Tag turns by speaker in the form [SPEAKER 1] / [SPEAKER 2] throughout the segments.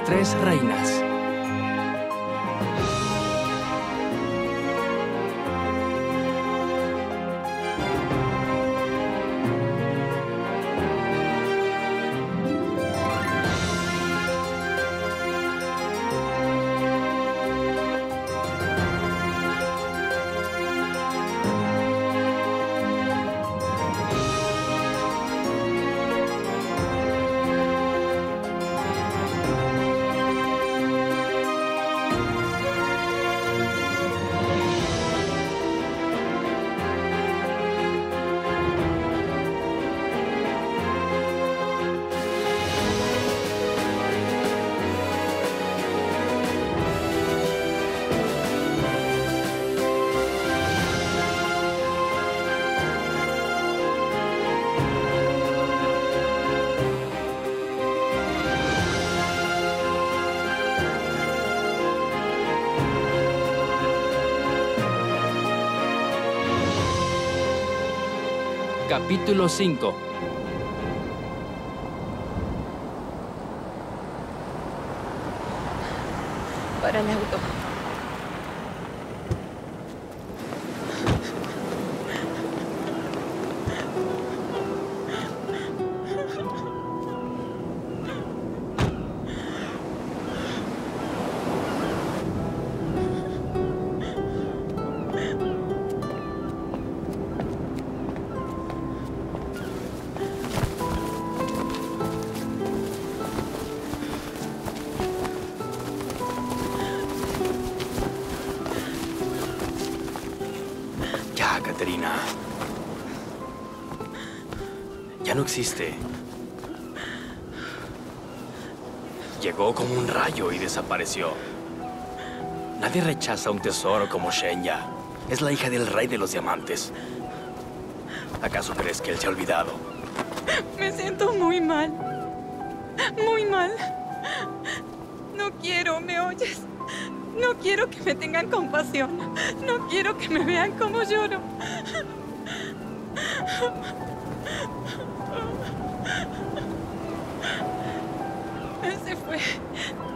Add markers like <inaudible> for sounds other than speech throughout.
[SPEAKER 1] Tres Reinas. Capítulo 5 existe. Llegó como un rayo y desapareció. Nadie rechaza un tesoro como Shenya. Es la hija del rey de los diamantes. ¿Acaso crees que él se ha olvidado?
[SPEAKER 2] Me siento muy mal. Muy mal. No quiero, ¿me oyes? No quiero que me tengan compasión. No quiero que me vean como lloro.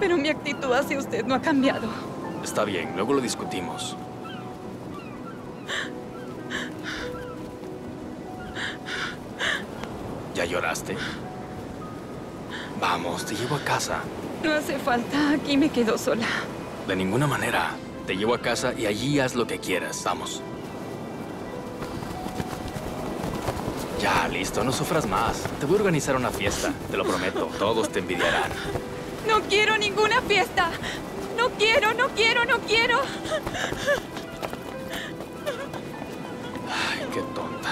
[SPEAKER 2] Pero mi actitud hacia usted no ha cambiado.
[SPEAKER 1] Está bien, luego lo discutimos. ¿Ya lloraste? Vamos, te llevo a casa.
[SPEAKER 2] No hace falta, aquí me quedo sola.
[SPEAKER 1] De ninguna manera. Te llevo a casa y allí haz lo que quieras. Vamos. Ya, listo, no sufras más. Te voy a organizar una fiesta, te lo prometo. Todos te envidiarán.
[SPEAKER 2] No quiero ninguna fiesta. No quiero, no quiero, no quiero.
[SPEAKER 1] Ay, qué tonta.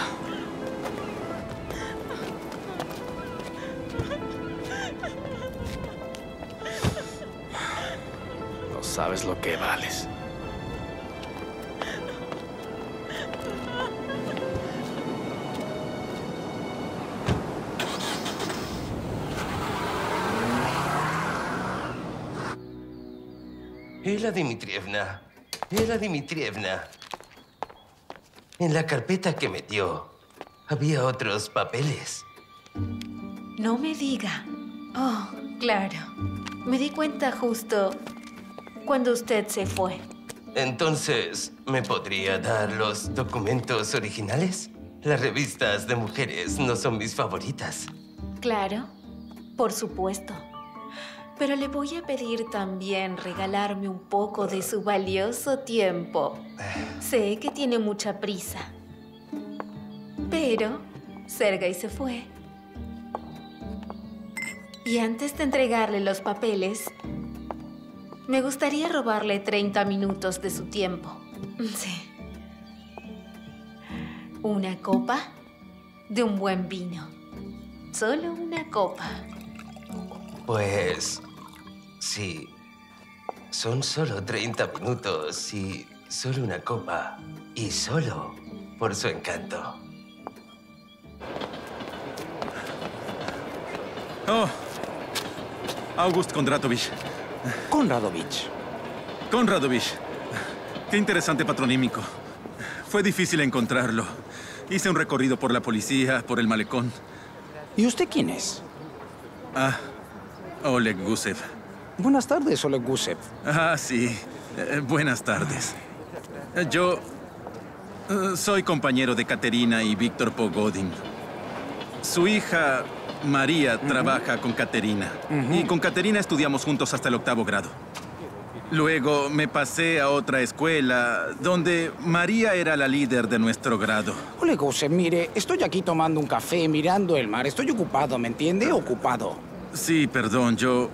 [SPEAKER 1] No sabes lo que vales.
[SPEAKER 3] Ela Dimitrievna. Ela Dimitrievna. En la carpeta que me dio, había otros papeles.
[SPEAKER 4] No me diga. Oh, claro. Me di cuenta justo cuando usted se fue.
[SPEAKER 3] Entonces, ¿me podría dar los documentos originales? Las revistas de mujeres no son mis favoritas.
[SPEAKER 4] Claro, por supuesto. Pero le voy a pedir también regalarme un poco de su valioso tiempo. Sé que tiene mucha prisa. Pero Sergei se fue. Y antes de entregarle los papeles, me gustaría robarle 30 minutos de su tiempo. <laughs> Sí. Una copa de un buen vino. Solo una copa.
[SPEAKER 3] Pues... Sí. Son solo 30 minutos y solo una copa. Y solo por su encanto.
[SPEAKER 5] Oh. August Kondratovich.
[SPEAKER 1] Konradovich.
[SPEAKER 5] Konradovich. Qué interesante patronímico. Fue difícil encontrarlo. Hice un recorrido por la policía, por el malecón.
[SPEAKER 1] ¿Y usted quién es?
[SPEAKER 5] Ah, Oleg Gusev.
[SPEAKER 6] Buenas tardes, Oleg Gusev.
[SPEAKER 5] Ah, sí. Eh, buenas tardes. Eh, Yo eh, soy compañero de Caterina y Víctor Pogodin. Su hija, María, trabaja con Caterina. Y con Caterina estudiamos juntos hasta el octavo grado. Luego me pasé a otra escuela donde María era la líder de nuestro grado.
[SPEAKER 6] Oleg Gusev, mire, estoy aquí tomando un café, mirando el mar. Estoy ocupado, ¿me entiende? Ocupado.
[SPEAKER 5] Sí, perdón, yo...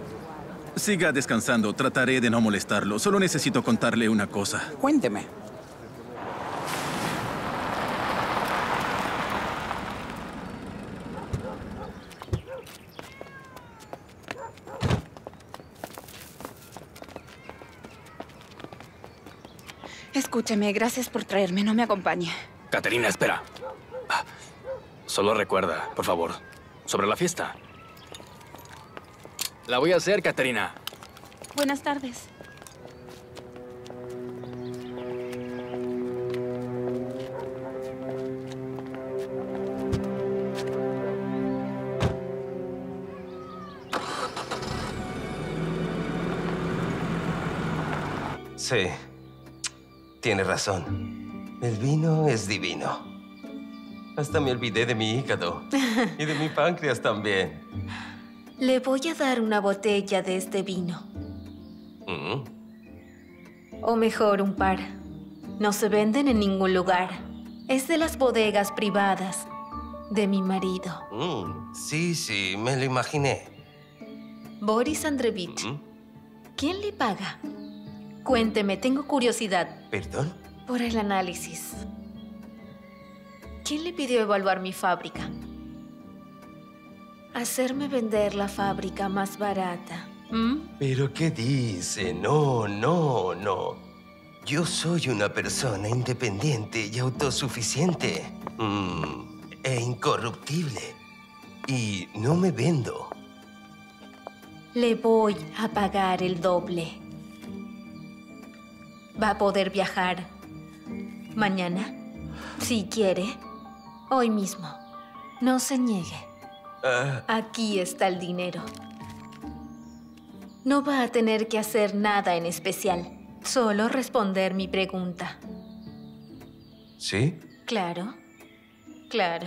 [SPEAKER 5] Siga descansando, trataré de no molestarlo. Solo necesito contarle una cosa.
[SPEAKER 6] Cuénteme.
[SPEAKER 2] Escúcheme, gracias por traerme. No me acompañe.
[SPEAKER 7] Caterina, espera. Ah, Solo recuerda, por favor, sobre la fiesta. La voy a hacer, Caterina.
[SPEAKER 2] Buenas tardes.
[SPEAKER 3] Sí. Tiene razón. El vino es divino. Hasta me olvidé de mi hígado. <laughs> Y de mi páncreas también.
[SPEAKER 4] Le voy a dar una botella de este vino.
[SPEAKER 3] Mm.
[SPEAKER 4] O mejor, un par. No se venden en ningún lugar. Es de las bodegas privadas de mi marido,
[SPEAKER 3] Mm. Sí, sí, me lo imaginé.
[SPEAKER 4] Boris Andrevich.
[SPEAKER 3] Mm.
[SPEAKER 4] ¿Quién le paga? Cuénteme, tengo curiosidad
[SPEAKER 3] ¿Perdón?
[SPEAKER 4] por el análisis. ¿Quién le pidió evaluar mi fábrica? Hacerme vender la fábrica más barata. ¿Mm?
[SPEAKER 3] ¿Pero qué dice? No, no, no. Yo soy una persona independiente y autosuficiente. Mm, e incorruptible. Y no me vendo.
[SPEAKER 4] Le voy a pagar el doble. Va a poder viajar mañana, si quiere, hoy mismo. No se niegue.
[SPEAKER 3] Ah,
[SPEAKER 4] Aquí está el dinero. No va a tener que hacer nada en especial, solo responder mi pregunta.
[SPEAKER 3] ¿Sí?
[SPEAKER 4] Claro, claro.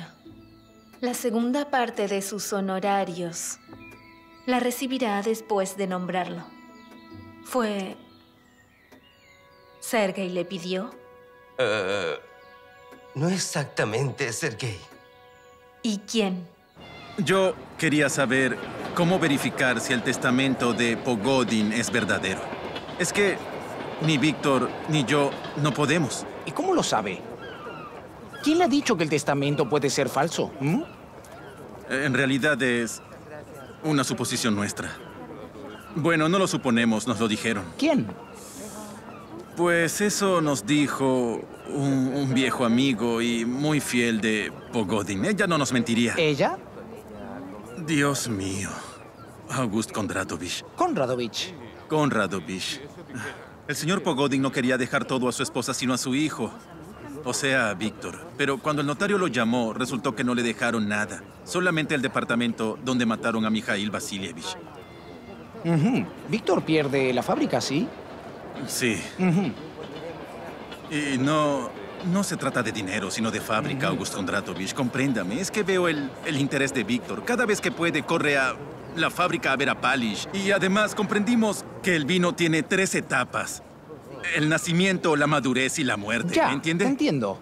[SPEAKER 4] La segunda parte de sus honorarios la recibirá después de nombrarlo. Fue... Sergei le pidió
[SPEAKER 3] Eh, no exactamente, Sergei.
[SPEAKER 4] y quién.
[SPEAKER 5] Yo quería saber cómo verificar si el testamento de Pogodin es verdadero. Es que ni Víctor ni yo no podemos.
[SPEAKER 6] ¿Y cómo lo sabe? ¿Quién le ha dicho que el testamento puede ser falso? ¿Mm?
[SPEAKER 5] En realidad es una suposición nuestra. Bueno, no lo suponemos, nos lo dijeron.
[SPEAKER 6] ¿Quién?
[SPEAKER 5] Pues eso nos dijo un, un viejo amigo y muy fiel de Pogodin. Ella no nos mentiría.
[SPEAKER 6] ¿Ella?
[SPEAKER 5] Dios mío. August Kondratovich.
[SPEAKER 6] Konradovich.
[SPEAKER 5] Konradovich. El señor Pogodin no quería dejar todo a su esposa, sino a su hijo. O sea, a Víctor. Pero cuando el notario lo llamó, resultó que no le dejaron nada. Solamente el departamento donde mataron a Mijail Vasilievich.
[SPEAKER 6] Víctor pierde la fábrica, ¿sí?
[SPEAKER 5] Sí. Y no, no se trata de dinero, sino de fábrica, August Kondratovich. Compréndame, es que veo el, el interés de Víctor. Cada vez que puede, corre a la fábrica a ver a Palish. Y además comprendimos que el vino tiene tres etapas. El nacimiento, la madurez y la muerte.
[SPEAKER 6] Ya,
[SPEAKER 5] ¿Me entiende?
[SPEAKER 6] entiendo.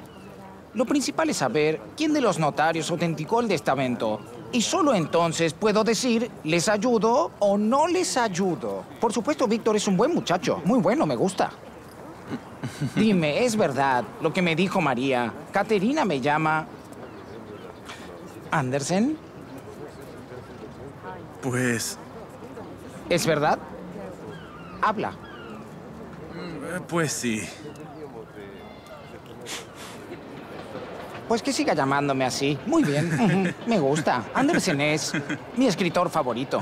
[SPEAKER 6] Lo principal es saber quién de los notarios autenticó el testamento. Y solo entonces puedo decir, ¿les ayudo o no les ayudo? Por supuesto, Víctor es un buen muchacho. Muy bueno, me gusta. Dime, ¿es verdad lo que me dijo María? Caterina me llama... ¿Andersen?
[SPEAKER 5] Pues,
[SPEAKER 6] ¿Es verdad? Habla.
[SPEAKER 5] eh, pues sí.
[SPEAKER 6] Pues que siga llamándome así. Muy bien. <laughs> Me gusta. Andersen es mi escritor favorito.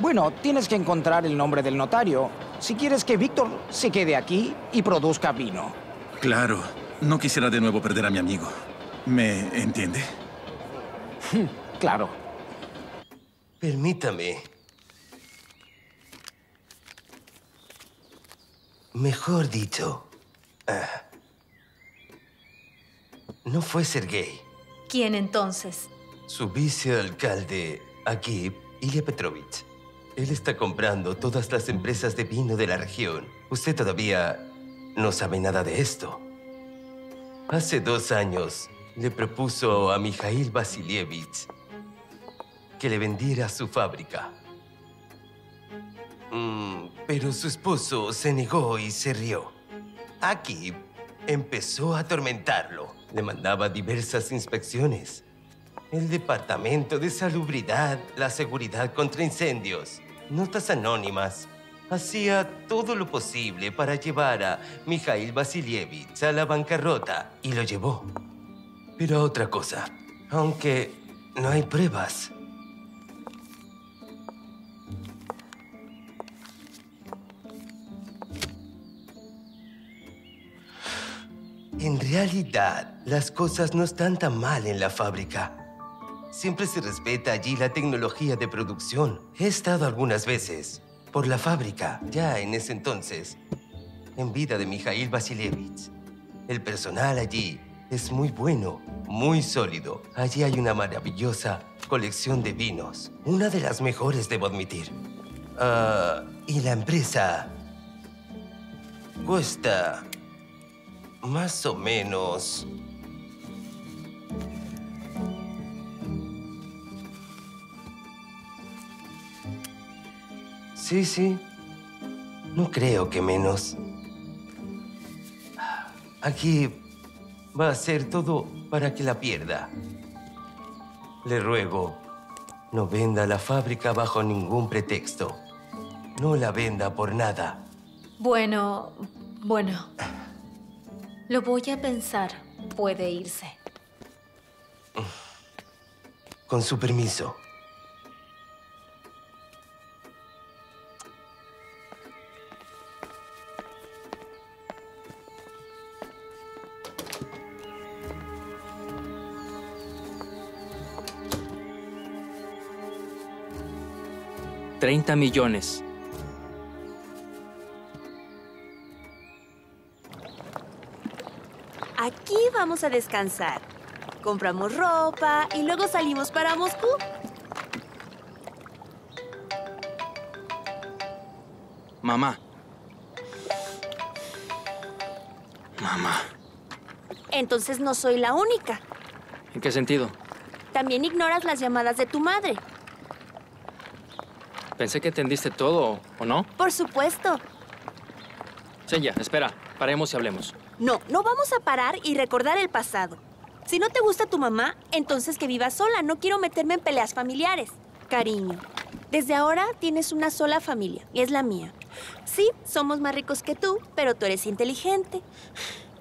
[SPEAKER 6] Bueno, tienes que encontrar el nombre del notario si quieres que Víctor se quede aquí y produzca vino.
[SPEAKER 5] Claro, no quisiera de nuevo perder a mi amigo. ¿Me entiende? <laughs>
[SPEAKER 6] Claro.
[SPEAKER 3] Permítame. Mejor dicho, ah, no fue Sergei.
[SPEAKER 4] ¿Quién entonces?
[SPEAKER 3] Su vicealcalde, Akib Ilya Petrovich. Él está comprando todas las empresas de vino de la región. Usted todavía no sabe nada de esto. Hace dos años le propuso a Mikhail Vasilievich que le vendiera su fábrica. Mm, pero su esposo se negó y se rió. Akib empezó a atormentarlo. Le mandaba diversas inspecciones. El Departamento de Salubridad, la Seguridad contra Incendios, Notas Anónimas. Hacía todo lo posible para llevar a Mikhail Vasilievich a la bancarrota y lo llevó. Pero otra cosa, aunque no hay pruebas, En realidad, las cosas no están tan mal en la fábrica. Siempre se respeta allí la tecnología de producción. He estado algunas veces por la fábrica, ya en ese entonces, en vida de Mikhail Vasilievich. El personal allí es muy bueno, muy sólido. Allí hay una maravillosa colección de vinos, una de las mejores, debo admitir. Ah, y la empresa cuesta más o menos... Sí, sí. No creo que menos. Aquí va a hacer todo para que la pierda. Le ruego, no venda la fábrica bajo ningún pretexto. No la venda por nada.
[SPEAKER 4] Bueno, bueno. Lo voy a pensar. Puede irse.
[SPEAKER 3] Con su permiso.
[SPEAKER 7] Treinta millones.
[SPEAKER 8] Aquí vamos a descansar. Compramos ropa y luego salimos para Moscú.
[SPEAKER 7] Mamá. Mamá.
[SPEAKER 8] Entonces no soy la única.
[SPEAKER 7] ¿En qué sentido?
[SPEAKER 8] También ignoras las llamadas de tu madre.
[SPEAKER 7] Pensé que entendiste todo, ¿o no?
[SPEAKER 8] Por supuesto.
[SPEAKER 7] Senya, espera. Paremos y hablemos.
[SPEAKER 8] No, no vamos a parar y recordar el pasado. Si no te gusta tu mamá, entonces que vivas sola. No quiero meterme en peleas familiares. Cariño, desde ahora tienes una sola familia, y es la mía. Sí, somos más ricos que tú, pero tú eres inteligente.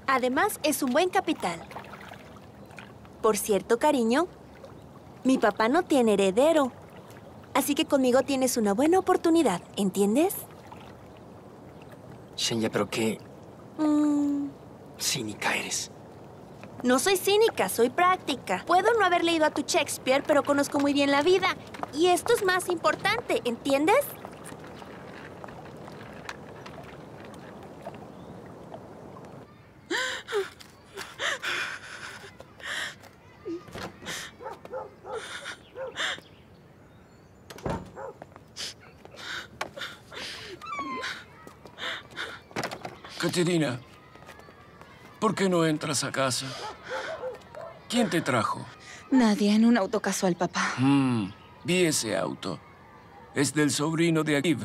[SPEAKER 8] Además, es un buen capital. Por cierto, cariño, mi papá no tiene heredero. Así que conmigo tienes una buena oportunidad, ¿entiendes?
[SPEAKER 7] Shenya, pero qué
[SPEAKER 8] Mm,
[SPEAKER 7] cínica eres.
[SPEAKER 8] no soy cínica, soy práctica. Puedo no haber leído a tu Shakespeare, pero conozco muy bien la vida. Y esto es más importante, ¿entiendes?
[SPEAKER 9] Caterina, ¿por qué no entras a casa? ¿Quién te trajo?
[SPEAKER 2] Nadie en un auto casual, papá.
[SPEAKER 9] Mm, vi ese auto. Es del sobrino de Akib.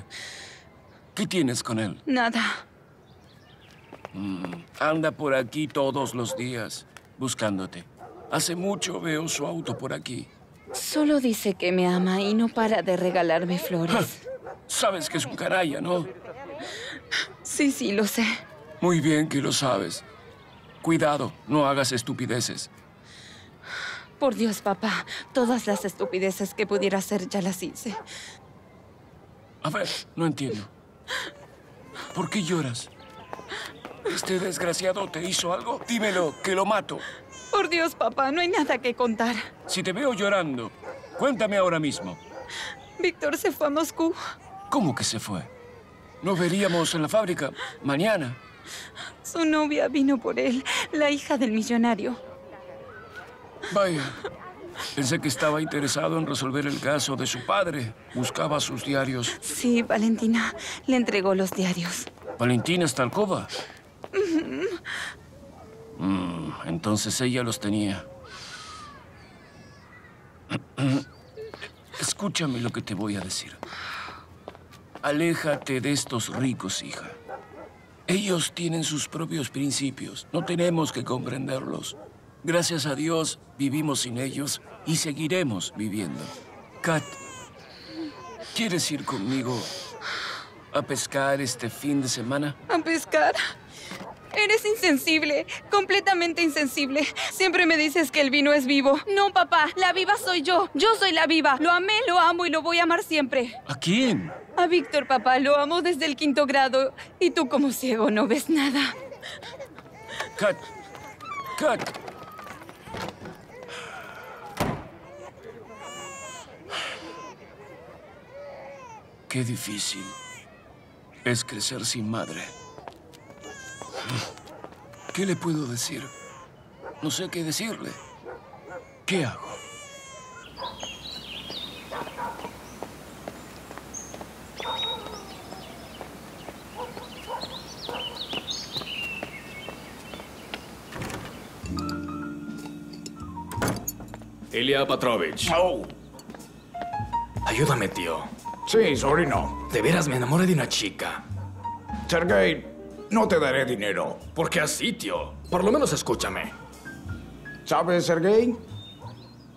[SPEAKER 9] ¿Qué tienes con él?
[SPEAKER 2] Nada.
[SPEAKER 9] Anda por aquí todos los días, buscándote. Hace mucho veo su auto por aquí.
[SPEAKER 2] Solo dice que me ama y no para de regalarme flores. <laughs>
[SPEAKER 9] Sabes que es un canalla, ¿no?
[SPEAKER 2] Sí, sí, lo sé.
[SPEAKER 9] Muy bien que lo sabes. Cuidado, no hagas estupideces.
[SPEAKER 2] Por Dios, papá, todas las estupideces que pudiera hacer ya las hice.
[SPEAKER 9] A ver, no entiendo. ¿Por qué lloras? ¿Este desgraciado te hizo algo? Dímelo, que lo mato.
[SPEAKER 2] Por Dios, papá, no hay nada que contar.
[SPEAKER 9] Si te veo llorando, cuéntame ahora mismo.
[SPEAKER 2] Víctor se fue a Moscú.
[SPEAKER 9] ¿Cómo que se fue? Nos veríamos en la fábrica mañana.
[SPEAKER 2] Su novia vino por él, la hija del millonario.
[SPEAKER 9] Vaya. Pensé que estaba interesado en resolver el caso de su padre. Buscaba sus diarios.
[SPEAKER 2] Sí, Valentina le entregó los diarios.
[SPEAKER 9] ¿Valentina Stalkova? Mm, entonces ella los tenía. Escúchame lo que te voy a decir. Aléjate de estos ricos, hija. Ellos tienen sus propios principios. No tenemos que comprenderlos. Gracias a Dios vivimos sin ellos y seguiremos viviendo. Kat, ¿quieres ir conmigo a pescar este fin de semana?
[SPEAKER 2] ¿A pescar? Eres insensible, completamente insensible. Siempre me dices que el vino es vivo. No, papá, la viva soy yo. Yo soy la viva. Lo amé, lo amo y lo voy a amar siempre.
[SPEAKER 9] ¿A quién?
[SPEAKER 2] A Víctor, papá, lo amo desde el quinto grado. Y tú como ciego no ves nada.
[SPEAKER 9] Kat, Kat. Qué difícil es crecer sin madre. ¿Qué le puedo decir? No sé qué decirle. ¿Qué hago?
[SPEAKER 1] Ilya Petrovich. Ayúdame, tío.
[SPEAKER 6] Sí, sobrino.
[SPEAKER 1] De veras me enamoré de una chica.
[SPEAKER 6] Sergei, no te daré dinero.
[SPEAKER 1] ¿Por qué así, tío? Por lo menos escúchame.
[SPEAKER 6] ¿Sabes, Sergei?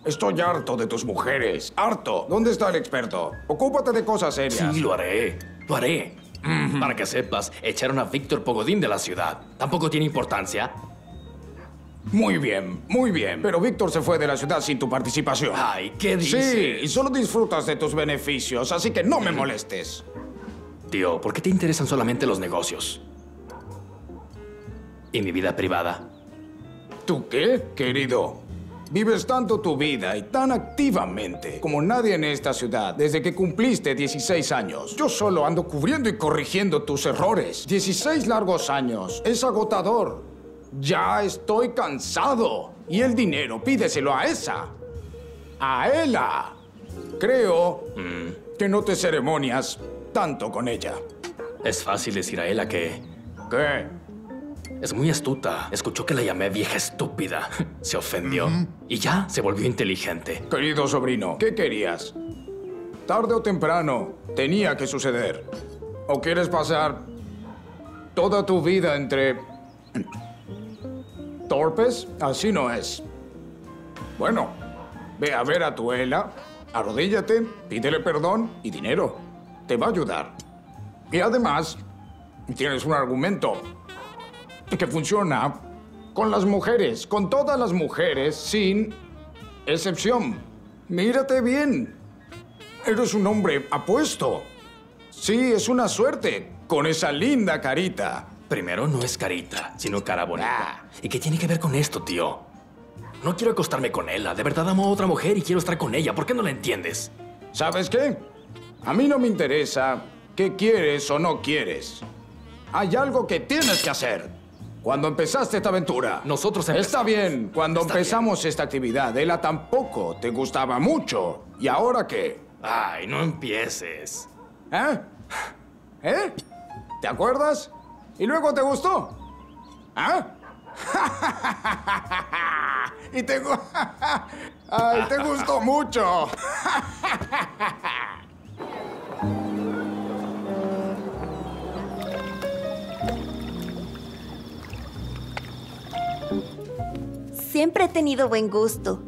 [SPEAKER 6] Estoy harto de tus mujeres. Harto. ¿Dónde está el experto? Ocúpate de cosas serias.
[SPEAKER 1] Sí, lo haré. Lo haré. Para que sepas, echaron a Víctor Pogodín de la ciudad. ¿Tampoco tiene importancia?
[SPEAKER 6] Muy bien, muy bien. Pero Víctor se fue de la ciudad sin tu participación.
[SPEAKER 1] Ay, ¿qué
[SPEAKER 6] Sí,
[SPEAKER 1] dices?
[SPEAKER 6] y solo disfrutas de tus beneficios, así que no me molestes.
[SPEAKER 1] Tío, ¿por qué te interesan solamente los negocios? ¿Y mi vida privada?
[SPEAKER 6] ¿Tú qué, querido? Vives tanto tu vida y tan activamente como nadie en esta ciudad desde que cumpliste 16 años. Yo solo ando cubriendo y corrigiendo tus errores. 16 largos años. Es agotador. Ya estoy cansado. Y el dinero pídeselo a esa. A ella. Creo que no te ceremonias tanto con ella.
[SPEAKER 1] Es fácil decir a ella que
[SPEAKER 6] ¿Qué?
[SPEAKER 1] Es muy astuta. Escuchó que la llamé vieja estúpida. <laughs> Se ofendió. Y ya se volvió inteligente.
[SPEAKER 6] Querido sobrino, ¿qué querías? Tarde o temprano tenía que suceder. ¿O quieres pasar toda tu vida entre <clears throat> torpes? Así no es. Bueno, ve a ver a tu Ela, arrodíllate, pídele perdón y dinero. Te va a ayudar. Y además, tienes un argumento que funciona con las mujeres, con todas las mujeres, sin excepción. Mírate bien. Eres un hombre apuesto. Sí, es una suerte, con esa linda carita.
[SPEAKER 1] Primero, no es carita, sino cara bonita. ¿Y qué tiene que ver con esto, tío? No quiero acostarme con ella. De verdad amo a otra mujer y quiero estar con ella. ¿Por qué no la entiendes?
[SPEAKER 6] ¿Sabes qué? A mí no me interesa qué quieres o no quieres. Hay algo que tienes que hacer. Cuando empezaste esta aventura.
[SPEAKER 1] Nosotros
[SPEAKER 6] Está
[SPEAKER 1] empezamos.
[SPEAKER 6] bien, cuando
[SPEAKER 1] Está
[SPEAKER 6] empezamos esta actividad, ella tampoco te gustaba mucho. ¿Y ahora qué?
[SPEAKER 1] Ay, no empieces.
[SPEAKER 6] ¿Eh? ¿Eh? ¿Te acuerdas? ¿Y luego te gustó? ¿Ah? <laughs> y te, <laughs> Ay, te gustó mucho. <laughs>
[SPEAKER 8] Siempre he tenido buen gusto.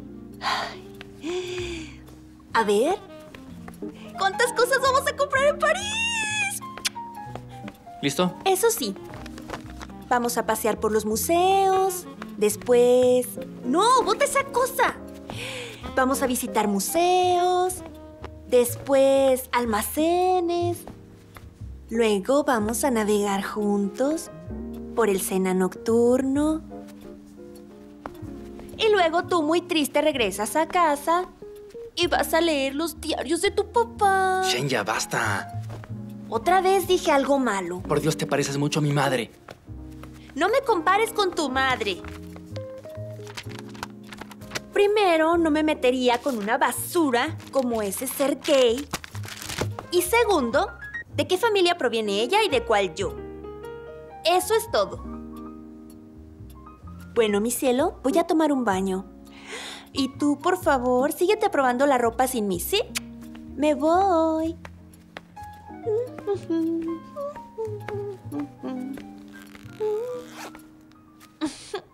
[SPEAKER 8] A ver. ¿Cuántas cosas vamos a comprar en París?
[SPEAKER 1] ¿Listo?
[SPEAKER 8] Eso sí. Vamos a pasear por los museos. Después... No, bota esa cosa. Vamos a visitar museos. Después almacenes. Luego vamos a navegar juntos por el Sena nocturno. Y luego tú muy triste regresas a casa y vas a leer los diarios de tu papá.
[SPEAKER 1] Shen, ya basta.
[SPEAKER 8] Otra vez dije algo malo.
[SPEAKER 1] Por Dios, te pareces mucho a mi madre.
[SPEAKER 8] No me compares con tu madre. Primero, no me metería con una basura como ese ser gay. Y segundo, ¿de qué familia proviene ella y de cuál yo? Eso es todo. Bueno, mi cielo, voy a tomar un baño. Y tú, por favor, síguete probando la ropa sin mí, ¿sí? Me voy. <laughs>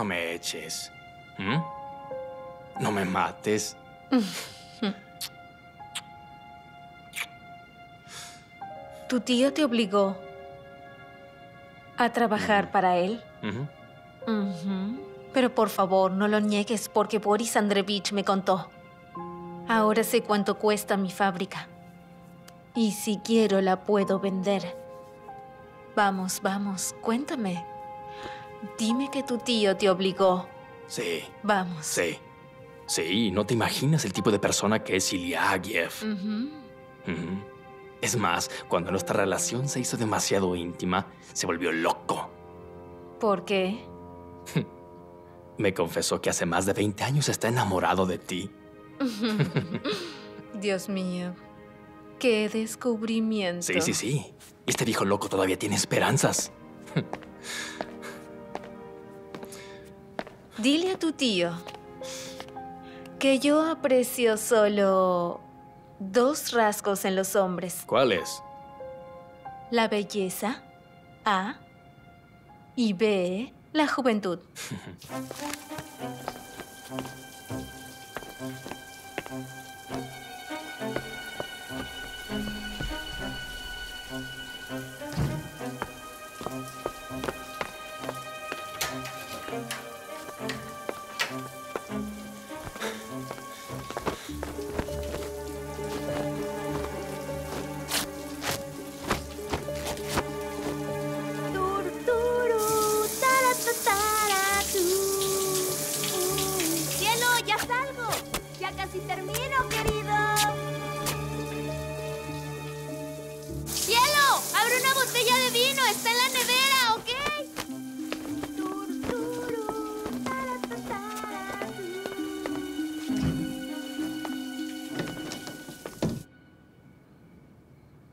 [SPEAKER 1] No me eches. ¿Mm? No me mates. <laughs>
[SPEAKER 4] ¿Tu tío te obligó a trabajar para él? Pero por favor, no lo niegues porque Boris Andrevich me contó. Ahora sé cuánto cuesta mi fábrica. Y si quiero, la puedo vender. Vamos, vamos, cuéntame. Dime que tu tío te obligó.
[SPEAKER 1] Sí,
[SPEAKER 4] Vamos.
[SPEAKER 1] sí. Sí, no te imaginas el tipo de persona que es Ilya Agiev.
[SPEAKER 4] Ujú.
[SPEAKER 1] Ujú. Es más, cuando nuestra relación se hizo demasiado íntima, se volvió loco.
[SPEAKER 4] ¿Por qué? <laughs>
[SPEAKER 1] Me confesó que hace más de 20 años está enamorado de ti. <laughs>
[SPEAKER 4] Dios mío. Qué descubrimiento.
[SPEAKER 1] Sí, sí, sí. Este viejo loco todavía tiene esperanzas. <laughs>
[SPEAKER 4] Dile a tu tío que yo aprecio solo dos rasgos en los hombres.
[SPEAKER 1] ¿Cuáles?
[SPEAKER 4] La belleza, A, y B, la juventud. <laughs> <laughs>
[SPEAKER 8] Está en la nevera, ¿ok?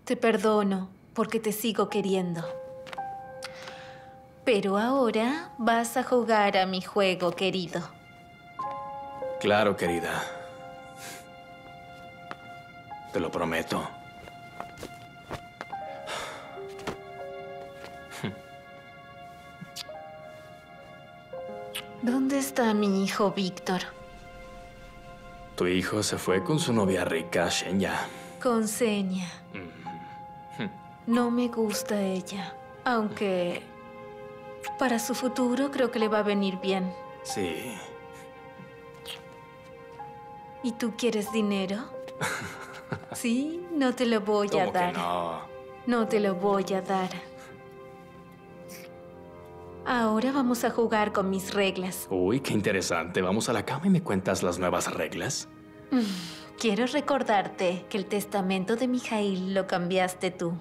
[SPEAKER 4] Te perdono porque te sigo queriendo. Pero ahora vas a jugar a mi juego, querido.
[SPEAKER 1] Claro, querida. Te lo prometo.
[SPEAKER 4] ¿Dónde está mi hijo Víctor?
[SPEAKER 1] Tu hijo se fue con su novia rica, Shenya.
[SPEAKER 4] Con seña. No me gusta ella, aunque para su futuro creo que le va a venir bien.
[SPEAKER 1] Sí.
[SPEAKER 4] ¿Y tú quieres dinero? <laughs> Sí, no te lo voy a
[SPEAKER 1] ¿Cómo que
[SPEAKER 4] dar.
[SPEAKER 1] no?
[SPEAKER 4] No te lo voy a dar. Ahora vamos a jugar con mis reglas.
[SPEAKER 1] Uy, qué interesante. Vamos a la cama y me cuentas las nuevas reglas.
[SPEAKER 4] Quiero recordarte que el testamento de Mijail lo cambiaste tú.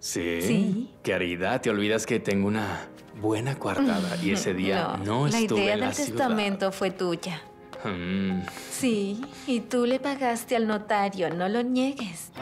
[SPEAKER 1] ¿Sí?
[SPEAKER 4] Sí.
[SPEAKER 1] Querida, te olvidas que tengo una buena coartada y ese día no,
[SPEAKER 4] la
[SPEAKER 1] estuve
[SPEAKER 4] idea
[SPEAKER 1] en la
[SPEAKER 4] del
[SPEAKER 1] ciudad.
[SPEAKER 4] testamento fue tuya.
[SPEAKER 1] Mm,
[SPEAKER 4] Sí, y tú le pagaste al notario, no lo niegues.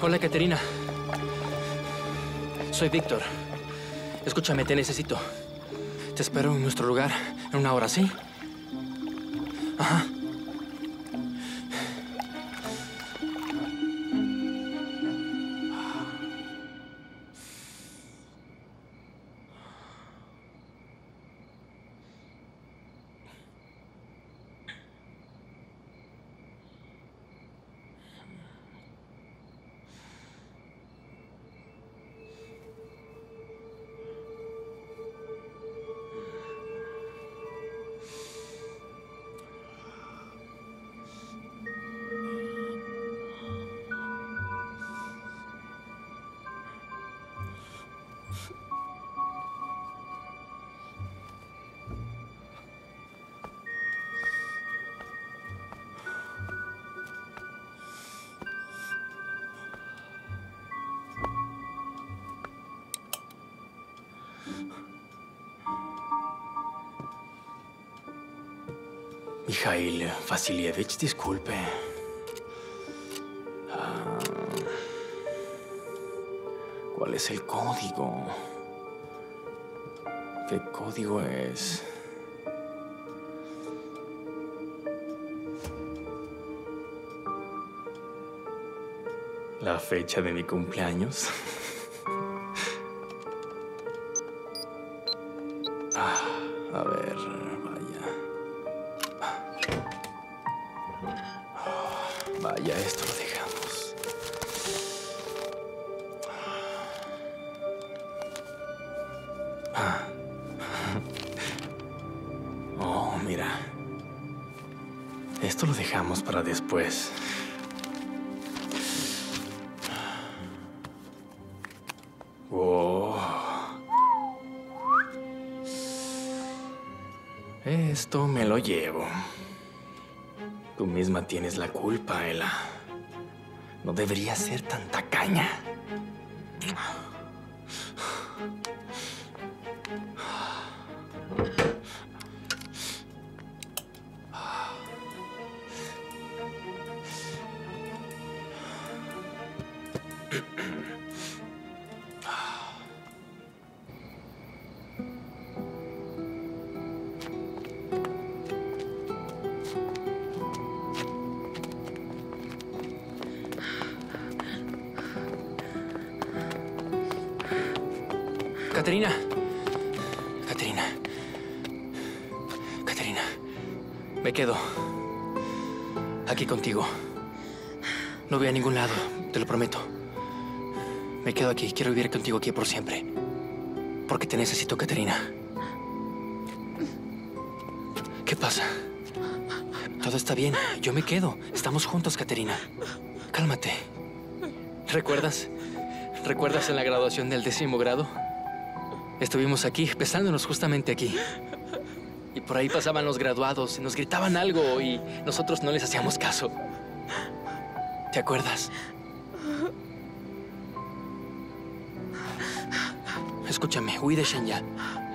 [SPEAKER 1] Hola, Caterina. Soy Víctor. Escúchame, te necesito. Te espero en nuestro lugar en una hora, ¿sí? Ajá. Mikhail Vasilievich, disculpe. Ah, ¿Cuál es el código? ¿Qué código es? ¿La fecha de mi cumpleaños? <laughs> tienes la culpa, Ella. No deberías ser tan tacaña. Del décimo grado? Estuvimos aquí, besándonos justamente aquí. Y por ahí pasaban los graduados y nos gritaban algo y nosotros no les hacíamos caso. ¿Te acuerdas? Escúchame, huí de Shenya.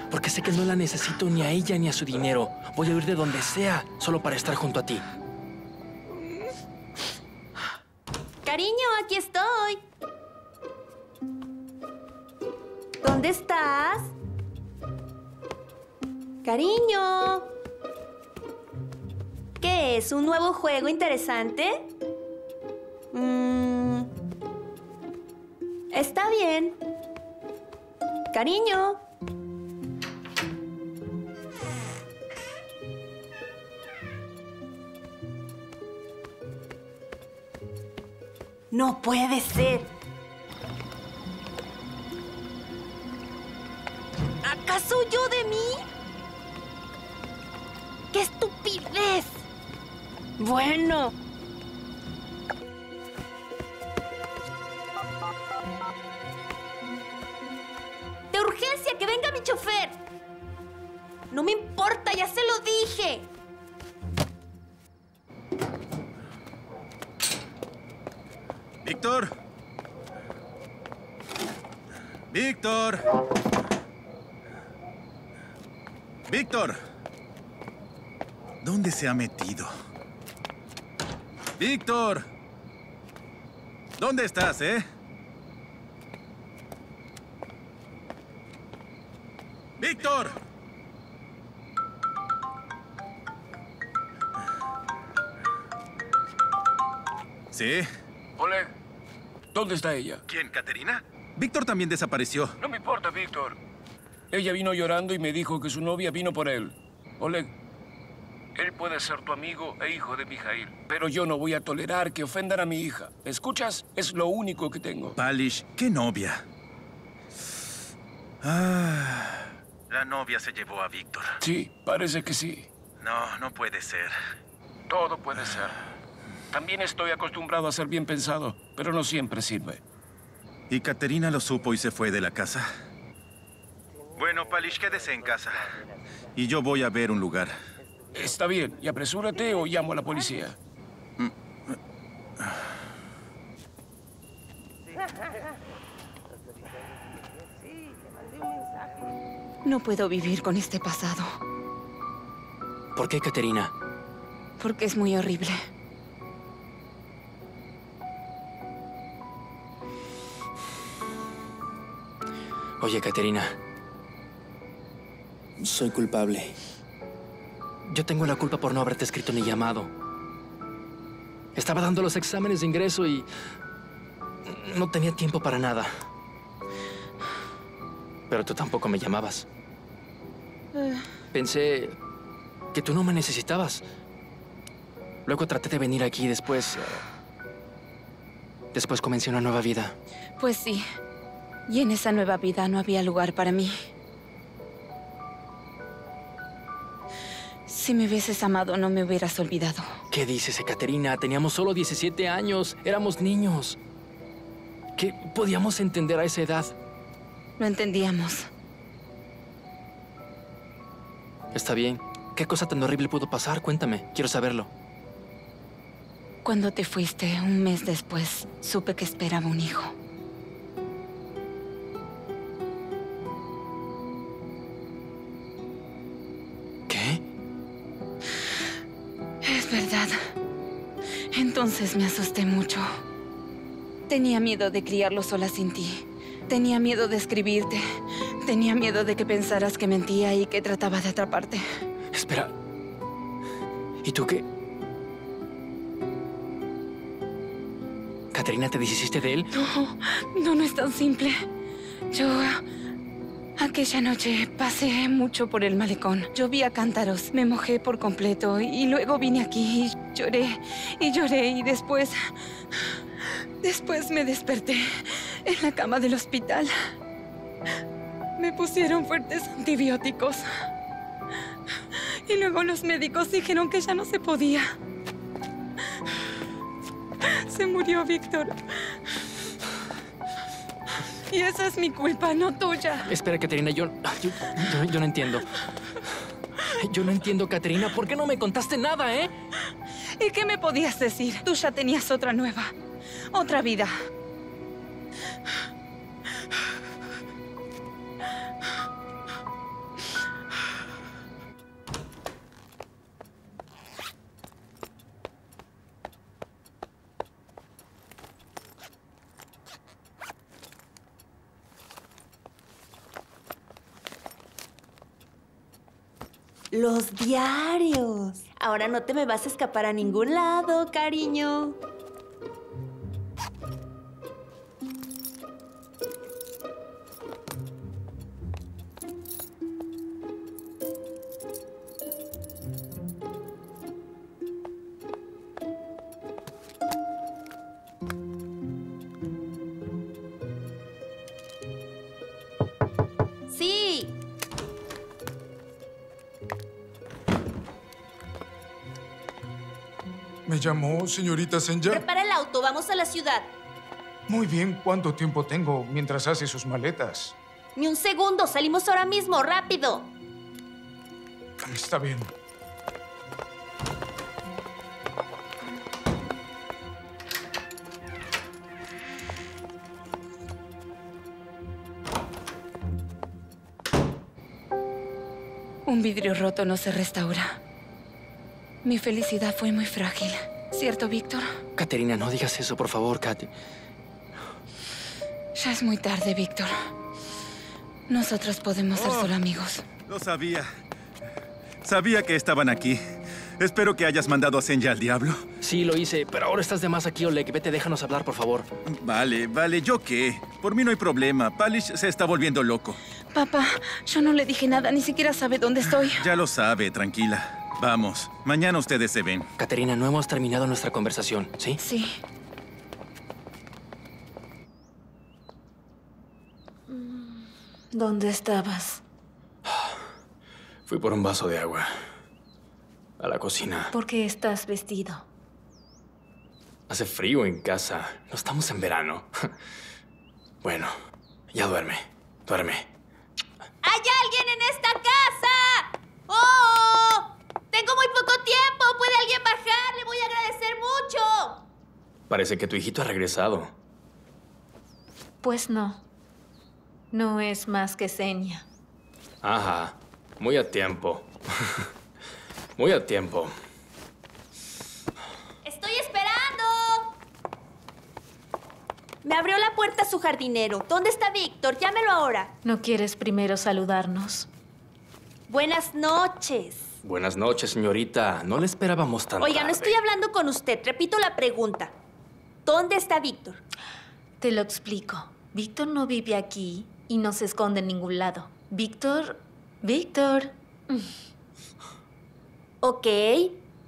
[SPEAKER 1] Porque sé que no la necesito ni a ella ni a su dinero. Voy a huir de donde sea, solo para estar junto a ti.
[SPEAKER 8] Cariño, aquí estoy. ¿Dónde estás? Cariño. ¿Qué es? ¿Un nuevo juego interesante? Mm, está bien. Cariño. No puede ser. ¿Acaso yo de mí? ¡Qué estupidez! Bueno. De urgencia, que venga mi chofer. No me importa, ya se lo dije.
[SPEAKER 5] Víctor. Víctor. Víctor. ¿Dónde se ha metido? Víctor. ¿Dónde estás, eh? ¡Víctor! ¿Sí?
[SPEAKER 9] Oleg, ¿dónde está ella?
[SPEAKER 5] ¿Quién, Caterina? Víctor también desapareció.
[SPEAKER 9] No me importa, Víctor. Ella vino llorando y me dijo que su novia vino por él. Oleg, él puede ser tu amigo e hijo de Mijail, pero yo no voy a tolerar que ofendan a mi hija. ¿Escuchas? Es lo único que tengo.
[SPEAKER 5] Palish, ¿qué novia? Ah, la novia se llevó a Víctor.
[SPEAKER 9] Sí, parece que sí.
[SPEAKER 5] No, no puede ser.
[SPEAKER 9] Todo puede ser. También estoy acostumbrado a ser bien pensado, pero no siempre sirve.
[SPEAKER 5] ¿Y Caterina lo supo y se fue de la casa? Bueno, Palish, quédese en casa. Y yo voy a ver un lugar.
[SPEAKER 9] Está bien, y apresúrate o llamo a la policía.
[SPEAKER 2] No puedo vivir con este pasado,
[SPEAKER 1] ¿Por qué, Caterina?
[SPEAKER 2] porque es muy horrible.
[SPEAKER 1] Oye, Caterina. Soy culpable. Yo tengo la culpa por no haberte escrito ni llamado. Estaba dando los exámenes de ingreso y no tenía tiempo para nada. Pero tú tampoco me llamabas. Pensé que tú no me necesitabas. Luego traté de venir aquí y después... eh, Después comencé una nueva vida.
[SPEAKER 2] Pues sí. Y en esa nueva vida no había lugar para mí. Si me hubieses amado, no me hubieras olvidado.
[SPEAKER 1] ¿Qué dices, Caterina? Teníamos solo 17 años. Éramos niños. ¿Qué podíamos entender a esa edad?
[SPEAKER 2] Lo entendíamos.
[SPEAKER 1] Está bien. ¿Qué cosa tan horrible pudo pasar? Cuéntame. Quiero saberlo.
[SPEAKER 2] Cuando te fuiste, un mes después, supe que esperaba un hijo. Entonces me asusté mucho. Tenía miedo de criarlo sola sin ti. Tenía miedo de escribirte. Tenía miedo de que pensaras que mentía y que trataba de atraparte.
[SPEAKER 1] Espera. ¿Y tú qué? ¿Caterina, te deshiciste de él?
[SPEAKER 2] No, no, no es tan simple. Yo... Aquella noche pasé mucho por el malecón. Yo vi a cántaros, me mojé por completo y luego vine aquí y lloré y lloré y después... Después me desperté en la cama del hospital. Me pusieron fuertes antibióticos. Y luego los médicos dijeron que ya no se podía. Se murió Víctor. Y esa es mi culpa, no tuya.
[SPEAKER 1] Espera, Caterina, yo, yo, yo- yo no entiendo. Yo no entiendo, Caterina. ¿Por qué no me contaste nada, eh?
[SPEAKER 2] ¿Y qué me podías decir? Tú ya tenías otra nueva, otra vida.
[SPEAKER 8] Los diarios. Ahora no te me vas a escapar a ningún lado, cariño.
[SPEAKER 6] Llamó, señorita Senja?
[SPEAKER 8] Prepara el auto, vamos a la ciudad.
[SPEAKER 6] Muy bien, ¿cuánto tiempo tengo mientras hace sus maletas?
[SPEAKER 8] Ni un segundo, salimos ahora mismo, rápido.
[SPEAKER 6] Está bien.
[SPEAKER 2] Un vidrio roto no se restaura. Mi felicidad fue muy frágil. ¿Cierto, Víctor?
[SPEAKER 1] Caterina, no digas eso, por favor, Kat.
[SPEAKER 2] Ya es muy tarde, Víctor. Nosotros podemos ser
[SPEAKER 5] Oh.
[SPEAKER 2] solo amigos.
[SPEAKER 5] Lo sabía. Sabía que estaban aquí. Espero que hayas mandado a Senya al diablo.
[SPEAKER 1] Sí, lo hice, pero ahora estás de más aquí, Oleg. Vete, déjanos hablar, por favor.
[SPEAKER 5] Vale, vale, ¿yo qué? Por mí no hay problema. Palish se está volviendo loco.
[SPEAKER 2] Papá, yo no le dije nada, ni siquiera sabe dónde estoy.
[SPEAKER 5] Ya lo sabe, tranquila. Vamos, mañana ustedes se ven.
[SPEAKER 1] Caterina, no hemos terminado nuestra conversación, ¿sí?
[SPEAKER 2] Sí.
[SPEAKER 4] ¿Dónde estabas?
[SPEAKER 1] Fui por un vaso de agua. A la cocina.
[SPEAKER 4] ¿Por qué estás vestido?
[SPEAKER 1] Hace frío en casa. No estamos en verano. <laughs> Bueno, ya duerme. Duerme.
[SPEAKER 8] ¡Hay alguien en esta casa! ¡Oh! Tengo muy poco tiempo. ¿Puede alguien bajar? Le voy a agradecer mucho.
[SPEAKER 1] Parece que tu hijito ha regresado.
[SPEAKER 4] Pues no. No es más que seña.
[SPEAKER 1] Ajá. Muy a tiempo. <laughs> Muy a tiempo.
[SPEAKER 8] Estoy esperando. Me abrió la puerta su jardinero. ¿Dónde está Víctor? Llámelo ahora.
[SPEAKER 4] ¿No quieres primero saludarnos?
[SPEAKER 8] Buenas noches.
[SPEAKER 1] Buenas noches, señorita. No le esperábamos tan
[SPEAKER 8] Oiga, no estoy hablando con usted. Repito la pregunta. ¿Dónde está Víctor?
[SPEAKER 4] Te lo explico. Víctor no vive aquí y no se esconde en ningún lado. Víctor... Víctor... <laughs>
[SPEAKER 8] Ok.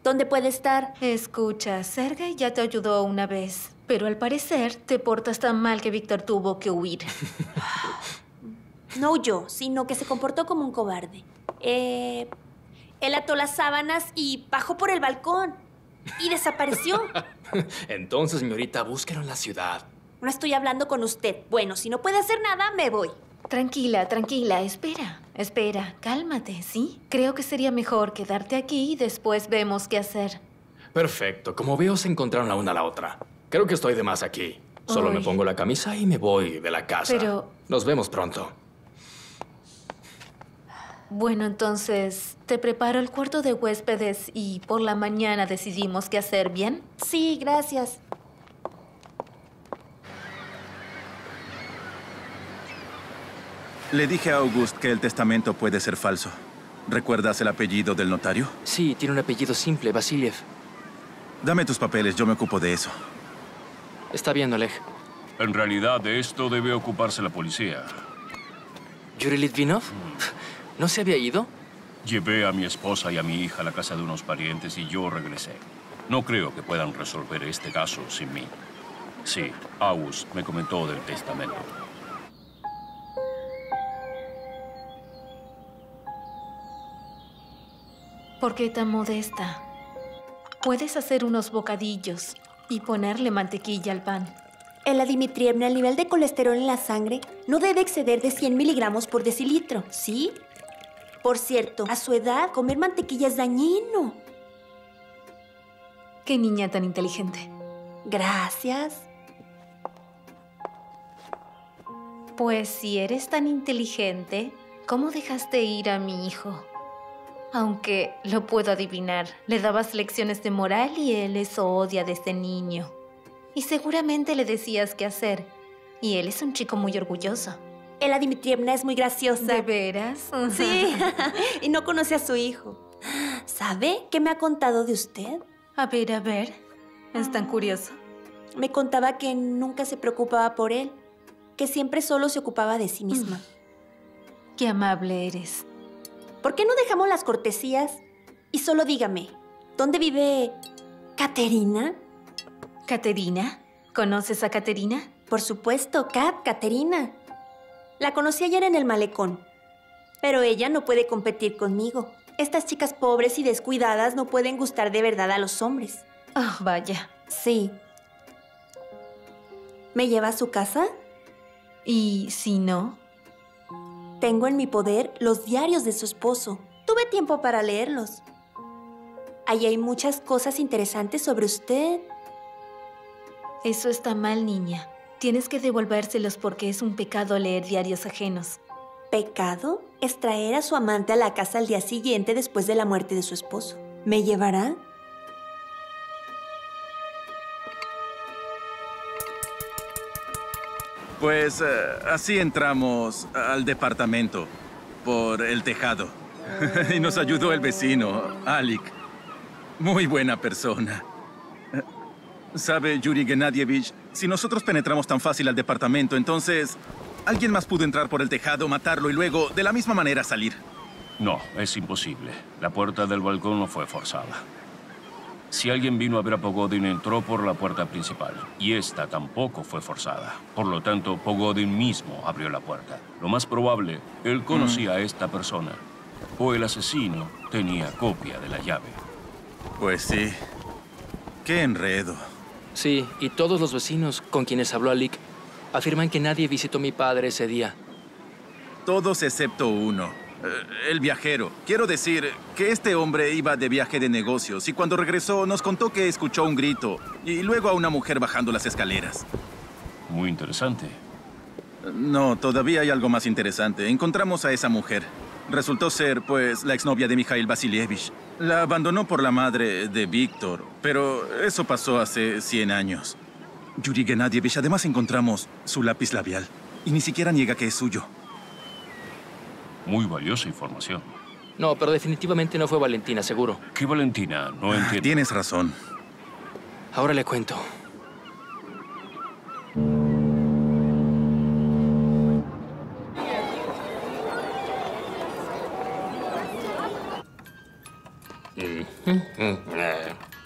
[SPEAKER 8] ¿Dónde puede estar?
[SPEAKER 4] Escucha, Sergei ya te ayudó una vez, pero al parecer te portas tan mal que Víctor tuvo que huir. <laughs>
[SPEAKER 8] No huyó, sino que se comportó como un cobarde. Eh, él ató las sábanas y bajó por el balcón. Y desapareció. <laughs>
[SPEAKER 1] Entonces, señorita, búsquelo en la ciudad.
[SPEAKER 8] No estoy hablando con usted. Bueno, si no puede hacer nada, me voy.
[SPEAKER 4] Tranquila, tranquila, espera, espera, cálmate, ¿sí? Creo que sería mejor quedarte aquí y después vemos qué hacer.
[SPEAKER 1] Perfecto. Como veo, se encontraron la una a la otra. Creo que estoy de más aquí. Solo me pongo la camisa y me voy de la casa.
[SPEAKER 4] Pero-
[SPEAKER 1] Nos vemos pronto.
[SPEAKER 4] Bueno, entonces, te preparo el cuarto de huéspedes y por la mañana decidimos qué hacer, ¿bien?
[SPEAKER 8] Sí, gracias.
[SPEAKER 5] Le dije a August que el testamento puede ser falso. ¿Recuerdas el apellido del notario?
[SPEAKER 1] Sí, tiene un apellido simple, Vasiliev.
[SPEAKER 5] Dame tus papeles, yo me ocupo de eso.
[SPEAKER 1] Está bien, Oleg.
[SPEAKER 10] En realidad, de esto debe ocuparse la policía.
[SPEAKER 1] ¿Yuri Litvinov? ¿No se había ido?
[SPEAKER 10] Llevé a mi esposa y a mi hija a la casa de unos parientes y yo regresé. No creo que puedan resolver este caso sin mí. Sí, August me comentó del testamento.
[SPEAKER 4] ¿Por qué tan modesta? Puedes hacer unos bocadillos y ponerle mantequilla al pan.
[SPEAKER 8] En la Dimitrievna, el nivel de colesterol en la sangre no debe exceder de 100 miligramos por decilitro, ¿sí? Por cierto, a su edad, comer mantequilla es dañino.
[SPEAKER 4] Qué niña tan inteligente.
[SPEAKER 8] Gracias.
[SPEAKER 4] Pues si eres tan inteligente, ¿cómo dejaste ir a mi hijo? Aunque lo puedo adivinar, le dabas lecciones de moral y él eso odia desde niño. Y seguramente le decías qué hacer. Y él es un chico muy orgulloso.
[SPEAKER 8] Ela Dimitrievna es muy graciosa.
[SPEAKER 4] ¿De veras?
[SPEAKER 8] Sí, <laughs> y no conoce a su hijo. ¿Sabe qué me ha contado de usted?
[SPEAKER 4] A ver, a ver. Es tan curioso.
[SPEAKER 8] Me contaba que nunca se preocupaba por él, que siempre solo se ocupaba de sí misma.
[SPEAKER 4] Qué amable eres.
[SPEAKER 8] ¿Por qué no dejamos las cortesías? Y solo dígame, ¿dónde vive Caterina?
[SPEAKER 4] ¿Caterina? ¿Conoces a Caterina?
[SPEAKER 8] Por supuesto, Kat, Caterina. La conocí ayer en el malecón. Pero ella no puede competir conmigo. Estas chicas pobres y descuidadas no pueden gustar de verdad a los hombres.
[SPEAKER 4] Ah, vaya.
[SPEAKER 8] Sí. ¿Me lleva a su casa?
[SPEAKER 4] ¿Y si no?
[SPEAKER 8] Tengo en mi poder los diarios de su esposo. Tuve tiempo para leerlos. Ahí hay muchas cosas interesantes sobre usted.
[SPEAKER 4] Eso está mal, niña. Tienes que devolvérselos porque es un pecado leer diarios ajenos.
[SPEAKER 8] ¿Pecado? Es traer a su amante a la casa al día siguiente después de la muerte de su esposo. ¿Me llevará?
[SPEAKER 5] Pues eh, así entramos al departamento, por el tejado. <laughs> y nos ayudó el vecino, Alik. Muy buena persona. Eh, Sabe, Yuri Gennadievich, si nosotros penetramos tan fácil al departamento, entonces alguien más pudo entrar por el tejado, matarlo y luego de la misma manera salir.
[SPEAKER 10] No, es imposible. La puerta del balcón no fue forzada. Si alguien vino a ver a Pogodin, entró por la puerta principal. Y esta tampoco fue forzada. Por lo tanto, Pogodin mismo abrió la puerta. Lo más probable, él conocía a esta persona. O el asesino tenía copia de la llave.
[SPEAKER 5] Pues sí. Qué enredo.
[SPEAKER 11] Sí, y todos los vecinos con quienes habló Alik afirman que nadie visitó a mi padre ese día.
[SPEAKER 5] Todos excepto uno. Eh, el viajero. Quiero decir que este hombre iba de viaje de negocios y cuando regresó nos contó que escuchó un grito y luego a una mujer bajando las escaleras.
[SPEAKER 10] Muy interesante.
[SPEAKER 5] No, todavía hay algo más interesante. Encontramos a esa mujer. Resultó ser, pues, la exnovia de Mikhail Vasilievich. La abandonó por la madre de Víctor, pero eso pasó hace 100 años. Yuri Gennadievich, además encontramos su lápiz labial. Y ni siquiera niega que es suyo.
[SPEAKER 10] Muy valiosa información.
[SPEAKER 11] No, pero definitivamente no fue Valentina, seguro.
[SPEAKER 10] ¿Qué Valentina? No entiendo.
[SPEAKER 5] Tienes razón.
[SPEAKER 11] Ahora le cuento.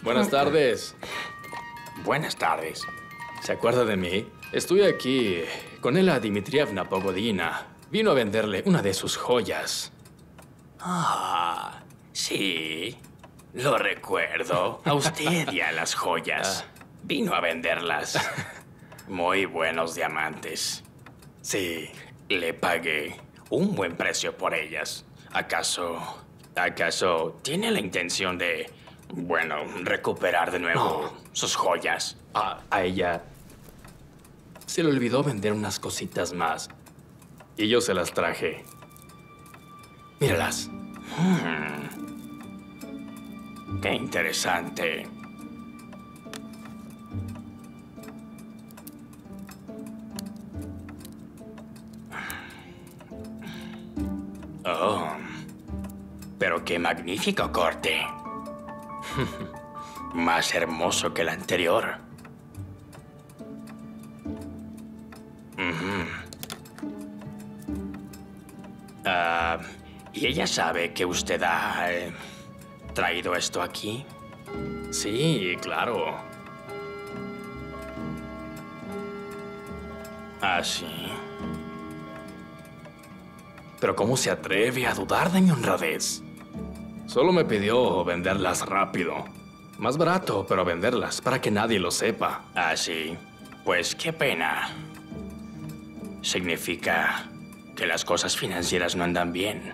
[SPEAKER 12] Buenas tardes. Buenas tardes. ¿Se acuerda de mí? Estoy aquí con Ela Dmitrievna Pogodina. Vino a venderle una de sus joyas.
[SPEAKER 1] Ah, sí. Lo recuerdo. A usted y a las joyas. Vino a venderlas. <laughs> Muy buenos diamantes. Sí, le pagué un buen precio por ellas. ¿Acaso... ¿Acaso tiene la intención de... Bueno, recuperar de nuevo sus joyas?
[SPEAKER 12] A, a ella se le olvidó vender unas cositas más. Y yo se las traje. Míralas.
[SPEAKER 1] Hmm. Qué interesante. Oh, pero qué magnífico corte. <laughs> Más hermoso que el anterior. Ah, ¿Y ella sabe que usted ha eh, traído esto aquí?
[SPEAKER 12] Sí, claro.
[SPEAKER 1] ¿Ah, sí?
[SPEAKER 12] Pero ¿cómo se atreve a dudar de mi honradez? Solo me pidió venderlas rápido. Más barato, pero venderlas para que nadie lo sepa.
[SPEAKER 1] ¿Ah, sí? Pues qué pena. Significa que las cosas financieras no andan bien.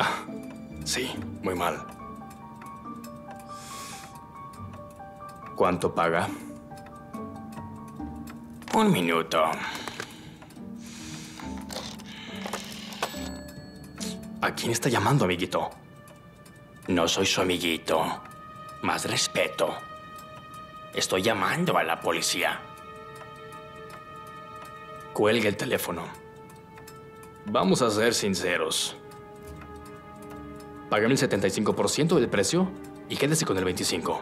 [SPEAKER 12] Ah, sí, muy mal. ¿Cuánto paga?
[SPEAKER 1] Un minuto.
[SPEAKER 12] ¿A quién está llamando, amiguito?
[SPEAKER 1] No soy su amiguito. Más respeto. Estoy llamando a la policía.
[SPEAKER 12] Cuelgue el teléfono. Vamos a ser sinceros. Págame el 75% del precio y quédese con el 25%.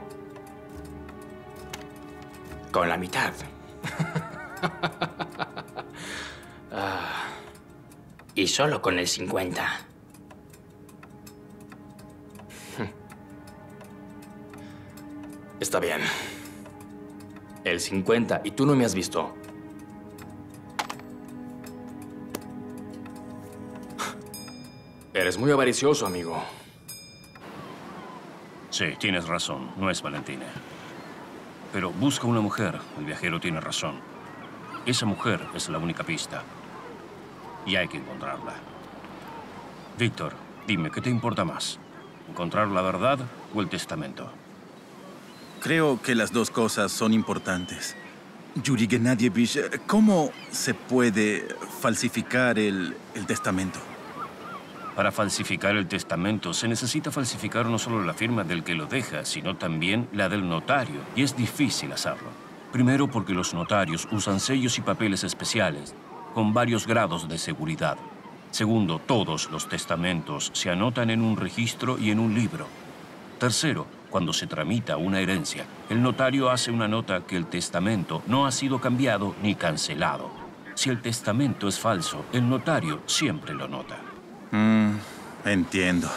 [SPEAKER 1] Con la mitad. <laughs>
[SPEAKER 12] Ah,
[SPEAKER 1] Y solo con el 50.
[SPEAKER 12] Está bien. El 50 y tú no me has visto. Eres muy avaricioso, amigo.
[SPEAKER 10] Sí, tienes razón. No es Valentina. Pero busca una mujer. El viajero tiene razón. Esa mujer es la única pista. Y hay que encontrarla. Víctor, dime, ¿qué te importa más? ¿Encontrar la verdad o el testamento?
[SPEAKER 5] Creo que las dos cosas son importantes. Yuri Gennadievich, ¿cómo se puede falsificar el, el testamento?
[SPEAKER 10] Para falsificar el testamento se necesita falsificar no solo la firma del que lo deja, sino también la del notario, y es difícil hacerlo. Primero porque los notarios usan sellos y papeles especiales con varios grados de seguridad. Segundo, todos los testamentos se anotan en un registro y en un libro. Tercero, cuando se tramita una herencia, el notario hace una nota que el testamento no ha sido cambiado ni cancelado. Si el testamento es falso, el notario siempre lo nota.
[SPEAKER 5] Mm, entiendo.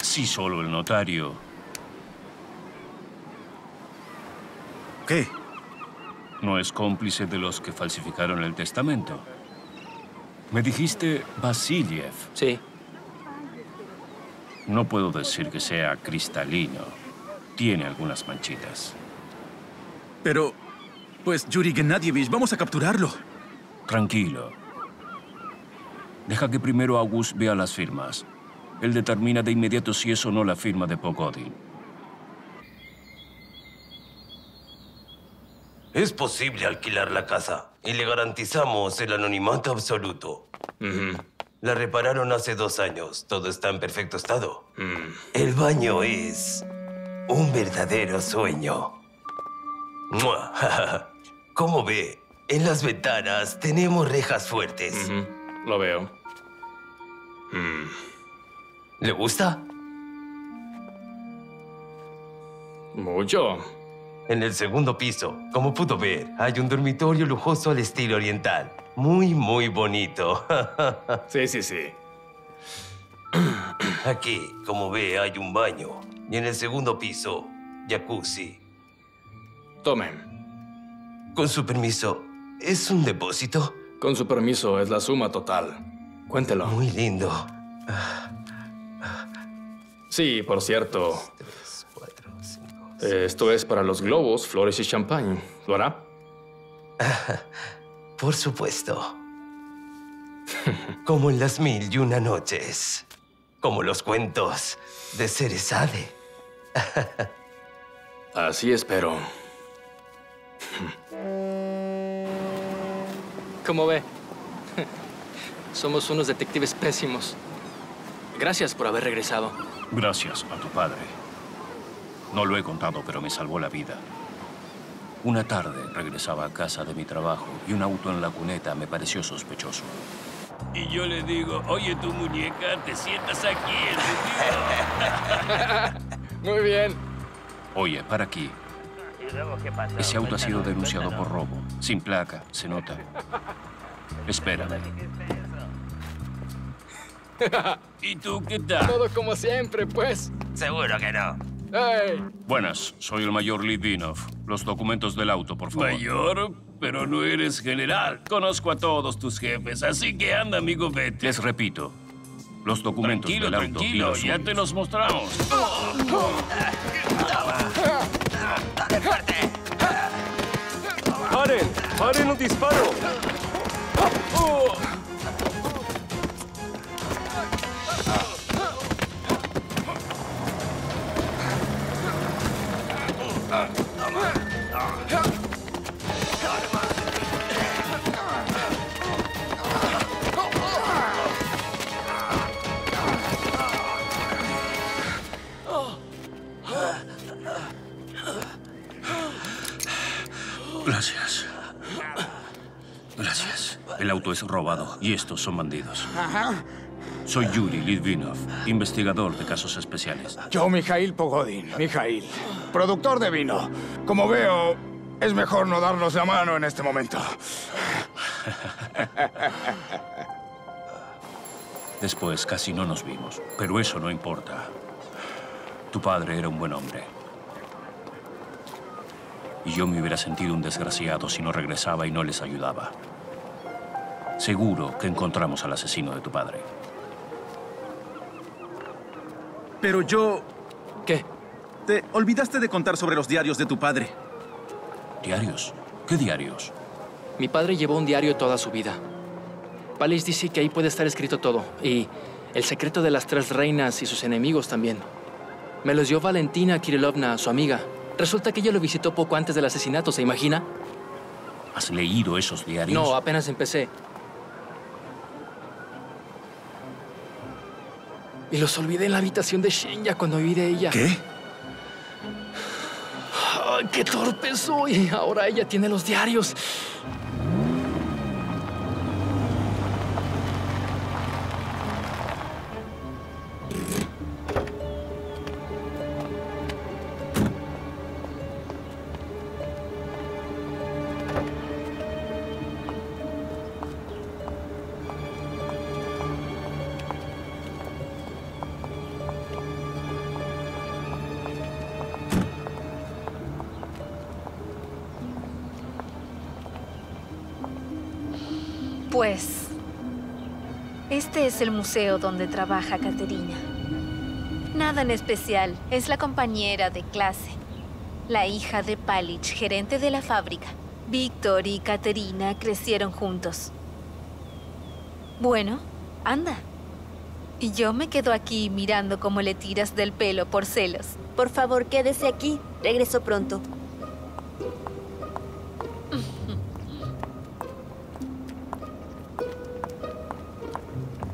[SPEAKER 10] Si solo el notario...
[SPEAKER 5] ¿Qué?
[SPEAKER 10] ¿No es cómplice de los que falsificaron el testamento? Me dijiste Vasiliev.
[SPEAKER 1] Sí.
[SPEAKER 10] No puedo decir que sea cristalino. Tiene algunas manchitas.
[SPEAKER 5] Pero, pues Yuri Gennadievich, vamos a capturarlo.
[SPEAKER 10] Tranquilo. Deja que primero August vea las firmas. Él determina de inmediato si es o no la firma de Pogodin.
[SPEAKER 3] Es posible alquilar la casa y le garantizamos el anonimato absoluto. La repararon hace dos años. Todo está en perfecto estado. El baño es un verdadero sueño. <laughs> Como ve, en las ventanas tenemos rejas fuertes.
[SPEAKER 1] Lo veo.
[SPEAKER 3] ¿Le gusta?
[SPEAKER 1] Mucho.
[SPEAKER 3] En el segundo piso, como pudo ver, hay un dormitorio lujoso al estilo oriental. Muy, muy bonito. <laughs>
[SPEAKER 1] sí, sí, sí.
[SPEAKER 3] Aquí, como ve, hay un baño. Y en el segundo piso, jacuzzi.
[SPEAKER 1] Tomen.
[SPEAKER 3] Con su permiso, ¿es un depósito?
[SPEAKER 1] Con su permiso, es la suma total. Cuéntelo.
[SPEAKER 3] Muy lindo.
[SPEAKER 1] Sí, por cierto. Esto es para los globos, flores y champán. ¿Lo hará? <laughs>
[SPEAKER 3] Por supuesto. Como en las mil y una noches. Como los cuentos de Cerezade.
[SPEAKER 1] Así espero. ¿Cómo ve? Somos unos detectives pésimos. Gracias por haber regresado.
[SPEAKER 10] Gracias a tu padre. No lo he contado, pero me salvó la vida. Una tarde regresaba a casa de mi trabajo y un auto en la cuneta me pareció sospechoso.
[SPEAKER 9] Y yo le digo, oye, tu muñeca, te sientas aquí, <laughs>
[SPEAKER 1] Muy bien.
[SPEAKER 10] Oye, para aquí. Ese auto ha sido denunciado por robo. Sin placa, se nota. Espérame. <laughs>
[SPEAKER 9] ¿Y tú qué tal?
[SPEAKER 1] Todo como siempre, pues.
[SPEAKER 3] Seguro que no.
[SPEAKER 1] Hey.
[SPEAKER 10] Buenas, soy el mayor Litvinov. Los documentos del auto, por favor.
[SPEAKER 9] Mayor, pero no eres general. Conozco a todos tus jefes, así que anda, amigo, vete.
[SPEAKER 10] Les repito, los documentos
[SPEAKER 9] Tranquilo,
[SPEAKER 10] del auto y
[SPEAKER 9] tranquilo,
[SPEAKER 10] los
[SPEAKER 9] ya te los mostramos.
[SPEAKER 13] ¡Paren! ¡Paren un disparo!
[SPEAKER 10] El auto es robado y estos son bandidos.
[SPEAKER 14] Ajá.
[SPEAKER 10] Soy Yuri Litvinov, investigador de casos especiales.
[SPEAKER 6] Yo, Mijail Pogodin. Mijail. Productor de vino. Como veo, es mejor no darnos la mano en este momento.
[SPEAKER 10] Después casi no nos vimos, pero eso no importa. Tu padre era un buen hombre. Y yo me hubiera sentido un desgraciado si no regresaba y no les ayudaba. Seguro que encontramos al asesino de tu padre.
[SPEAKER 5] Pero yo...
[SPEAKER 1] ¿Qué?
[SPEAKER 5] Te olvidaste de contar sobre los diarios de tu padre.
[SPEAKER 10] ¿Diarios? ¿Qué diarios?
[SPEAKER 1] Mi padre llevó un diario toda su vida. Palis dice que ahí puede estar escrito todo. Y el secreto de las tres reinas y sus enemigos también. Me los dio Valentina Kirilovna, su amiga. Resulta que ella lo visitó poco antes del asesinato, ¿se imagina?
[SPEAKER 10] ¿Has leído esos diarios?
[SPEAKER 1] No, apenas empecé. Y los olvidé en la habitación de Shenya cuando huí de ella.
[SPEAKER 5] ¿Qué?
[SPEAKER 1] ¡Qué torpe soy! Ahora ella tiene los diarios.
[SPEAKER 4] Es el museo donde trabaja Caterina. Nada en especial, es la compañera de clase, la hija de Palich, gerente de la fábrica. Víctor y Caterina crecieron juntos. Bueno, anda. Y yo me quedo aquí mirando cómo le tiras del pelo por celos.
[SPEAKER 8] Por favor, quédese aquí. Regreso pronto.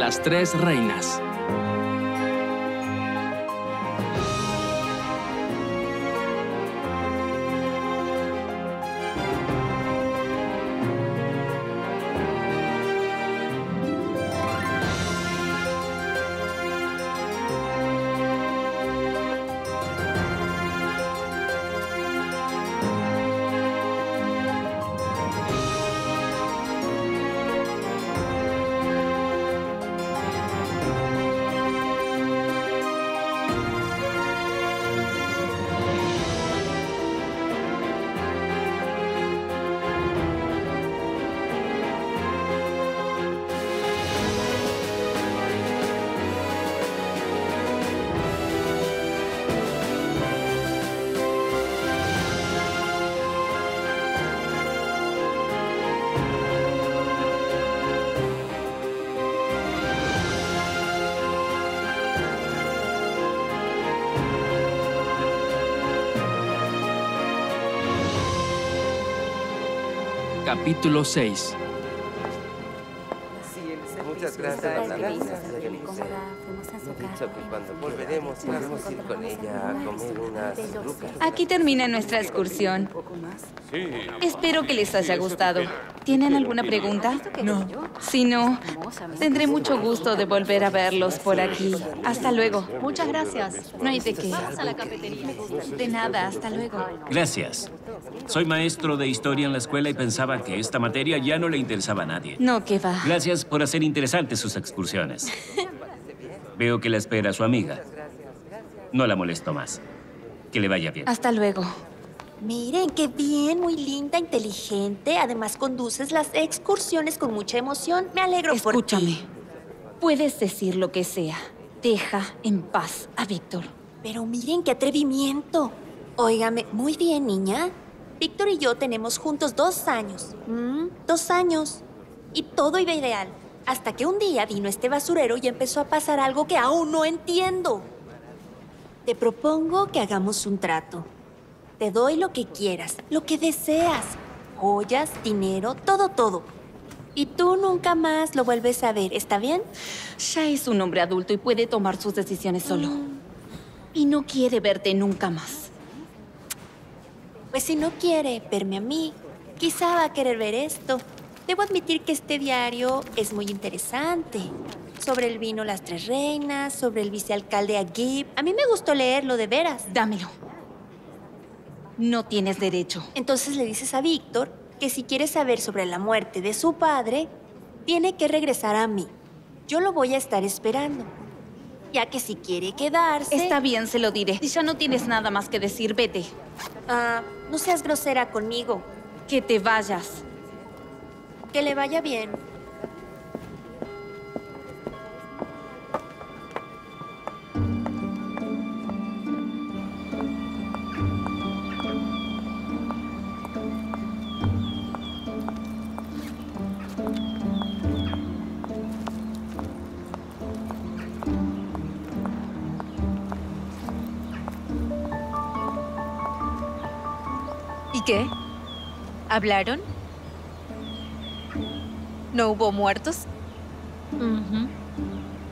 [SPEAKER 1] Las tres reinas. Capítulo 6.
[SPEAKER 3] Muchas gracias. Volveremos podemos ir con ella a comer unas.
[SPEAKER 2] Aquí termina nuestra excursión. Espero que les haya gustado. ¿Tienen alguna pregunta? No. Si no, tendré mucho gusto de volver a verlos por aquí. Hasta luego. Muchas gracias. No hay de qué. De nada, hasta luego.
[SPEAKER 9] Gracias. Soy maestro de historia en la escuela y pensaba que esta materia ya no le interesaba a nadie.
[SPEAKER 2] No, que va.
[SPEAKER 9] Gracias por hacer interesantes sus excursiones. Veo que la espera su amiga. No la molesto más. Que le vaya bien.
[SPEAKER 2] Hasta luego.
[SPEAKER 8] Miren, qué bien, muy linda, inteligente. Además, conduces las excursiones con mucha emoción. Me alegro por ti.
[SPEAKER 2] Escúchame. Puedes decir lo que sea. Deja en paz a Víctor.
[SPEAKER 8] Pero miren qué atrevimiento. Óigame, muy bien, niña. Víctor y yo tenemos juntos dos años. ¿Mm? Dos años. Y todo iba ideal. Hasta que un día vino este basurero y empezó a pasar algo que aún no entiendo. Te propongo que hagamos un trato. Te doy lo que quieras, lo que deseas. Joyas, dinero, todo, todo. Y tú nunca más lo vuelves a ver, ¿está bien?
[SPEAKER 2] Ya es un hombre adulto y puede tomar sus decisiones solo. Y no quiere verte nunca más.
[SPEAKER 8] Pues si no quiere verme a mí, quizá va a querer ver esto. Debo admitir que este diario es muy interesante. Sobre el vino Las Tres Reinas, sobre el vicealcalde Agib. A mí me gustó leerlo de veras.
[SPEAKER 2] Dámelo. No tienes derecho.
[SPEAKER 8] Entonces le dices a Víctor que si quiere saber sobre la muerte de su padre, tiene que regresar a mí. Yo lo voy a estar esperando. Ya que si quiere quedarse...
[SPEAKER 2] Está bien, se lo diré. Si ya no tienes nada más que decir, vete.
[SPEAKER 8] Ah, no seas grosera conmigo.
[SPEAKER 2] Que te vayas.
[SPEAKER 8] Que le vaya bien.
[SPEAKER 4] ¿Y qué? ¿Hablaron? ¿No hubo muertos?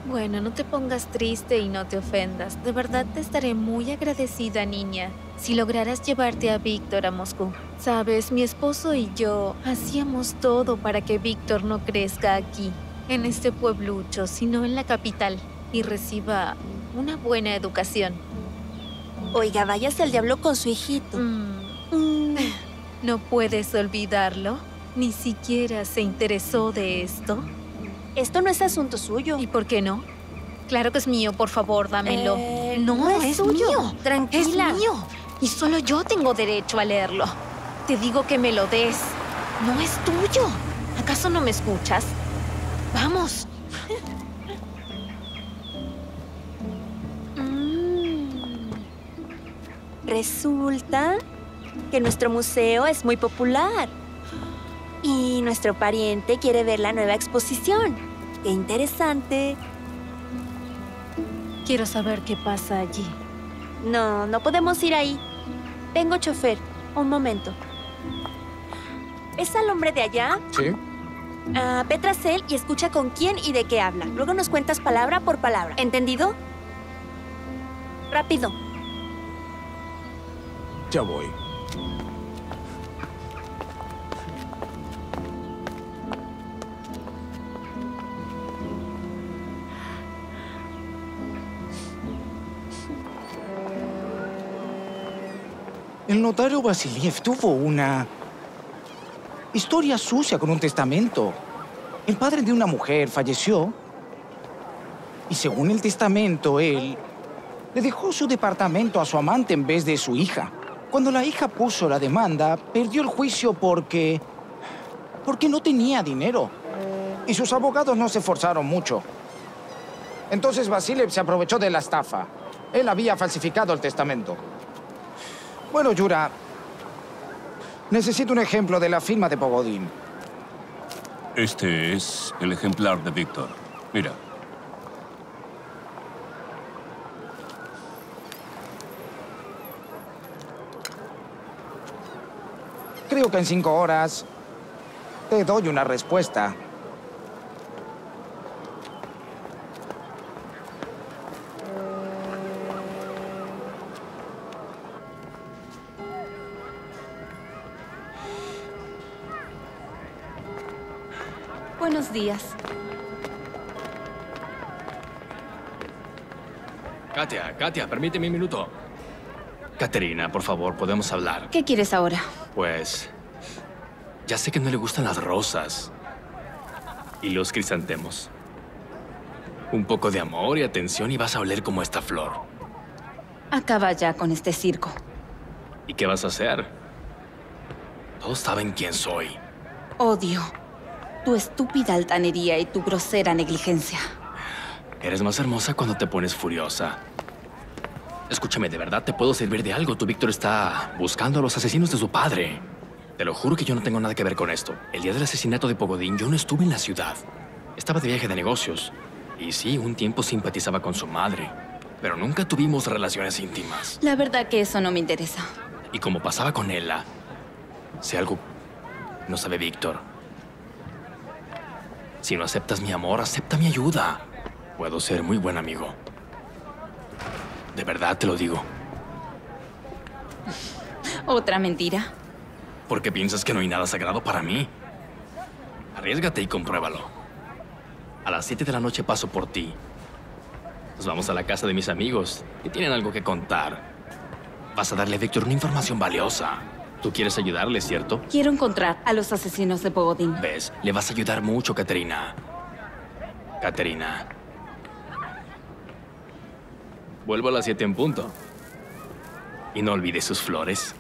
[SPEAKER 4] Bueno, no te pongas triste y no te ofendas. De verdad te estaré muy agradecida, niña, si lograras llevarte a Víctor a Moscú. Sabes, mi esposo y yo hacíamos todo para que Víctor no crezca aquí, en este pueblucho, sino en la capital, y reciba una buena educación.
[SPEAKER 8] Oiga, váyase al diablo con su hijito.
[SPEAKER 4] Mm. ¿No puedes olvidarlo? ¿Ni siquiera se interesó de esto?
[SPEAKER 8] Esto no es asunto suyo.
[SPEAKER 4] ¿Y por qué no? Claro que es mío, por favor, dámelo.
[SPEAKER 8] Eh,
[SPEAKER 4] no,
[SPEAKER 8] no es
[SPEAKER 4] es,
[SPEAKER 8] suyo.
[SPEAKER 4] mío.
[SPEAKER 8] Tranquila.
[SPEAKER 4] Es mío. Y solo yo tengo derecho a leerlo. Te digo que me lo des. No es tuyo. ¿Acaso no me escuchas? Vamos. <laughs>
[SPEAKER 8] Resulta que nuestro museo es muy popular. Y nuestro pariente quiere ver la nueva exposición. ¡Qué interesante!
[SPEAKER 4] Quiero saber qué pasa allí.
[SPEAKER 8] No, no podemos ir ahí. Tengo chofer. Un momento. ¿Es al hombre de allá?
[SPEAKER 15] Sí.
[SPEAKER 8] Ah, ve tras él y escucha con quién y de qué habla. Luego nos cuentas palabra por palabra. ¿Entendido? Rápido.
[SPEAKER 15] Ya voy.
[SPEAKER 6] El notario Vasiliev tuvo una historia sucia con un testamento. El padre de una mujer falleció y según el testamento, él le dejó su departamento a su amante en vez de su hija. Cuando la hija puso la demanda, perdió el juicio porque... porque no tenía dinero. Y sus abogados no se esforzaron mucho. Entonces Vasiliev se aprovechó de la estafa. Él había falsificado el testamento. Bueno, Yura, necesito un ejemplo de la firma de Pogodín.
[SPEAKER 10] Este es el ejemplar de Víctor. Mira.
[SPEAKER 6] Creo que en cinco horas te doy una respuesta.
[SPEAKER 2] Buenos días.
[SPEAKER 1] Katia, Katia, permíteme un minuto. Caterina, por favor, ¿podemos hablar?
[SPEAKER 2] ¿Qué quieres ahora?
[SPEAKER 1] Pues... Ya sé que no le gustan las rosas. Y los crisantemos. Un poco de amor y atención y vas a oler como esta flor.
[SPEAKER 2] Acaba ya con este circo.
[SPEAKER 1] ¿Y qué vas a hacer? Todos saben quién soy.
[SPEAKER 2] Odio tu estúpida altanería y tu grosera negligencia.
[SPEAKER 1] Eres más hermosa cuando te pones furiosa. Escúchame, de verdad te puedo servir de algo. Tu Víctor está buscando a los asesinos de su padre. Te lo juro que yo no tengo nada que ver con esto. El día del asesinato de Pogodín yo no estuve en la ciudad. Estaba de viaje de negocios. Y sí, un tiempo simpatizaba con su madre. Pero nunca tuvimos relaciones íntimas.
[SPEAKER 2] La verdad que eso no me interesa.
[SPEAKER 1] Y como pasaba con Ella, si algo no sabe Víctor. Si no aceptas mi amor, acepta mi ayuda. Puedo ser muy buen amigo. De verdad te lo digo.
[SPEAKER 2] ¿Otra mentira?
[SPEAKER 1] Porque piensas que no hay nada sagrado para mí. Arriesgate y compruébalo. A las 7 de la noche paso por ti. Nos vamos a la casa de mis amigos, que tienen algo que contar. Vas a darle a Víctor una información valiosa. Tú quieres ayudarle, ¿cierto?
[SPEAKER 2] Quiero encontrar a los asesinos de Pogodin.
[SPEAKER 1] ¿Ves? Le vas a ayudar mucho, Caterina. Caterina. Vuelvo a las 7 en punto. Y no olvides sus flores.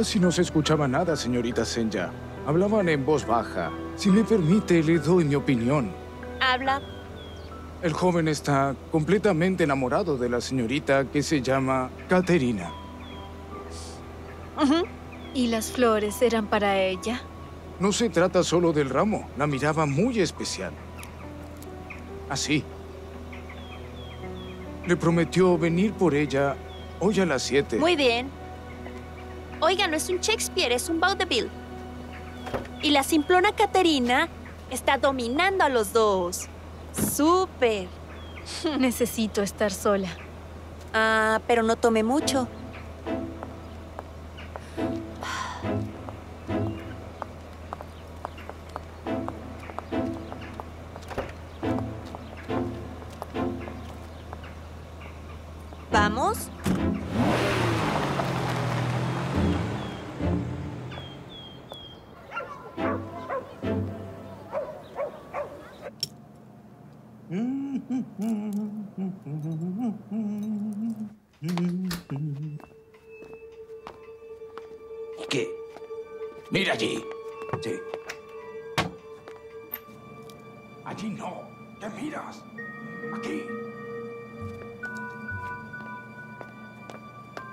[SPEAKER 6] Casi no se escuchaba nada, señorita Senya. Hablaban en voz baja. Si me permite, le doy mi opinión.
[SPEAKER 8] Habla.
[SPEAKER 6] El joven está completamente enamorado de la señorita que se llama Caterina.
[SPEAKER 4] ¿Y las flores eran para ella?
[SPEAKER 6] No se trata solo del ramo. La miraba muy especial. Así. Le prometió venir por ella hoy a las 7.
[SPEAKER 8] Muy bien. Oiga, no es un Shakespeare, es un vaudeville. Y la simplona Caterina está dominando a los dos. ¡Súper! <laughs>
[SPEAKER 4] Necesito estar sola.
[SPEAKER 8] Ah, pero no tome mucho.
[SPEAKER 16] ¿Qué? Mira allí. Sí. Allí no. ¿Qué miras? Aquí.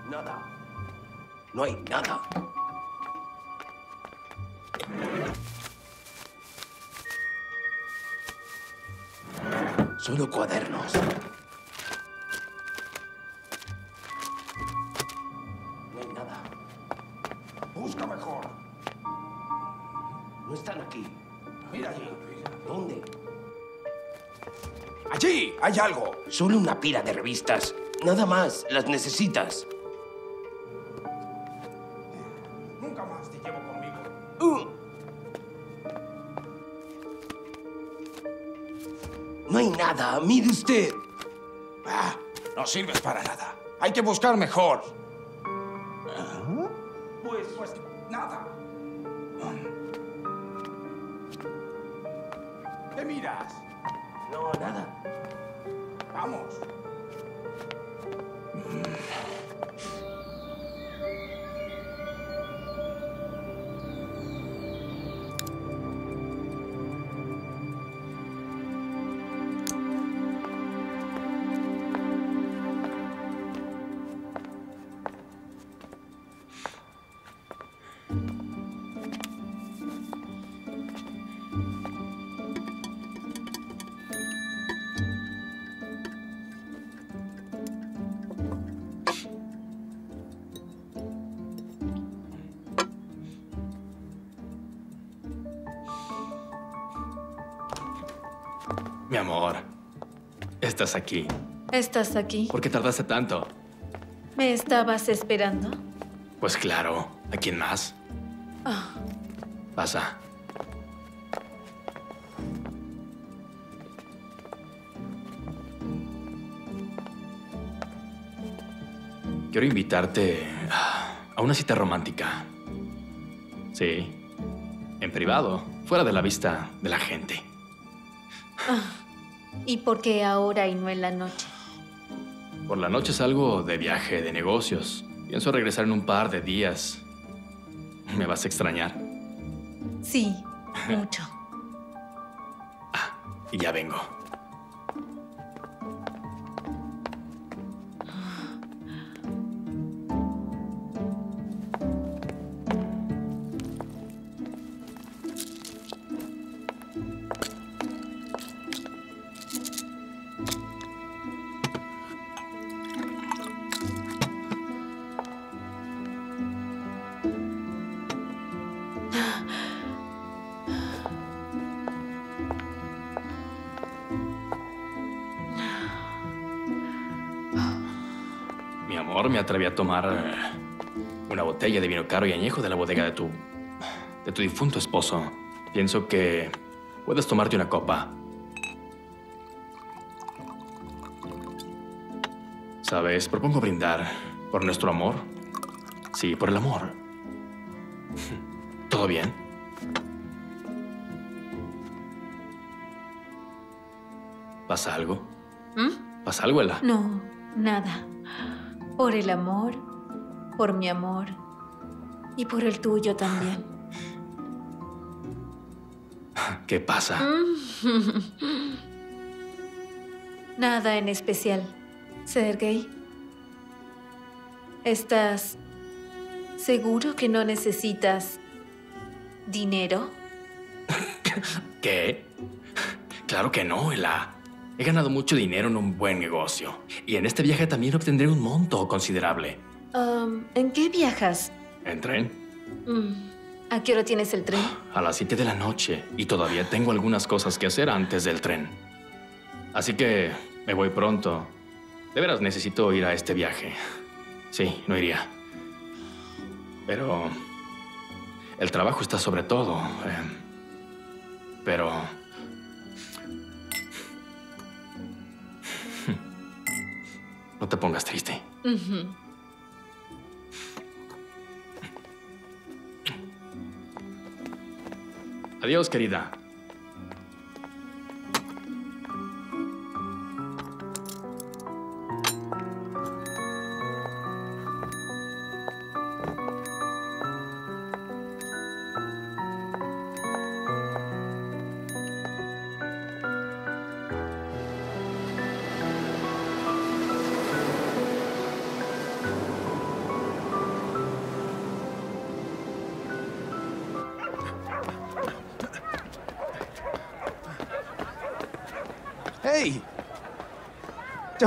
[SPEAKER 3] Nada. No hay nada. Solo cuadernos. No están aquí.
[SPEAKER 16] Mira allí.
[SPEAKER 3] ¿Dónde?
[SPEAKER 16] Allí hay algo.
[SPEAKER 3] Solo una pila de revistas. Nada más. Las necesitas.
[SPEAKER 16] Nunca más te llevo conmigo.
[SPEAKER 3] Uh. No hay nada. Mire usted.
[SPEAKER 16] Ah, no sirves para nada. Hay que buscar mejor. Pues, pues, ¿Qué miras?
[SPEAKER 3] No, nada.
[SPEAKER 16] Vamos.
[SPEAKER 1] Estás aquí.
[SPEAKER 4] ¿Estás aquí?
[SPEAKER 1] ¿Por qué tardaste tanto?
[SPEAKER 4] ¿Me estabas esperando?
[SPEAKER 1] Pues claro, ¿a quién más?
[SPEAKER 4] Ah,
[SPEAKER 1] Pasa. Quiero invitarte a una cita romántica. Sí, en privado, fuera de la vista de la gente.
[SPEAKER 4] ah. ¿Y por qué ahora y no en la noche?
[SPEAKER 1] Por la noche salgo de viaje de negocios. Pienso regresar en un par de días. ¿Me vas a extrañar?
[SPEAKER 4] Sí, mucho. <laughs>
[SPEAKER 1] Y ya vengo. Atreví a tomar eh, una botella de vino caro y añejo de la bodega de tu. de tu difunto esposo. Pienso que puedes tomarte una copa. Sabes, propongo brindar por nuestro amor. Sí, por el amor. ¿Todo bien? ¿Pasa algo?
[SPEAKER 4] ¿Mm?
[SPEAKER 1] ¿Pasa algo, Ella?
[SPEAKER 4] No, nada. Por el amor, por mi amor y por el tuyo también.
[SPEAKER 1] ¿Qué pasa? <laughs>
[SPEAKER 4] Nada en especial. Sergei, ¿estás seguro que no necesitas dinero? <laughs>
[SPEAKER 1] ¿Qué? Claro que no, Ela. He ganado mucho dinero en un buen negocio. Y en este viaje también obtendré un monto considerable.
[SPEAKER 4] Um, ¿En qué viajas?
[SPEAKER 1] ¿En tren?
[SPEAKER 4] Mm, ¿A qué hora tienes el tren?
[SPEAKER 1] A las 7 de la noche. Y todavía tengo algunas cosas que hacer antes del tren. Así que me voy pronto. De veras necesito ir a este viaje. Sí, no iría. Pero... El trabajo está sobre todo. eh, pero... No te pongas triste. Adiós, querida.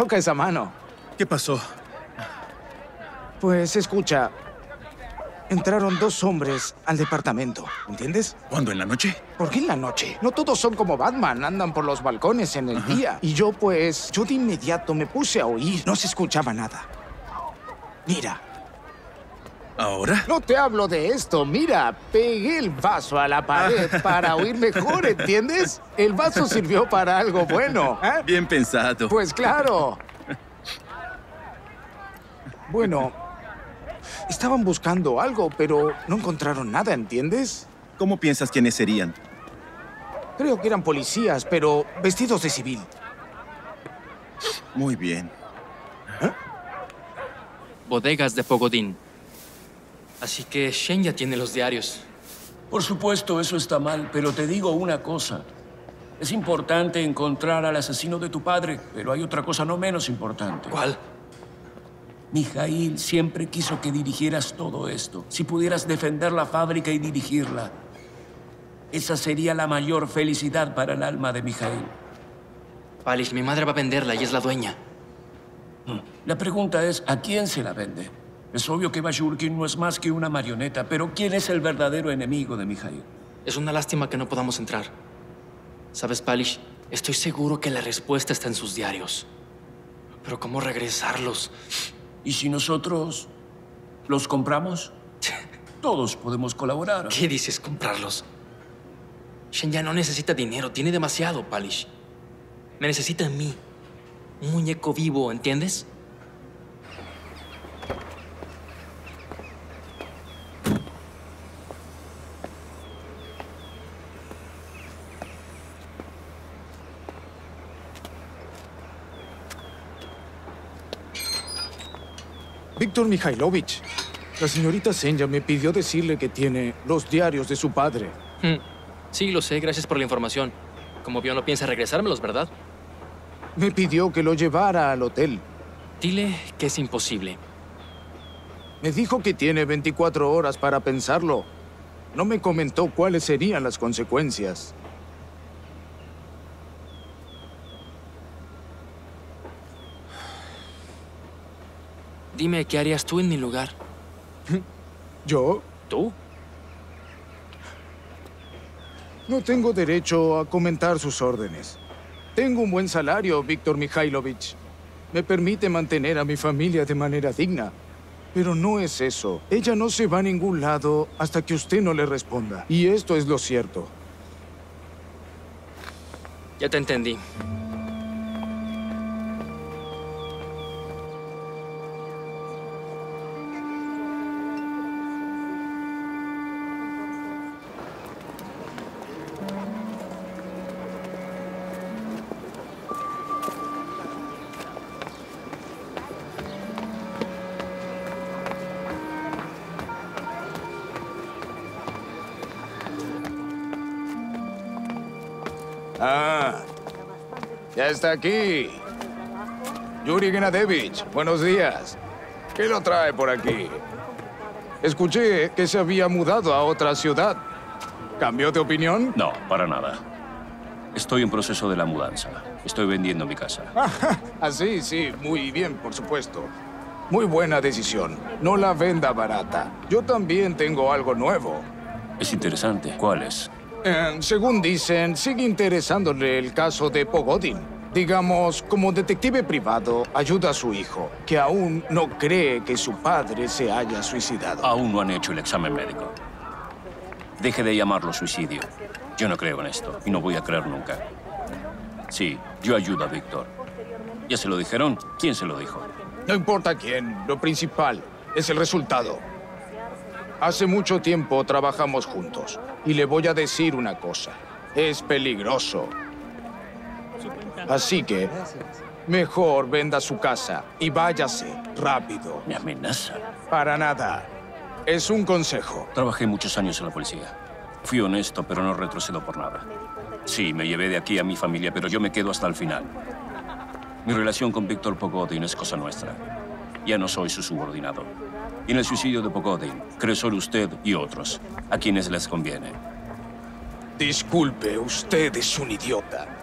[SPEAKER 6] Toca esa mano.
[SPEAKER 5] ¿Qué pasó?
[SPEAKER 6] Pues escucha. Entraron dos hombres al departamento, ¿entiendes?
[SPEAKER 5] ¿Cuándo? ¿En la noche?
[SPEAKER 6] ¿Por qué en la noche? No todos son como Batman, andan por los balcones en el día. Y yo, pues, yo de inmediato me puse a oír. No se escuchaba nada. Mira.
[SPEAKER 5] ¿Ahora?
[SPEAKER 6] No te hablo de esto. Mira, pegué el vaso a la pared para oír mejor, ¿entiendes? El vaso sirvió para algo bueno. ¿eh?
[SPEAKER 5] Bien pensado.
[SPEAKER 6] Pues claro. Bueno, estaban buscando algo, pero no encontraron nada, ¿entiendes?
[SPEAKER 5] ¿Cómo piensas quiénes serían?
[SPEAKER 6] Creo que eran policías, pero vestidos de civil.
[SPEAKER 5] Muy bien.
[SPEAKER 1] Bodegas de Pogodín. Así que Shen ya tiene los diarios.
[SPEAKER 9] Por supuesto, eso está mal, pero te digo una cosa. Es importante encontrar al asesino de tu padre, pero hay otra cosa no menos importante.
[SPEAKER 1] ¿Cuál?
[SPEAKER 9] Mijail siempre quiso que dirigieras todo esto. Si pudieras defender la fábrica y dirigirla, esa sería la mayor felicidad para el alma de Mijail.
[SPEAKER 1] Palish, mi madre va a venderla y es la dueña.
[SPEAKER 9] La pregunta es, ¿a quién se la vende? Es obvio que Bashurkin no es más que una marioneta, pero ¿quién es el verdadero enemigo de Mijail?
[SPEAKER 1] Es una lástima que no podamos entrar. ¿Sabes, Palish? Estoy seguro que la respuesta está en sus diarios. Pero ¿cómo regresarlos?
[SPEAKER 9] ¿Y si nosotros los compramos? Todos podemos colaborar.
[SPEAKER 1] ¿Qué dices, comprarlos? Shen ya no necesita dinero, tiene demasiado, Palish. Me necesita a mí. Un muñeco vivo, ¿entiendes?
[SPEAKER 6] Víctor Mikhailovich. La señorita Senya me pidió decirle que tiene los diarios de su padre.
[SPEAKER 1] Hmm. Sí, lo sé. Gracias por la información. Como vio, no piensa regresármelos, ¿verdad?
[SPEAKER 6] Me pidió que lo llevara al hotel.
[SPEAKER 1] Dile que es imposible.
[SPEAKER 6] Me dijo que tiene 24 horas para pensarlo. No me comentó cuáles serían las consecuencias.
[SPEAKER 1] Dime, ¿qué harías tú en mi lugar? <laughs>
[SPEAKER 6] ¿Yo?
[SPEAKER 1] ¿Tú?
[SPEAKER 6] No tengo derecho a comentar sus órdenes. Tengo un buen salario, Víctor Mikhailovich. Me permite mantener a mi familia de manera digna. Pero no es eso. Ella no se va a ningún lado hasta que usted no le responda. Y esto es lo cierto.
[SPEAKER 1] Ya te entendí.
[SPEAKER 6] Está aquí. Yuri Genadevich, buenos días. ¿Qué lo trae por aquí? Escuché que se había mudado a otra ciudad. ¿Cambió de opinión?
[SPEAKER 10] No, para nada. Estoy en proceso de la mudanza. Estoy vendiendo mi casa. <laughs>
[SPEAKER 6] Ah, sí, sí, muy bien, por supuesto. Muy buena decisión. No la venda barata. Yo también tengo algo nuevo.
[SPEAKER 10] Es interesante. ¿Cuál es?
[SPEAKER 6] Eh, según dicen, sigue interesándole el caso de Pogodin. Digamos, como detective privado, ayuda a su hijo, que aún no cree que su padre se haya suicidado.
[SPEAKER 10] Aún no han hecho el examen médico. Deje de llamarlo suicidio. Yo no creo en esto y no voy a creer nunca. Sí, yo ayudo a Víctor. ¿Ya se lo dijeron? ¿Quién se lo dijo?
[SPEAKER 6] No importa quién, lo principal es el resultado. Hace mucho tiempo trabajamos juntos y le voy a decir una cosa. Es peligroso. Así que, mejor venda su casa y váyase rápido.
[SPEAKER 10] ¿Me amenaza?
[SPEAKER 6] Para nada. Es un consejo.
[SPEAKER 10] Trabajé muchos años en la policía. Fui honesto, pero no retrocedo por nada. Sí, me llevé de aquí a mi familia, pero yo me quedo hasta el final. Mi relación con Víctor Pogodin es cosa nuestra. Ya no soy su subordinado. Y en el suicidio de Pogodin, creo solo usted y otros, a quienes les conviene.
[SPEAKER 6] Disculpe, usted es un idiota.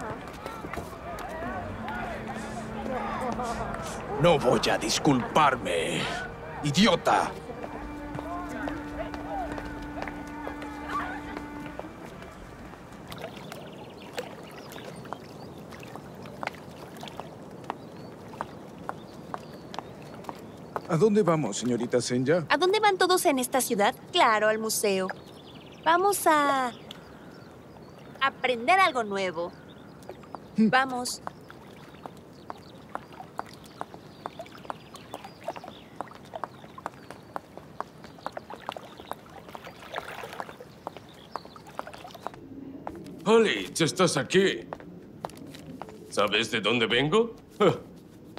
[SPEAKER 6] No voy a disculparme. Idiota. ¿A dónde vamos, señorita Senya?
[SPEAKER 8] ¿A dónde van todos en esta ciudad? Claro, al museo. Vamos a... aprender algo nuevo. Vamos.
[SPEAKER 3] Holly, ya estás aquí. ¿Sabes de dónde vengo? <laughs>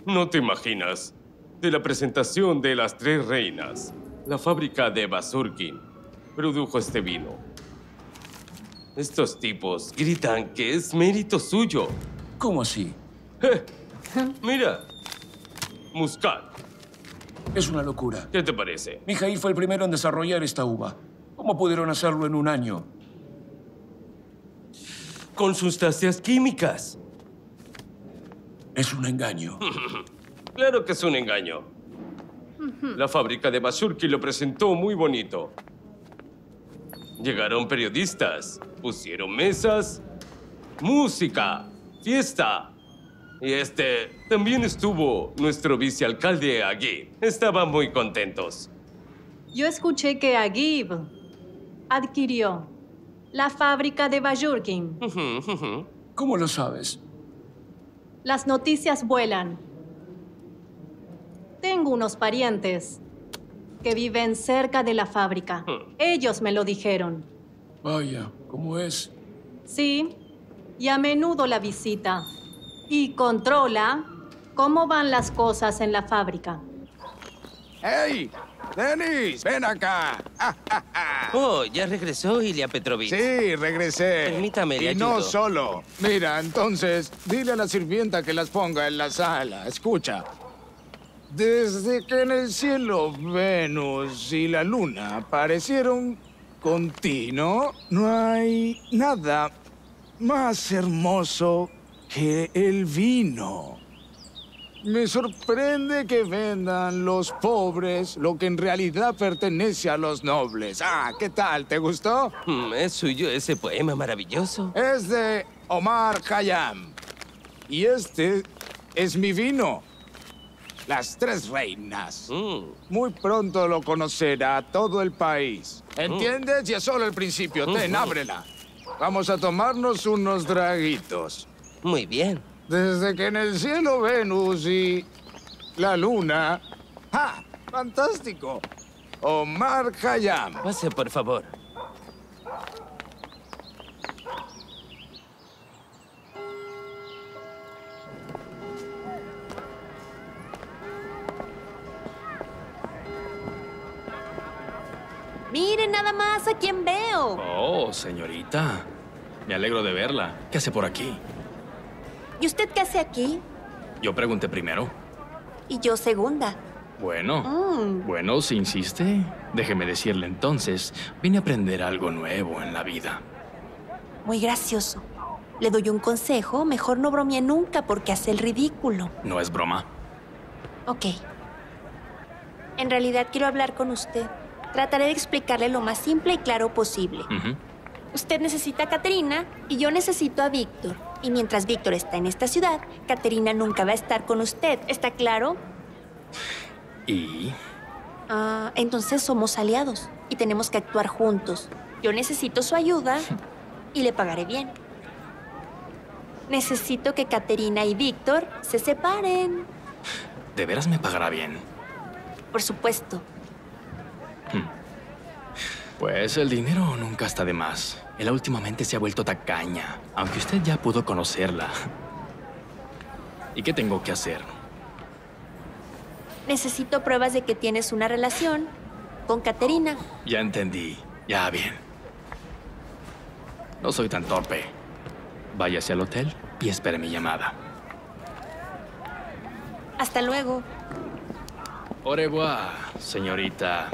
[SPEAKER 3] No te imaginas. De la presentación de las tres reinas. La fábrica de Basurkin produjo este vino. Estos tipos gritan que es mérito suyo.
[SPEAKER 10] ¿Cómo así?
[SPEAKER 3] Eh, mira. Muscat.
[SPEAKER 10] Es una locura.
[SPEAKER 3] ¿Qué te parece?
[SPEAKER 10] Mijail fue el primero en desarrollar esta uva. ¿Cómo pudieron hacerlo en un año?
[SPEAKER 3] Con sustancias químicas.
[SPEAKER 10] Es un engaño. <laughs>
[SPEAKER 3] Claro que es un engaño. La fábrica de Basurki lo presentó muy bonito. Llegaron periodistas, pusieron mesas, música, fiesta. Y este, también estuvo nuestro vicealcalde aquí. Estaban muy contentos.
[SPEAKER 17] Yo escuché que Agib adquirió la fábrica de Bajurkin.
[SPEAKER 10] ¿Cómo lo sabes?
[SPEAKER 17] Las noticias vuelan. Tengo unos parientes que viven cerca de la fábrica. Ellos me lo dijeron.
[SPEAKER 10] Vaya, ¿cómo es?
[SPEAKER 17] Sí, y a menudo la visita. Y controla cómo van las cosas en la fábrica.
[SPEAKER 6] ¡Hey! ¡Denis! ¡Ven acá! <laughs>
[SPEAKER 3] Oh, ya regresó Ilya Petrovich.
[SPEAKER 6] Sí, regresé.
[SPEAKER 3] Permítame, le
[SPEAKER 6] Y no solo. Mira, entonces, dile a la sirvienta que las ponga en la sala. Escucha. Desde que en el cielo Venus y la luna aparecieron continuo, no hay nada más hermoso que el vino. Me sorprende que vendan los pobres lo que en realidad pertenece a los nobles. Ah, ¿qué tal? ¿Te gustó?
[SPEAKER 3] Mm, ¿Es suyo ese poema maravilloso?
[SPEAKER 6] Es de Omar Khayyam. Y este es mi vino. Las tres reinas. Muy pronto lo conocerá todo el país. ¿Entiendes? Y es solo el principio. Ten, ábrela. Vamos a tomarnos unos draguitos.
[SPEAKER 3] Muy bien.
[SPEAKER 6] Desde que en el cielo Venus y la luna... ¡Ah! ¡Fantástico! Omar Khayyam.
[SPEAKER 3] Pase, por favor.
[SPEAKER 8] Miren nada más a quién veo.
[SPEAKER 1] Oh, señorita. Me alegro de verla. ¿Qué hace por aquí?
[SPEAKER 8] ¿Y usted qué hace aquí?
[SPEAKER 1] Yo pregunté primero.
[SPEAKER 8] Y yo segunda.
[SPEAKER 1] Bueno,
[SPEAKER 8] Mm.
[SPEAKER 1] bueno, si insiste, déjeme decirle entonces, vine a aprender algo nuevo en la vida.
[SPEAKER 8] Muy gracioso. Le doy un consejo, mejor no bromee nunca porque hace el ridículo.
[SPEAKER 1] No es broma.
[SPEAKER 8] Ok. En realidad quiero hablar con usted. Trataré de explicarle lo más simple y claro posible. Usted necesita a Caterina y yo necesito a Víctor. Y mientras Víctor está en esta ciudad, Caterina nunca va a estar con usted. ¿Está claro?
[SPEAKER 1] ¿Y?
[SPEAKER 8] Ah, entonces somos aliados y tenemos que actuar juntos. Yo necesito su ayuda <laughs> y le pagaré bien. Necesito que Caterina y Víctor se separen.
[SPEAKER 1] ¿De veras me pagará bien?
[SPEAKER 8] Por supuesto.
[SPEAKER 1] Pues el dinero nunca está de más. Ella últimamente se ha vuelto tacaña, aunque usted ya pudo conocerla. ¿Y qué tengo que hacer?
[SPEAKER 8] Necesito pruebas de que tienes una relación con Caterina.
[SPEAKER 1] Ya entendí. Ya bien. No soy tan torpe. Váyase al hotel y espere mi llamada.
[SPEAKER 8] Hasta luego.
[SPEAKER 1] Au revoir, señorita.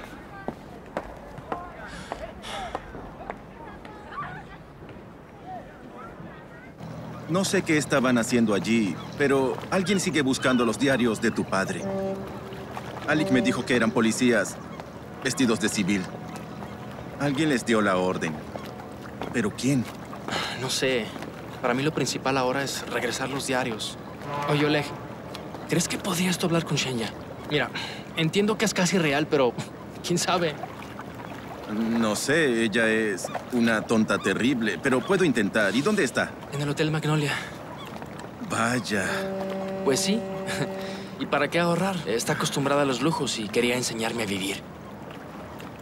[SPEAKER 5] No sé qué estaban haciendo allí, pero alguien sigue buscando los diarios de tu padre. Alec me dijo que eran policías vestidos de civil. Alguien les dio la orden. ¿Pero quién?
[SPEAKER 18] No sé. Para mí lo principal ahora es regresar los diarios. Oye, Oleg, ¿crees que podría esto hablar con Shenya? Mira, entiendo que es casi real, pero quién sabe.
[SPEAKER 5] No sé, ella es una tonta terrible, pero puedo intentar. ¿Y dónde está?
[SPEAKER 18] En el Hotel Magnolia.
[SPEAKER 5] Vaya.
[SPEAKER 18] Pues sí. <laughs> ¿Y para qué ahorrar? Está acostumbrada a los lujos y quería enseñarme a vivir.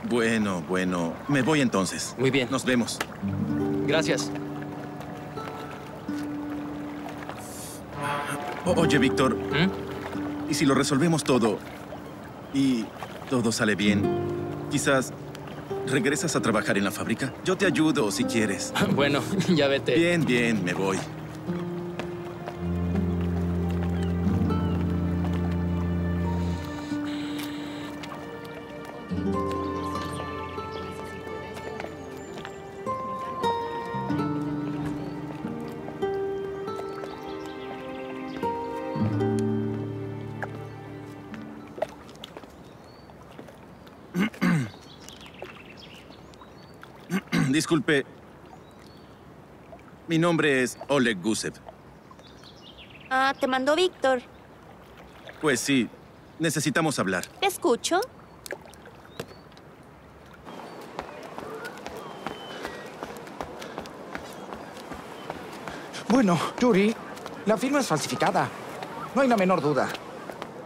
[SPEAKER 5] Bueno, bueno. Me voy entonces.
[SPEAKER 18] Muy bien.
[SPEAKER 5] Nos vemos.
[SPEAKER 18] Gracias.
[SPEAKER 5] O- oye, Víctor.
[SPEAKER 18] ¿Mm?
[SPEAKER 5] ¿Y si lo resolvemos todo y todo sale bien? Quizás regresas a trabajar en la fábrica. Yo te ayudo si quieres. <laughs>
[SPEAKER 18] Bueno, ya vete.
[SPEAKER 5] Bien, bien, me voy. Disculpe. Mi nombre es Oleg Gusev.
[SPEAKER 8] Ah, te mandó Víctor.
[SPEAKER 5] Pues sí, necesitamos hablar.
[SPEAKER 8] Te escucho.
[SPEAKER 19] Bueno, Yuri, la firma es falsificada. No hay la menor duda.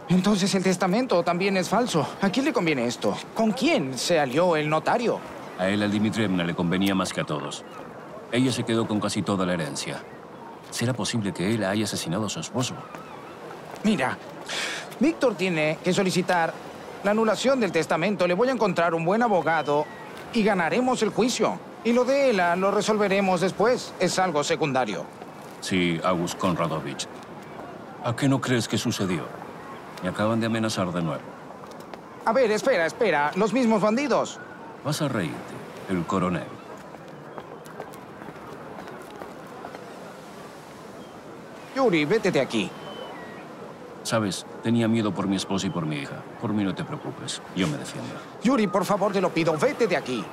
[SPEAKER 19] Entonces el testamento también es falso. ¿A quién le conviene esto? ¿Con quién se alió el notario?
[SPEAKER 10] A él, a Dimitrievna, le convenía más que a todos. Ella se quedó con casi toda la herencia. ¿Será posible que él haya asesinado a su esposo?
[SPEAKER 19] Mira, Víctor tiene que solicitar
[SPEAKER 6] La anulación del testamento le voy a encontrar un buen abogado y ganaremos el juicio. Y lo de Ela lo resolveremos después. Es algo secundario.
[SPEAKER 10] Sí, August Konradovich. ¿A qué no crees que sucedió? Me acaban de amenazar de nuevo.
[SPEAKER 6] A ver, espera, espera. Los mismos bandidos.
[SPEAKER 10] Vas a reírte, el coronel.
[SPEAKER 6] Yuri, vete de aquí.
[SPEAKER 10] Sabes, tenía miedo por mi esposa y por mi hija. Por mí no te preocupes, yo me defiendo.
[SPEAKER 6] Yuri, por favor, te lo pido, vete de aquí.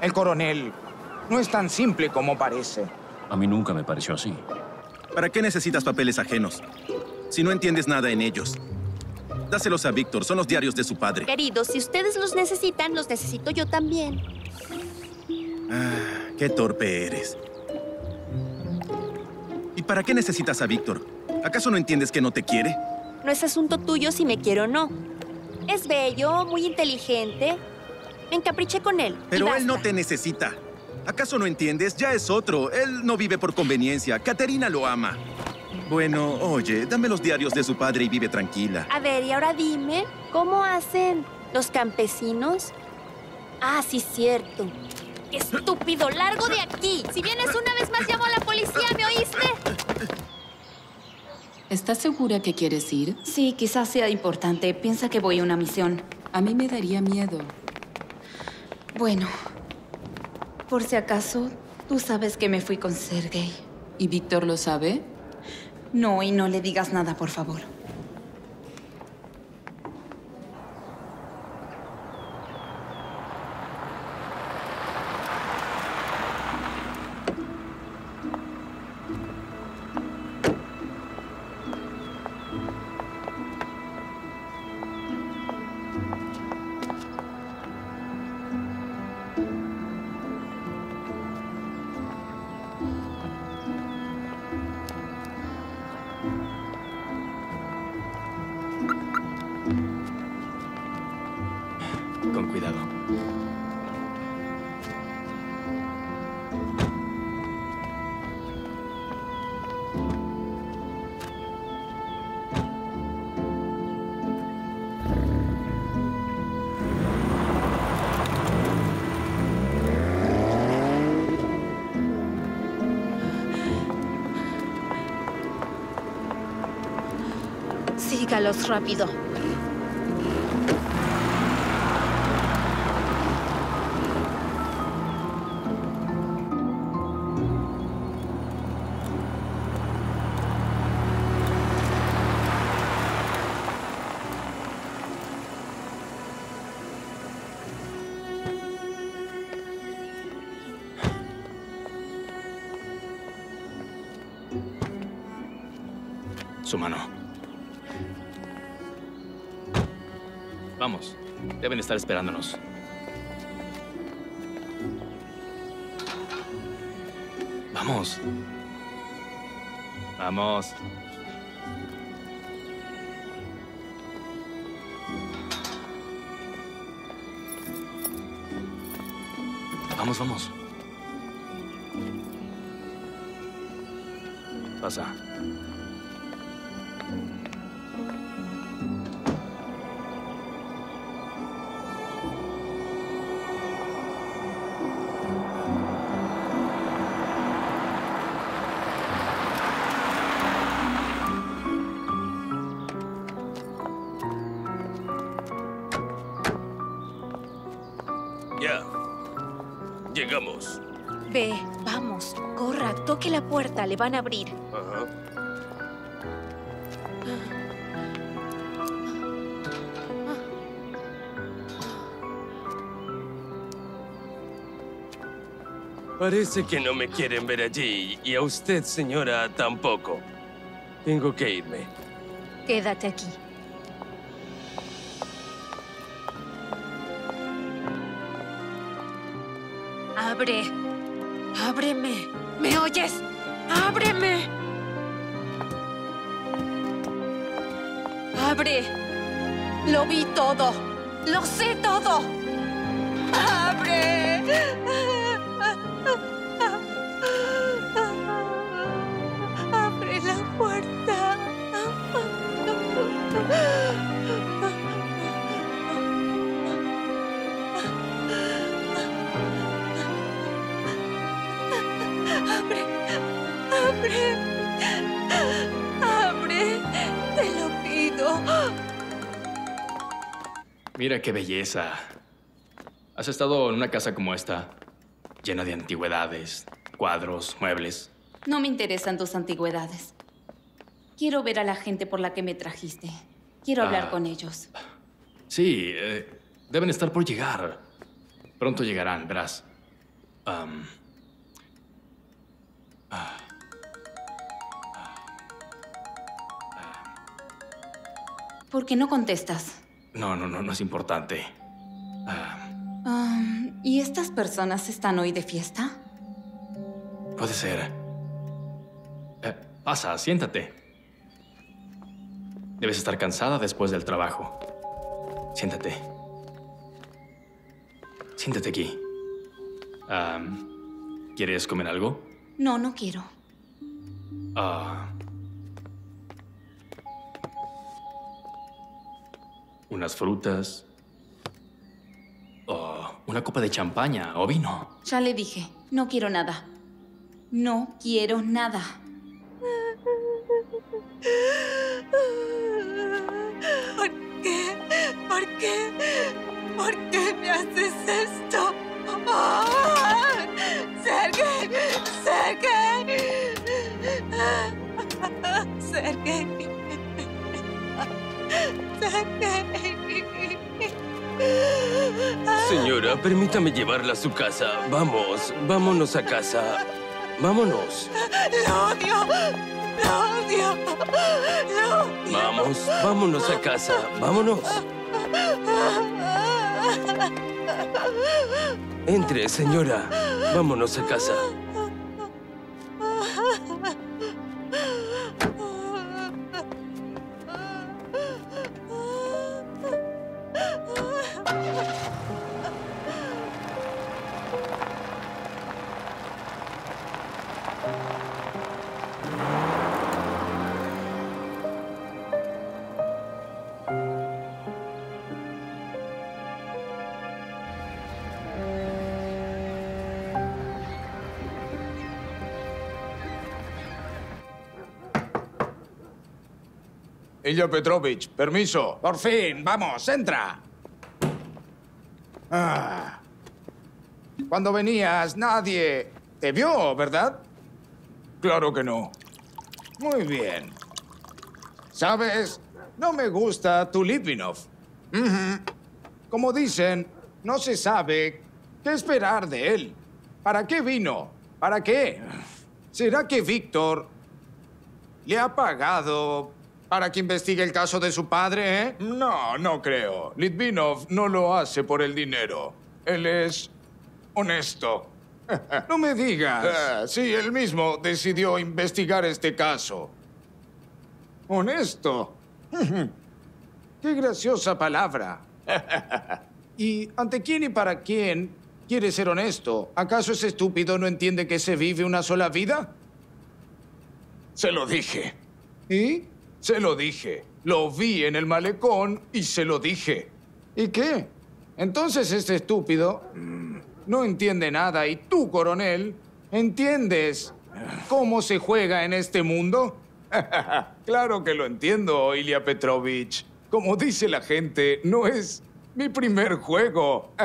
[SPEAKER 6] El coronel no es tan simple como parece.
[SPEAKER 10] A mí nunca me pareció así.
[SPEAKER 5] ¿Para qué necesitas papeles ajenos? Si no entiendes nada en ellos. Dáselos a Víctor, son los diarios de su padre.
[SPEAKER 8] Queridos, si ustedes los necesitan, los necesito yo también.
[SPEAKER 5] Ah, qué torpe eres. ¿Y para qué necesitas a Víctor? ¿Acaso no entiendes que no te quiere?
[SPEAKER 8] No es asunto tuyo si me quiere o no. Es bello, muy inteligente. Me encapriché con él.
[SPEAKER 5] Pero él no te necesita. ¿Acaso no entiendes? Ya es otro. Él no vive por conveniencia. Caterina lo ama. Bueno, oye, dame los diarios de su padre y vive tranquila.
[SPEAKER 8] A ver, y ahora dime, ¿cómo hacen los campesinos? Ah, sí, cierto. ¡Qué estúpido! ¡Largo de aquí! Si vienes una vez más, llamo a la policía, ¿me oíste?
[SPEAKER 2] ¿Estás segura que quieres ir? Sí, quizás sea importante. Piensa que voy a una misión. A mí me daría miedo. Bueno, por si acaso, tú sabes que me fui con Sergei. ¿Y Víctor lo sabe? No, y no le digas nada, por favor.
[SPEAKER 4] Rápido.
[SPEAKER 1] Su mano. Estar esperándonos. Vamos. Vamos. Vamos, vamos.
[SPEAKER 4] Le van a abrir.
[SPEAKER 3] Ajá. Parece que no me quieren ver allí y a usted, señora, tampoco. Tengo que irme.
[SPEAKER 4] Quédate aquí. Abre. Ábreme. ¿Me oyes? Ábreme. Abre. Lo vi todo. Lo sé todo.
[SPEAKER 1] Mira qué belleza. ¿Has estado en una casa como esta? Llena de antigüedades, cuadros, muebles.
[SPEAKER 2] No me interesan tus antigüedades. Quiero ver a la gente por la que me trajiste. Quiero hablar
[SPEAKER 1] Ah.
[SPEAKER 2] con ellos.
[SPEAKER 1] Sí, eh, deben estar por llegar. Pronto llegarán, verás. Am,
[SPEAKER 2] ¿Por qué no contestas?
[SPEAKER 1] No, no, no, no es importante.
[SPEAKER 2] Ah, ¿Y estas personas están hoy de fiesta?
[SPEAKER 1] Puede ser. Eh, pasa, siéntate. Debes estar cansada después del trabajo. Siéntate. Siéntate aquí. Am, ¿Quieres comer algo?
[SPEAKER 2] No, no quiero.
[SPEAKER 1] Ah. Unas frutas. O una copa de champaña o vino.
[SPEAKER 2] Ya le dije, no quiero nada. No quiero nada.
[SPEAKER 4] ¿Por qué? ¿Por qué? ¿Por qué me haces esto? ¡Sergey! ¡Sergey! ¡Sergey!
[SPEAKER 3] Señora, permítame llevarla a su casa. Vamos, vámonos a casa. Vámonos.
[SPEAKER 4] ¡Lo odio! ¡Lo odio! ¡Lo odio!
[SPEAKER 3] Vamos, vámonos a casa. Vámonos. Entre, señora. Vámonos a casa.
[SPEAKER 20] Ilya Petrovich, permiso.
[SPEAKER 6] Por fin, vamos, entra. Ah. Cuando venías, nadie te vio, ¿verdad?
[SPEAKER 20] Claro que no.
[SPEAKER 6] Muy bien. ¿Sabes? No me gusta tu Litvinov. Ujú. Como dicen, no se sabe qué esperar de él. ¿Para qué vino? ¿Para qué? ¿Será que Víctor le ha pagado para que investigue el caso de su padre, eh?
[SPEAKER 20] No, no creo. Litvinov no lo hace por el dinero. Él es honesto. <laughs>
[SPEAKER 6] No me digas.
[SPEAKER 20] Ah, sí, él mismo decidió investigar este caso.
[SPEAKER 6] Honesto. <laughs> Qué graciosa palabra. <laughs> ¿Y ante quién y para quién quiere ser honesto? ¿Acaso ese estúpido no entiende que se vive una sola vida?
[SPEAKER 20] Se lo dije.
[SPEAKER 6] ¿Y?
[SPEAKER 20] Se lo dije. Lo vi en el malecón y se lo dije.
[SPEAKER 6] ¿Y qué? Entonces este estúpido no entiende nada y tú, coronel, ¿entiendes cómo se juega en este mundo? <laughs>
[SPEAKER 20] claro que lo entiendo, Ilya Petrovich. Como dice la gente, no es mi primer juego. <laughs>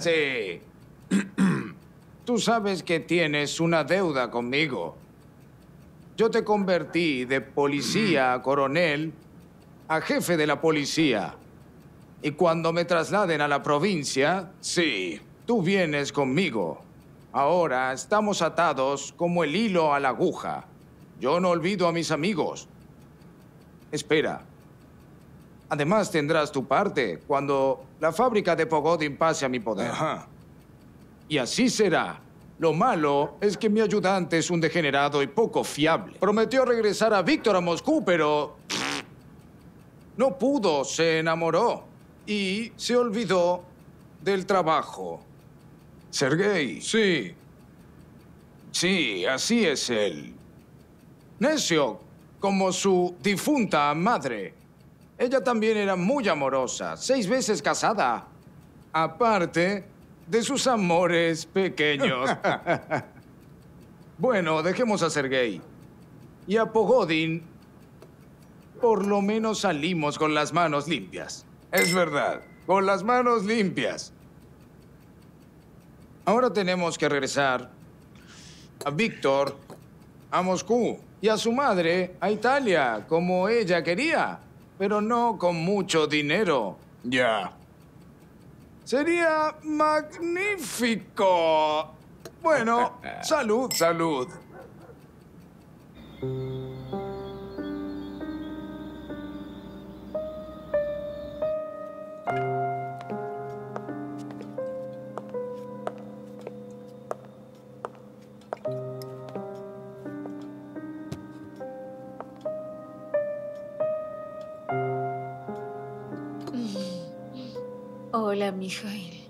[SPEAKER 6] Sí. <clears throat> Tú sabes que tienes una deuda conmigo. Yo te convertí de policía a coronel a jefe de la policía. Y cuando me trasladen a la provincia, sí, tú vienes conmigo. Ahora estamos atados como el hilo a la aguja. Yo no olvido a mis amigos. Espera. Además tendrás tu parte cuando la fábrica de Pogodin pase a mi poder. Y así será. Lo malo es que mi ayudante es un degenerado y poco fiable. Prometió regresar a Víctor a Moscú, pero... No pudo, se enamoró. Y se olvidó del trabajo.
[SPEAKER 20] Sergei.
[SPEAKER 6] Sí. Sí, así es él. Necio, como su difunta madre. Ella también era muy amorosa, seis veces casada. Aparte, de sus amores pequeños. bueno, dejemos a Sergei. Y a Pogodin, por lo menos salimos con las manos limpias. Es verdad, con las manos limpias. Ahora tenemos que regresar a Víctor, a Moscú y a su madre a Italia, como ella quería, pero no con mucho dinero. Ya. Sería magnífico. Bueno, <laughs> salud, salud. <laughs>
[SPEAKER 4] Hola, Mijail.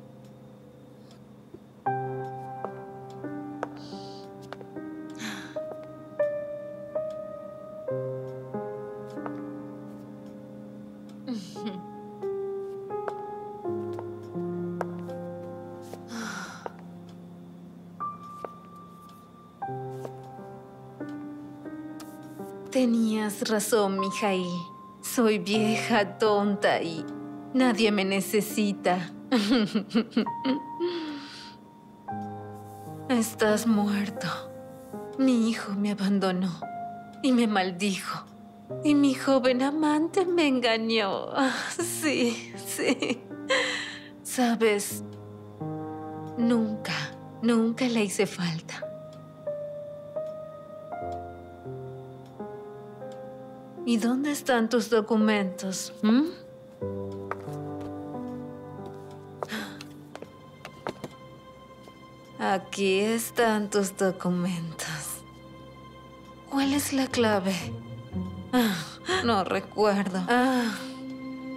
[SPEAKER 4] Tenías razón, Mijail. Soy vieja, tonta y nadie me necesita. Estás muerto. Mi hijo me abandonó y me maldijo. Y mi joven amante me engañó. Sí, sí. Sabes, nunca, nunca le hice falta. ¿Y dónde están tus documentos? mm? Aquí están tus documentos. ¿Cuál es la clave? Ah, no recuerdo. Ah,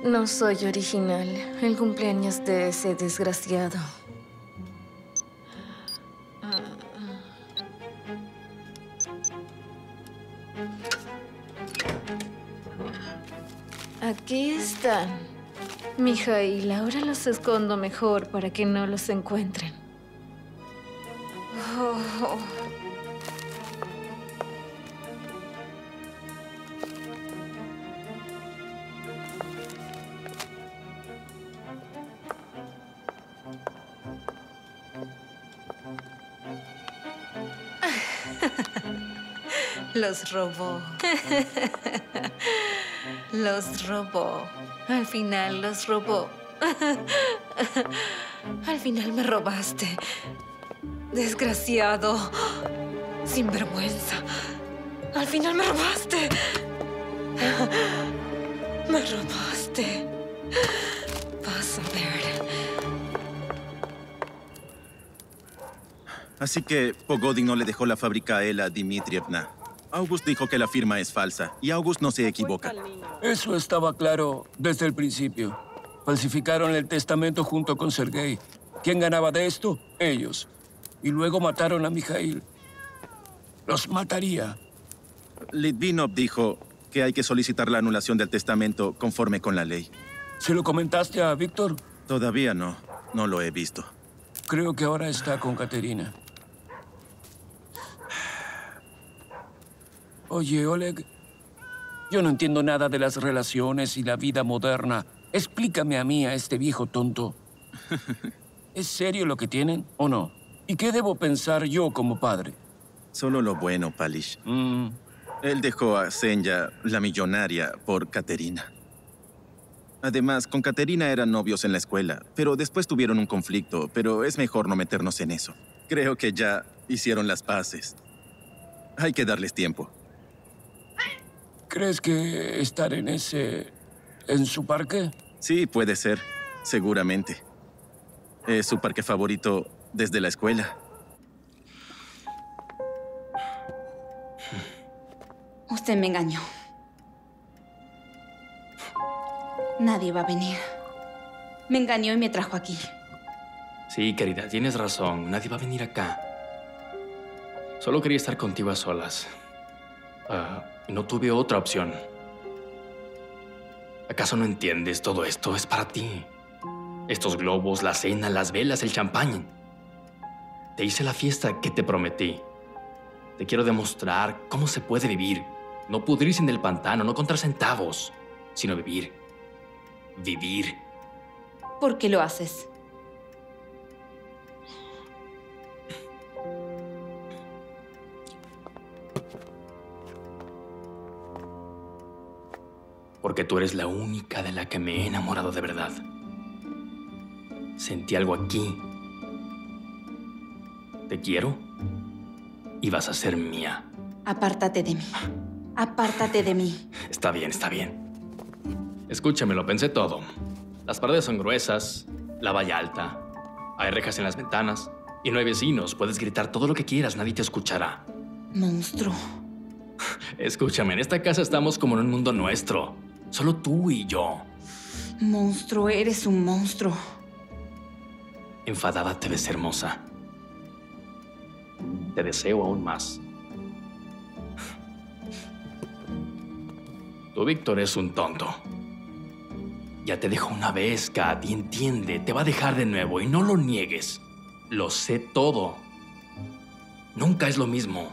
[SPEAKER 4] no soy original. El cumpleaños de ese desgraciado. Aquí están. Mijail, ahora los escondo mejor para que no los encuentren. Los robó. <laughs> Los robó. Al final los robó. <laughs> Al final me robaste. Desgraciado. Sin vergüenza. Al final me robaste. <laughs> Me robaste. Vas a ver.
[SPEAKER 5] Así que Pogodin no le dejó la fábrica a él a Dmitrievna. August dijo que la firma es falsa y August no se equivoca.
[SPEAKER 9] Eso estaba claro desde el principio. Falsificaron el testamento junto con Sergei. ¿Quién ganaba de esto? Ellos. Y luego mataron a Mijail. Los mataría.
[SPEAKER 5] Litvinov dijo que hay que solicitar la anulación del testamento conforme con la ley.
[SPEAKER 9] ¿Se lo comentaste a Víctor?
[SPEAKER 5] Todavía no. No lo he visto.
[SPEAKER 9] Creo que ahora está con Caterina. Oye, Oleg, yo no entiendo nada de las relaciones y la vida moderna. Explícame a mí, a este viejo tonto. <laughs> ¿Es serio lo que tienen o no? ¿Y qué debo pensar yo como padre?
[SPEAKER 5] Solo lo bueno, Palish. Él dejó a Senya, la millonaria, por Caterina. Además, con Caterina eran novios en la escuela, pero después tuvieron un conflicto, pero es mejor no meternos en eso. Creo que ya hicieron las paces. Hay que darles tiempo.
[SPEAKER 9] ¿Crees que estar en ese... en su parque?
[SPEAKER 5] Sí, puede ser, seguramente. Es su parque favorito desde la escuela.
[SPEAKER 2] Usted me engañó. Nadie va a venir. Me engañó y me trajo aquí.
[SPEAKER 1] Sí, querida, tienes razón. Nadie va a venir acá. Solo quería estar contigo a solas. Ah, y no tuve otra opción. ¿Acaso no entiendes? Todo esto es para ti. Estos globos, la cena, las velas, el champán. Te hice la fiesta que te prometí. Te quiero demostrar cómo se puede vivir. No pudrirse en el pantano, no contar centavos, sino vivir. Vivir.
[SPEAKER 2] ¿Por qué lo haces?
[SPEAKER 1] Porque tú eres la única de la que me he enamorado de verdad. Sentí algo aquí. Te quiero y vas a ser mía.
[SPEAKER 2] Apártate de mí. Apártate de mí.
[SPEAKER 1] Está bien, está bien. Escúchame, lo pensé todo. Las paredes son gruesas, la valla alta, hay rejas en las ventanas y no hay vecinos. Puedes gritar todo lo que quieras, nadie te escuchará.
[SPEAKER 2] Monstruo.
[SPEAKER 1] Escúchame, en esta casa estamos como en un mundo nuestro. Solo tú y yo.
[SPEAKER 2] Monstruo, eres un monstruo.
[SPEAKER 1] Enfadada te ves hermosa. Te deseo aún más. Tu Víctor es un tonto. Ya te dejó una vez, Kat, y entiende, te va a dejar de nuevo y no lo niegues. Lo sé todo. Nunca es lo mismo.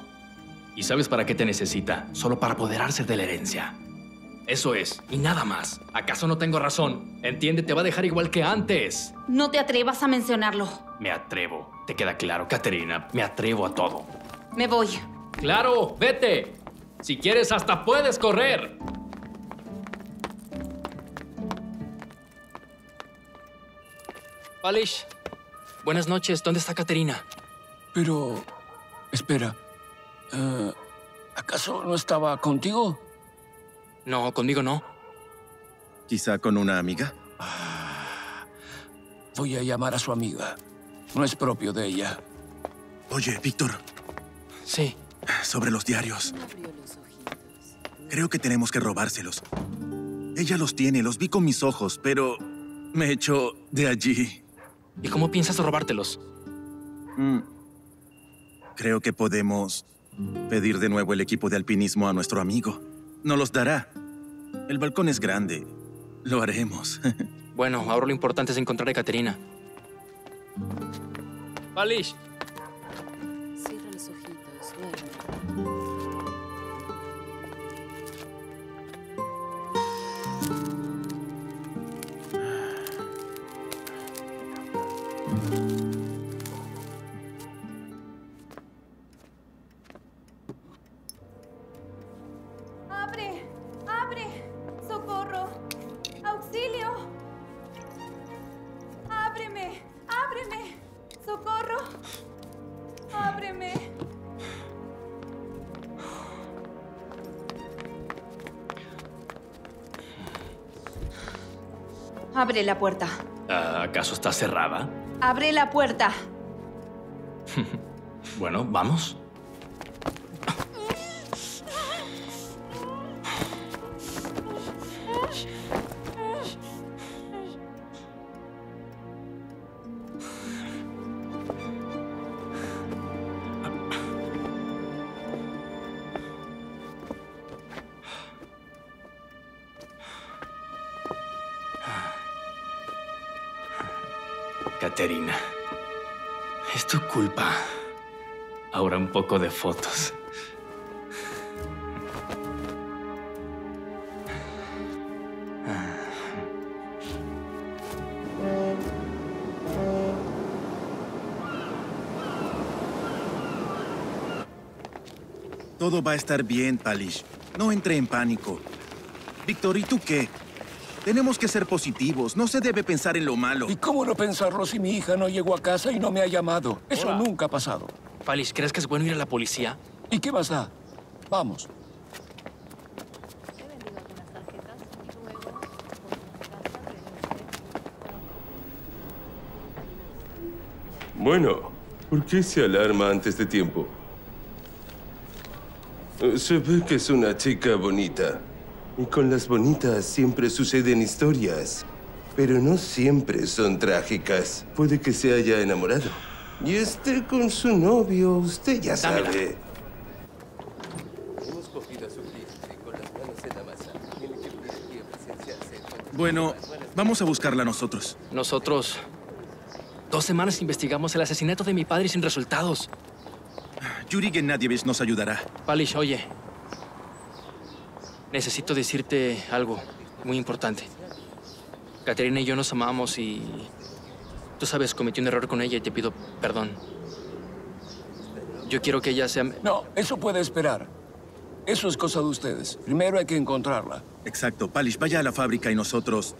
[SPEAKER 1] ¿Y sabes para qué te necesita? Solo para apoderarse de la herencia. Eso es, y nada más. ¿Acaso no tengo razón? Entiende, te va a dejar igual que antes.
[SPEAKER 2] No te atrevas a mencionarlo.
[SPEAKER 1] Me atrevo. ¿Te queda claro, Caterina? Me atrevo a todo.
[SPEAKER 2] Me voy.
[SPEAKER 1] Claro, vete. Si quieres, hasta puedes correr. Palish, buenas noches. ¿Dónde está Caterina?
[SPEAKER 9] Pero... Espera. Eh, ¿Acaso no estaba contigo?
[SPEAKER 1] No, conmigo no.
[SPEAKER 5] ¿Quizá con una amiga?
[SPEAKER 9] Voy a llamar a su amiga. No es propio de ella.
[SPEAKER 5] Oye, Víctor.
[SPEAKER 1] Sí.
[SPEAKER 5] Sobre los diarios. Creo que tenemos que robárselos. Ella los tiene, los vi con mis ojos, pero me echó de allí.
[SPEAKER 1] ¿Y cómo piensas robártelos?
[SPEAKER 5] Mm. Creo que podemos pedir de nuevo el equipo de alpinismo a nuestro amigo. No los dará. El balcón es grande. Lo haremos. <laughs>
[SPEAKER 1] bueno, ahora lo importante es encontrar a Caterina. Palish.
[SPEAKER 21] Abre
[SPEAKER 2] la puerta.
[SPEAKER 1] ¿Acaso está cerrada?
[SPEAKER 2] Abre la puerta. <laughs>
[SPEAKER 1] Bueno, vamos. Poco de fotos.
[SPEAKER 5] Todo va a estar bien, Palish. No entre en pánico. Víctor, ¿y tú qué? Tenemos que ser positivos. No se debe pensar en lo malo.
[SPEAKER 9] ¿Y cómo no pensarlo si mi hija no llegó a casa y no me ha llamado? Eso
[SPEAKER 1] Hola.
[SPEAKER 9] nunca ha pasado.
[SPEAKER 1] Palish, ¿crees que es bueno ir a la policía?
[SPEAKER 9] ¿Y qué más da? Vamos.
[SPEAKER 3] Bueno, ¿por qué se alarma antes de tiempo? Eh, Se ve que es una chica bonita. Y con las bonitas siempre suceden historias. Pero no siempre son trágicas. Puede que se haya enamorado. Y esté con su novio, usted ya
[SPEAKER 1] Dámela.
[SPEAKER 3] sabe.
[SPEAKER 5] Bueno, Vamos a buscarla nosotros.
[SPEAKER 1] Nosotros... Dos semanas investigamos el asesinato de mi padre sin resultados.
[SPEAKER 5] Yuri Gennadievich nos ayudará.
[SPEAKER 1] Palish, oye. Necesito decirte algo muy importante. Caterina y yo nos amamos y... Tú sabes, cometí un error con ella y te pido perdón. Yo quiero que ella sea...
[SPEAKER 9] No, eso puede esperar. Eso es cosa de ustedes. Primero hay que encontrarla.
[SPEAKER 5] Exacto. Palish, vaya a la fábrica y nosotros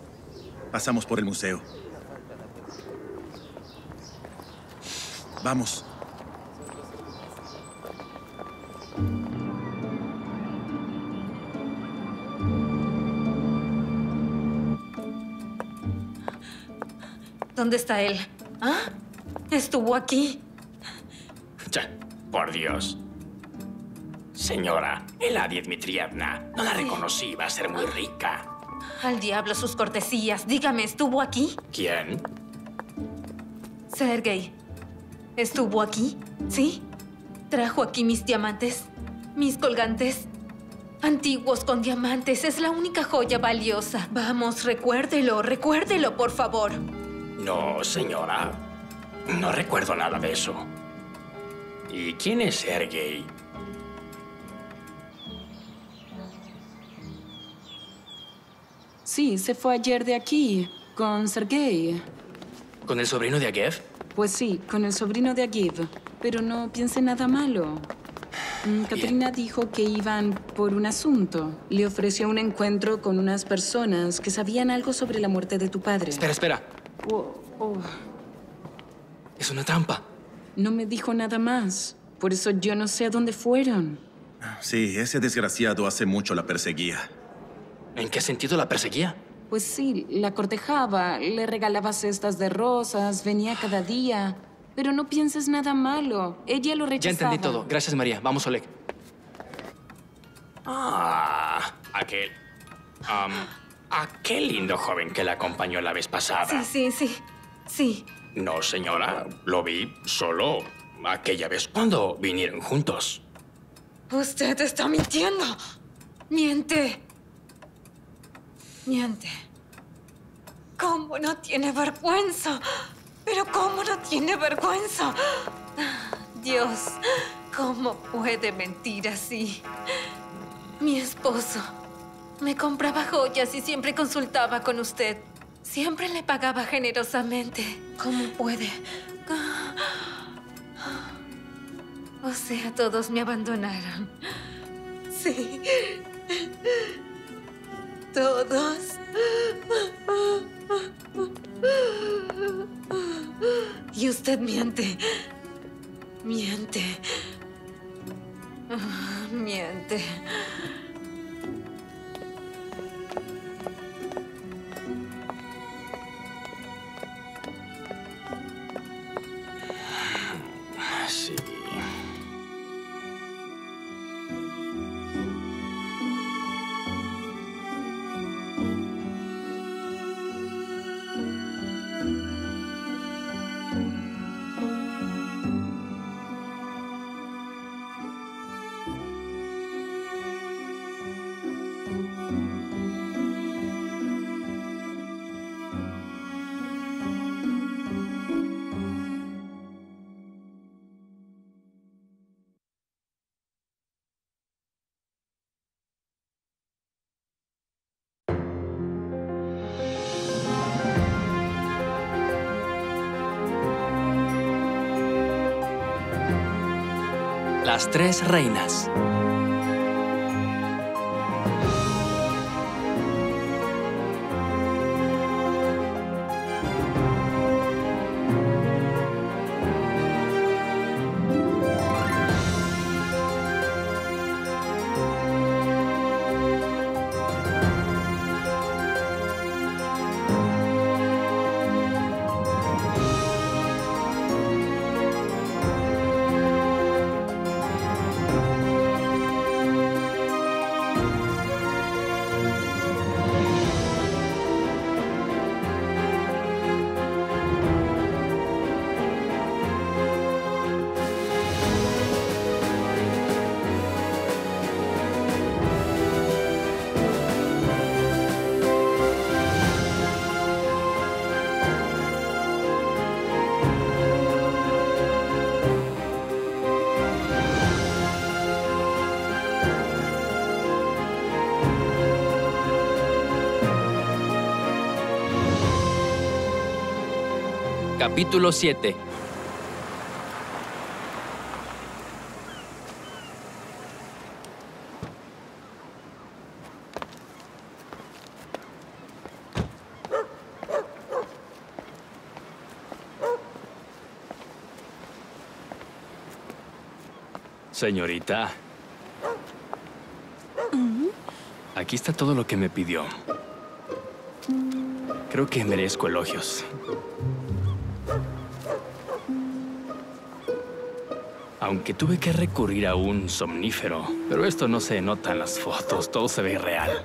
[SPEAKER 5] pasamos por el museo. Vamos.
[SPEAKER 4] ¿Dónde está él? ¿Ah? Estuvo aquí.
[SPEAKER 22] Por Dios. Señora, Eladia Dmitrievna, no la reconocí, va a ser muy rica.
[SPEAKER 4] Al diablo sus cortesías. Dígame, ¿estuvo aquí?
[SPEAKER 22] ¿Quién?
[SPEAKER 4] Sergei. ¿Estuvo aquí? ¿Sí? Trajo aquí mis diamantes. Mis colgantes. Antiguos con diamantes. Es la única joya valiosa. Vamos, recuérdelo, recuérdelo, por favor.
[SPEAKER 22] No, señora. No recuerdo nada de eso. ¿Y quién es Sergei?
[SPEAKER 23] Sí, se fue ayer de aquí, con Sergei.
[SPEAKER 1] ¿Con el sobrino de Agev?
[SPEAKER 23] Pues sí, con el sobrino de Agiv. Pero no piense nada malo. Mm, Katrina dijo que iban por un asunto. Le ofreció un encuentro con unas personas que sabían algo sobre la muerte de tu padre.
[SPEAKER 1] Espera, espera.
[SPEAKER 23] Oh, oh.
[SPEAKER 1] Es una trampa.
[SPEAKER 23] No me dijo nada más. Por eso yo no sé a dónde fueron.
[SPEAKER 5] Sí, ese desgraciado hace mucho la perseguía.
[SPEAKER 1] ¿En qué sentido la perseguía?
[SPEAKER 23] Pues sí, la cortejaba, le regalaba cestas de rosas, venía cada día. Pero no pienses nada malo. Ella lo
[SPEAKER 1] Ya
[SPEAKER 23] rechazaba.
[SPEAKER 1] entendí todo. Gracias, María. Vamos, Oleg.
[SPEAKER 22] Ah, aquel... aquel lindo joven que la acompañó la vez pasada.
[SPEAKER 4] Sí, sí, sí. Sí.
[SPEAKER 22] No, señora. Lo vi solo aquella vez cuando vinieron juntos.
[SPEAKER 4] Usted está mintiendo. Miente. Miente. ¿Cómo no tiene vergüenza? Pero ¿cómo no tiene vergüenza? Dios, ¿cómo puede mentir así? Mi esposo me compraba joyas y siempre consultaba con usted. Siempre le pagaba generosamente. ¿Cómo puede? O sea, todos me abandonaron. Sí. Todos. Y usted miente. Miente. Ah, Miente.
[SPEAKER 22] Sí.
[SPEAKER 1] Tres reinas. Capítulo 7.
[SPEAKER 7] Señorita. Aquí está todo lo que me pidió. Creo que merezco elogios. Aunque tuve que recurrir a un somnífero, pero esto no se nota en las fotos, todo se ve real.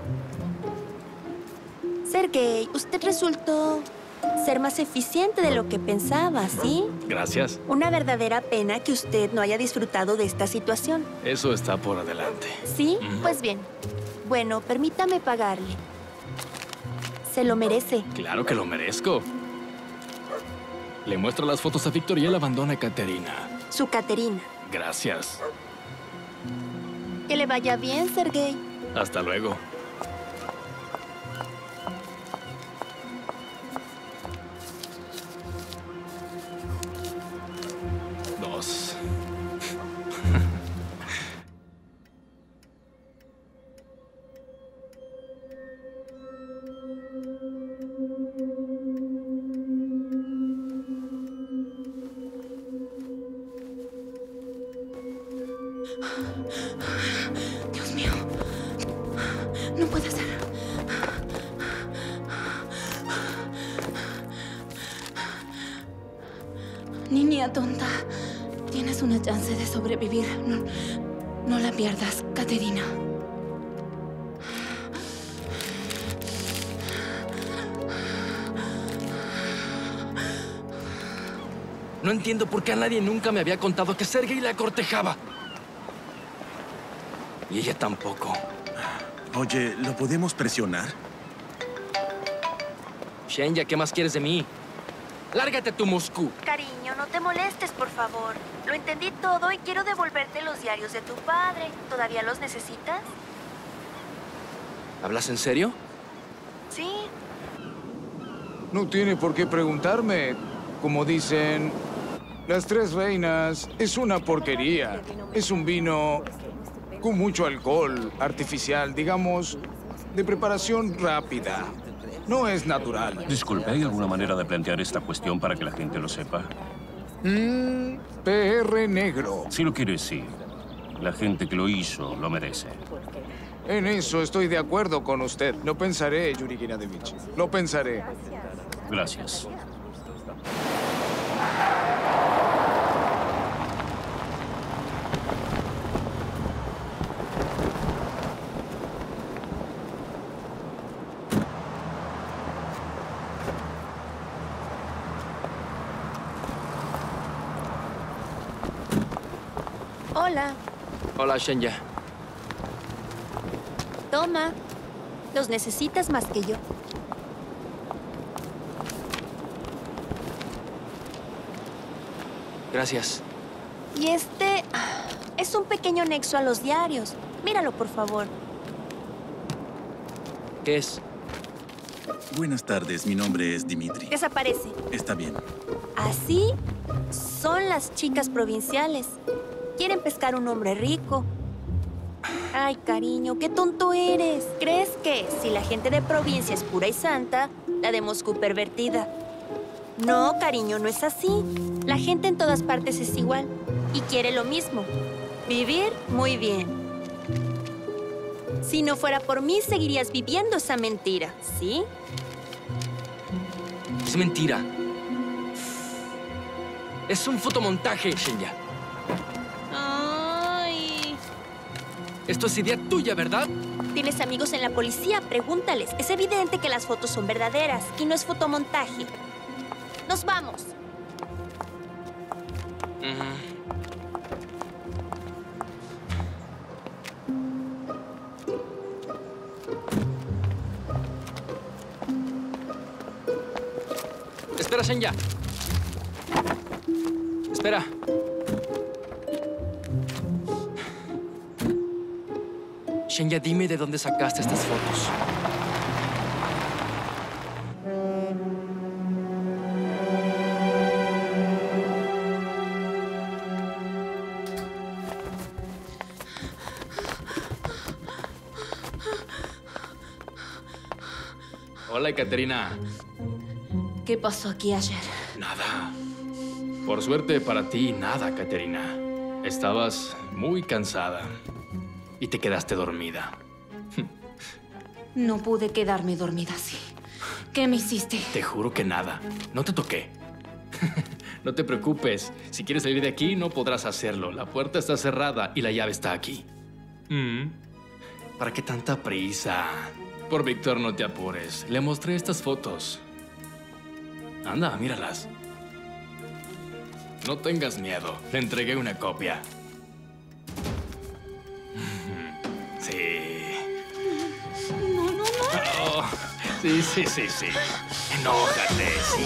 [SPEAKER 8] Sergey, usted resultó ser más eficiente de lo que pensaba, ¿sí?
[SPEAKER 7] Gracias.
[SPEAKER 8] Una verdadera pena que usted no haya disfrutado de esta situación.
[SPEAKER 7] Eso está por adelante.
[SPEAKER 8] ¿Sí? Pues bien. Bueno, permítame pagarle. Se lo merece.
[SPEAKER 7] Claro que lo merezco. Le muestro las fotos a Víctor y él abandona a Caterina.
[SPEAKER 8] Su Caterina.
[SPEAKER 7] Gracias.
[SPEAKER 8] Que le vaya bien, Sergey.
[SPEAKER 7] Hasta luego.
[SPEAKER 1] Entiendo por qué a nadie nunca me había contado que Sergei la cortejaba. Y ella tampoco.
[SPEAKER 5] Oye, ¿lo podemos presionar?
[SPEAKER 1] Shenya, ¿qué más quieres de mí? Lárgate tu Moscú.
[SPEAKER 8] Cariño, no te molestes, por favor. Lo entendí todo y quiero devolverte los diarios de tu padre. ¿Todavía los necesitas?
[SPEAKER 1] ¿Hablas en serio?
[SPEAKER 8] Sí.
[SPEAKER 6] No tiene por qué preguntarme. Como dicen, las tres reinas es una porquería. Es un vino con mucho alcohol, artificial, digamos, de preparación rápida. No es natural.
[SPEAKER 10] Disculpe, ¿hay alguna manera de plantear esta cuestión para que la gente lo sepa?
[SPEAKER 6] Mm, PR negro.
[SPEAKER 10] Si lo quiere, sí. La gente que lo hizo lo merece.
[SPEAKER 6] En eso estoy de acuerdo con usted. Lo pensaré, Yuri Ginadevich. Lo pensaré.
[SPEAKER 10] Gracias.
[SPEAKER 8] Hola.
[SPEAKER 1] Hola, Shenya.
[SPEAKER 8] Toma. Los necesitas más que yo.
[SPEAKER 1] Gracias.
[SPEAKER 8] Y este ah, es un pequeño nexo a los diarios. Míralo, por favor.
[SPEAKER 1] ¿Qué es?
[SPEAKER 5] Buenas tardes, mi nombre es Dimitri.
[SPEAKER 8] Desaparece.
[SPEAKER 5] Está bien.
[SPEAKER 8] Así son las chicas provinciales. Pescar un hombre rico. Ay, cariño, qué tonto eres. ¿Crees que si la gente de provincia es pura y santa, la de Moscú pervertida? No, cariño, no es así. La gente en todas partes es igual y quiere lo mismo. Vivir muy bien. Si no fuera por mí, seguirías viviendo esa mentira, ¿sí?
[SPEAKER 1] Es mentira. Es un fotomontaje, Shenya. Esto es idea tuya, ¿verdad?
[SPEAKER 8] ¿Tienes amigos en la policía? Pregúntales. Es evidente que las fotos son verdaderas y no es fotomontaje. Nos vamos.
[SPEAKER 1] Espera, Shenya. Espera. Shenya, dime de dónde sacaste estas fotos. Hola, Ekaterina.
[SPEAKER 23] ¿Qué pasó aquí ayer?
[SPEAKER 1] Nada. Por suerte para ti, nada, Caterina. Estabas muy cansada y te quedaste dormida.
[SPEAKER 23] No pude quedarme dormida así. ¿Qué me hiciste?
[SPEAKER 1] Te juro que nada. No te toqué. <laughs> no te preocupes. Si quieres salir de aquí, no podrás hacerlo. La puerta está cerrada y la llave está aquí. Mm. ¿Para qué tanta prisa? Por Víctor, no te apures. Le mostré estas fotos. Anda, míralas. No tengas miedo. Le entregué una copia. Sí.
[SPEAKER 23] No, no, no.
[SPEAKER 1] Oh, sí, sí, sí, sí. Enójate, sí.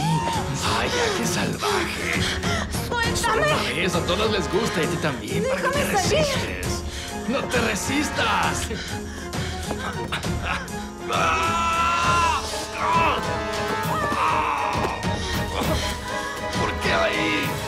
[SPEAKER 1] Vaya, qué salvaje. Solo una vez, a todos les gusta y a ti también. ¿Para qué te
[SPEAKER 24] salir.
[SPEAKER 1] resistes? ¡No te resistas! ¿Por qué ahí?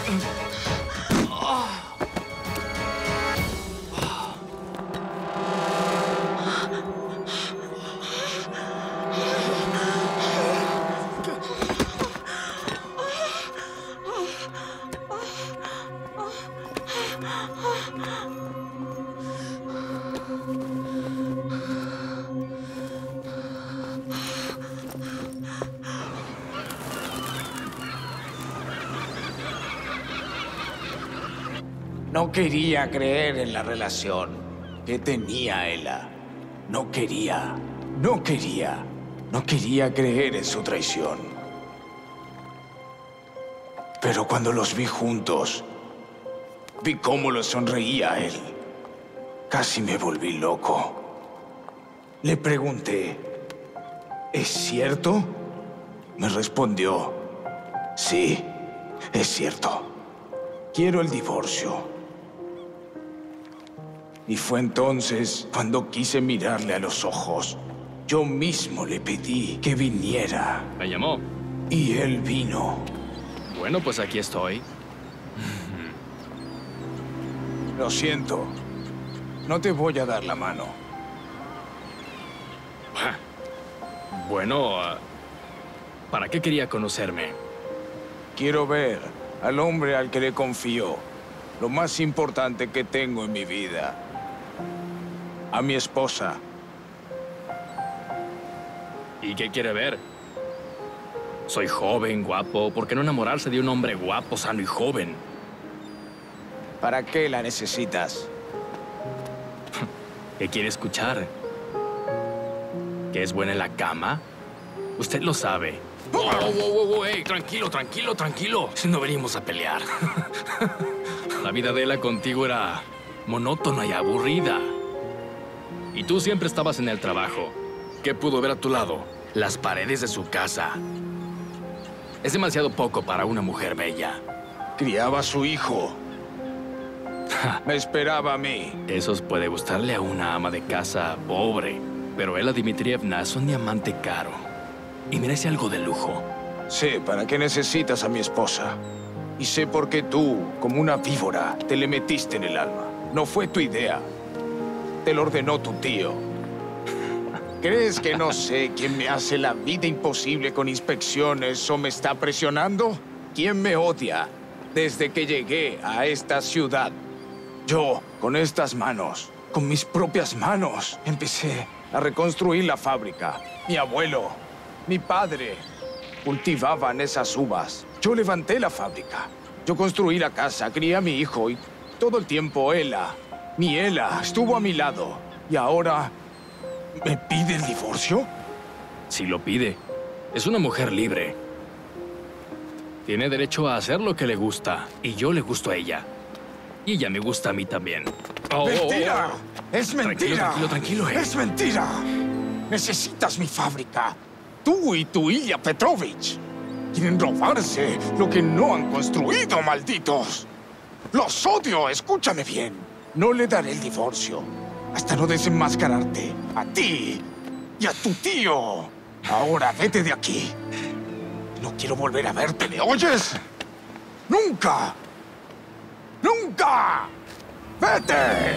[SPEAKER 6] Quería creer en la relación que tenía Ella. No quería, no quería, no quería creer en su traición. Pero cuando los vi juntos, vi cómo lo sonreía a él. Casi me volví loco. Le pregunté, ¿es cierto? Me respondió, sí, es cierto. Quiero el divorcio. Y fue entonces cuando quise mirarle a los ojos. Yo mismo le pedí que viniera.
[SPEAKER 1] ¿Me llamó?
[SPEAKER 6] Y él vino.
[SPEAKER 1] Bueno, pues aquí estoy.
[SPEAKER 6] Lo siento. No te voy a dar la mano.
[SPEAKER 1] Bueno, ah, ¿para qué quería conocerme?
[SPEAKER 6] Quiero ver al hombre al que le confío lo más importante que tengo en mi vida. A mi esposa.
[SPEAKER 1] ¿Y qué quiere ver? Soy joven, guapo. ¿Por qué no enamorarse de un hombre guapo, sano y joven?
[SPEAKER 6] ¿Para qué la necesitas? <laughs>
[SPEAKER 1] ¿Qué quiere escuchar? ¿Que es buena en la cama? Usted lo sabe. Oh, oh, oh, oh, ey, tranquilo, tranquilo, tranquilo. No venimos a pelear. <laughs> La vida de ella contigo era monótona y aburrida. Y tú siempre estabas en el trabajo. ¿Qué pudo ver a tu lado? Las paredes de su casa. Es demasiado poco para una mujer bella.
[SPEAKER 6] Criaba a su hijo. Me esperaba a mí.
[SPEAKER 1] Eso puede gustarle a una ama de casa pobre. Pero Ella Dmitrievna es un diamante caro. Y merece algo de lujo.
[SPEAKER 6] Sé para qué necesitas a mi esposa. Y sé por qué tú, como una víbora, te le metiste en el alma. No fue tu idea. Te lo ordenó tu tío. ¿Crees que no sé quién me hace la vida imposible con inspecciones o me está presionando? ¿Quién me odia desde que llegué a esta ciudad? Yo, con estas manos, con mis propias manos, empecé a reconstruir la fábrica. Mi abuelo, mi padre, cultivaban esas uvas. Yo levanté la fábrica. Yo construí la casa, crié a mi hijo y todo el tiempo Ella, mi Ella, estuvo a mi lado. Y ahora, ¿me pide el divorcio?
[SPEAKER 1] Si lo pide. Es una mujer libre. Tiene derecho a hacer lo que le gusta. Y yo le gusto a ella. Y ella me gusta a mí también. Oh, oh, oh.
[SPEAKER 6] ¡Mentira! ¡Es
[SPEAKER 1] Tranquilo,
[SPEAKER 6] mentira!
[SPEAKER 1] tranquilo, tranquilo, eh.
[SPEAKER 6] ¡Es mentira! Necesitas mi fábrica. Tú y tu Ilya Petrovich. Quieren robarse lo que no han construido, malditos. Los odio, escúchame bien. No le daré el divorcio hasta no desenmascararte a ti y a tu tío. Ahora vete de aquí. No quiero volver a verte, ¿me oyes? ¡Nunca! ¡Nunca! ¡Vete!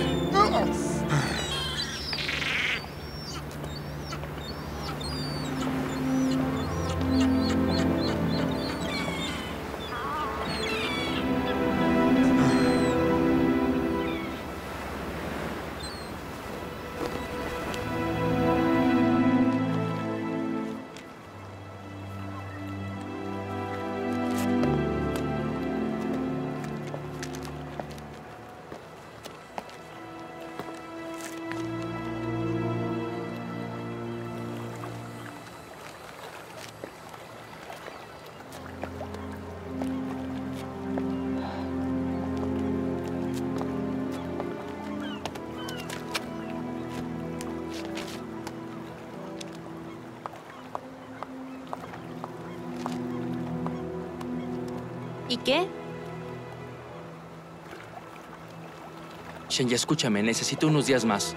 [SPEAKER 1] Shenya, escúchame, necesito unos días más.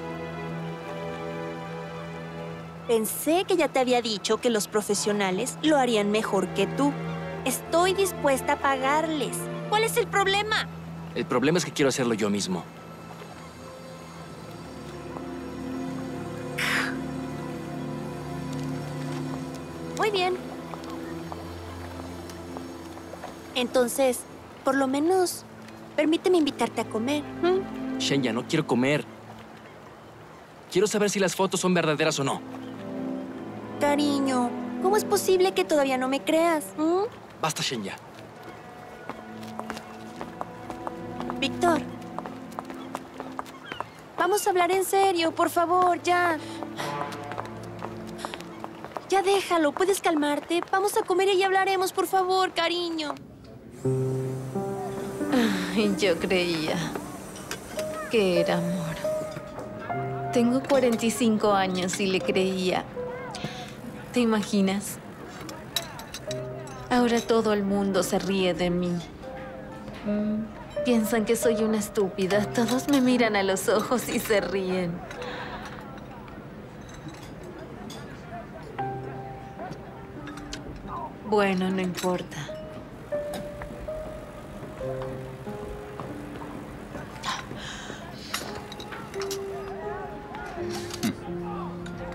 [SPEAKER 8] Pensé que ya te había dicho que los profesionales lo harían mejor que tú. Estoy dispuesta a pagarles. ¿Cuál es el problema?
[SPEAKER 1] El problema es que quiero hacerlo yo mismo.
[SPEAKER 8] Muy bien. Entonces, por lo menos, permíteme invitarte a comer.
[SPEAKER 1] Shenya, no quiero comer. Quiero saber si las fotos son verdaderas o no.
[SPEAKER 8] Cariño, ¿cómo es posible que todavía no me creas? ¿m?
[SPEAKER 1] Basta, Shenya.
[SPEAKER 8] Víctor. Vamos a hablar en serio, por favor, ya. Ya déjalo, puedes calmarte. Vamos a comer y ya hablaremos, por favor, cariño.
[SPEAKER 4] Ay, yo creía que era amor. Tengo 45 años y le creía. ¿Te imaginas? Ahora todo el mundo se ríe de mí. Mm, Piensan que soy una estúpida. Todos me miran a los ojos y se ríen. Bueno, no importa.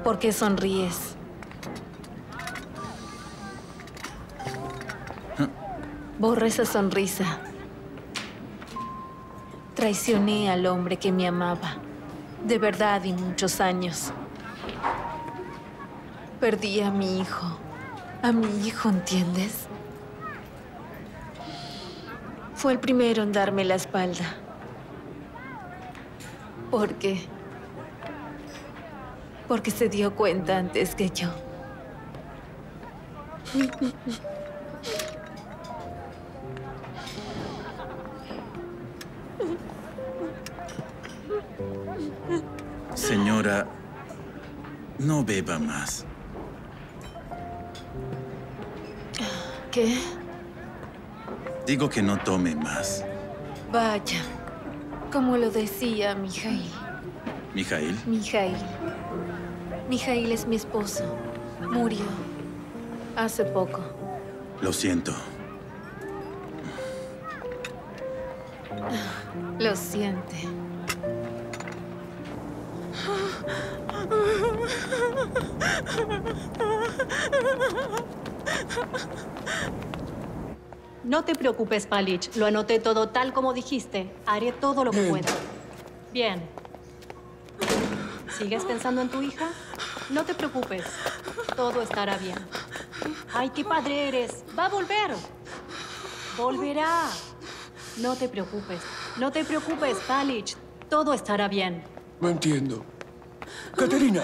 [SPEAKER 4] ¿Por qué sonríes? Borra esa sonrisa. Traicioné al hombre que me amaba. De verdad y muchos años. Perdí a mi hijo. A mi hijo, ¿entiendes? Fue el primero en darme la espalda. ¿Por qué? Porque se dio cuenta antes que yo.
[SPEAKER 5] Señora, no beba más.
[SPEAKER 4] ¿Qué?
[SPEAKER 5] Digo que no tome más.
[SPEAKER 4] Vaya. Como lo decía Mijail.
[SPEAKER 5] Mijail,
[SPEAKER 4] Mijail. Mijail es mi esposo. Murió. Hace poco.
[SPEAKER 5] lo siento.
[SPEAKER 4] Lo siente.
[SPEAKER 17] No te preocupes, Palich. Lo anoté todo tal como dijiste. Haré todo lo que pueda. Bien. ¿Sigues pensando en tu hija? No te preocupes. Todo estará bien. ¡Ay, qué padre eres! ¡Va a volver! ¡Volverá! No te preocupes. No te preocupes, Palich. Todo estará bien.
[SPEAKER 9] No entiendo. Caterina,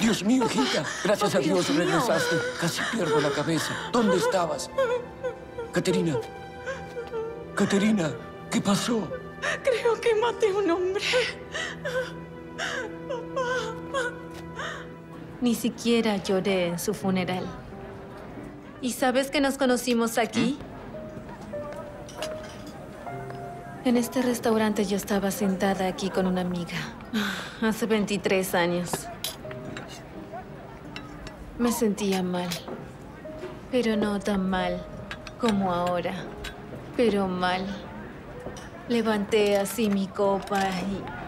[SPEAKER 9] Dios mío, hijita. Gracias a
[SPEAKER 17] Dios
[SPEAKER 9] Dios regresaste. Casi pierdo la cabeza. ¿Dónde estabas? Caterina. Caterina, ¿qué pasó?
[SPEAKER 2] Creo que maté a un hombre.
[SPEAKER 4] Ni siquiera lloré en su funeral. ¿Y sabes que nos conocimos aquí? En este restaurante yo estaba sentada aquí con una amiga. <sighs> Hace 23 años. Me sentía mal. Pero no tan mal como ahora. Pero mal. Levanté así mi copa y...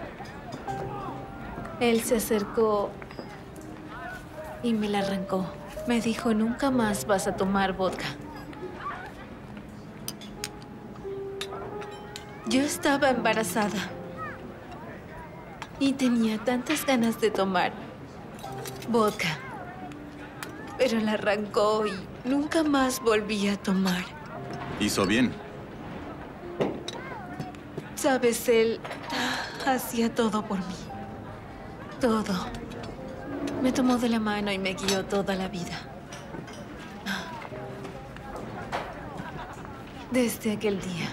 [SPEAKER 4] Él se acercó y me la arrancó. Me dijo, nunca más vas a tomar vodka. Yo estaba embarazada y tenía tantas ganas de tomar vodka. Pero la arrancó y nunca más volví a tomar.
[SPEAKER 5] Hizo bien.
[SPEAKER 4] Sabes, él hacía todo por mí. Todo. Me tomó de la mano y me guió toda la vida. Desde aquel día.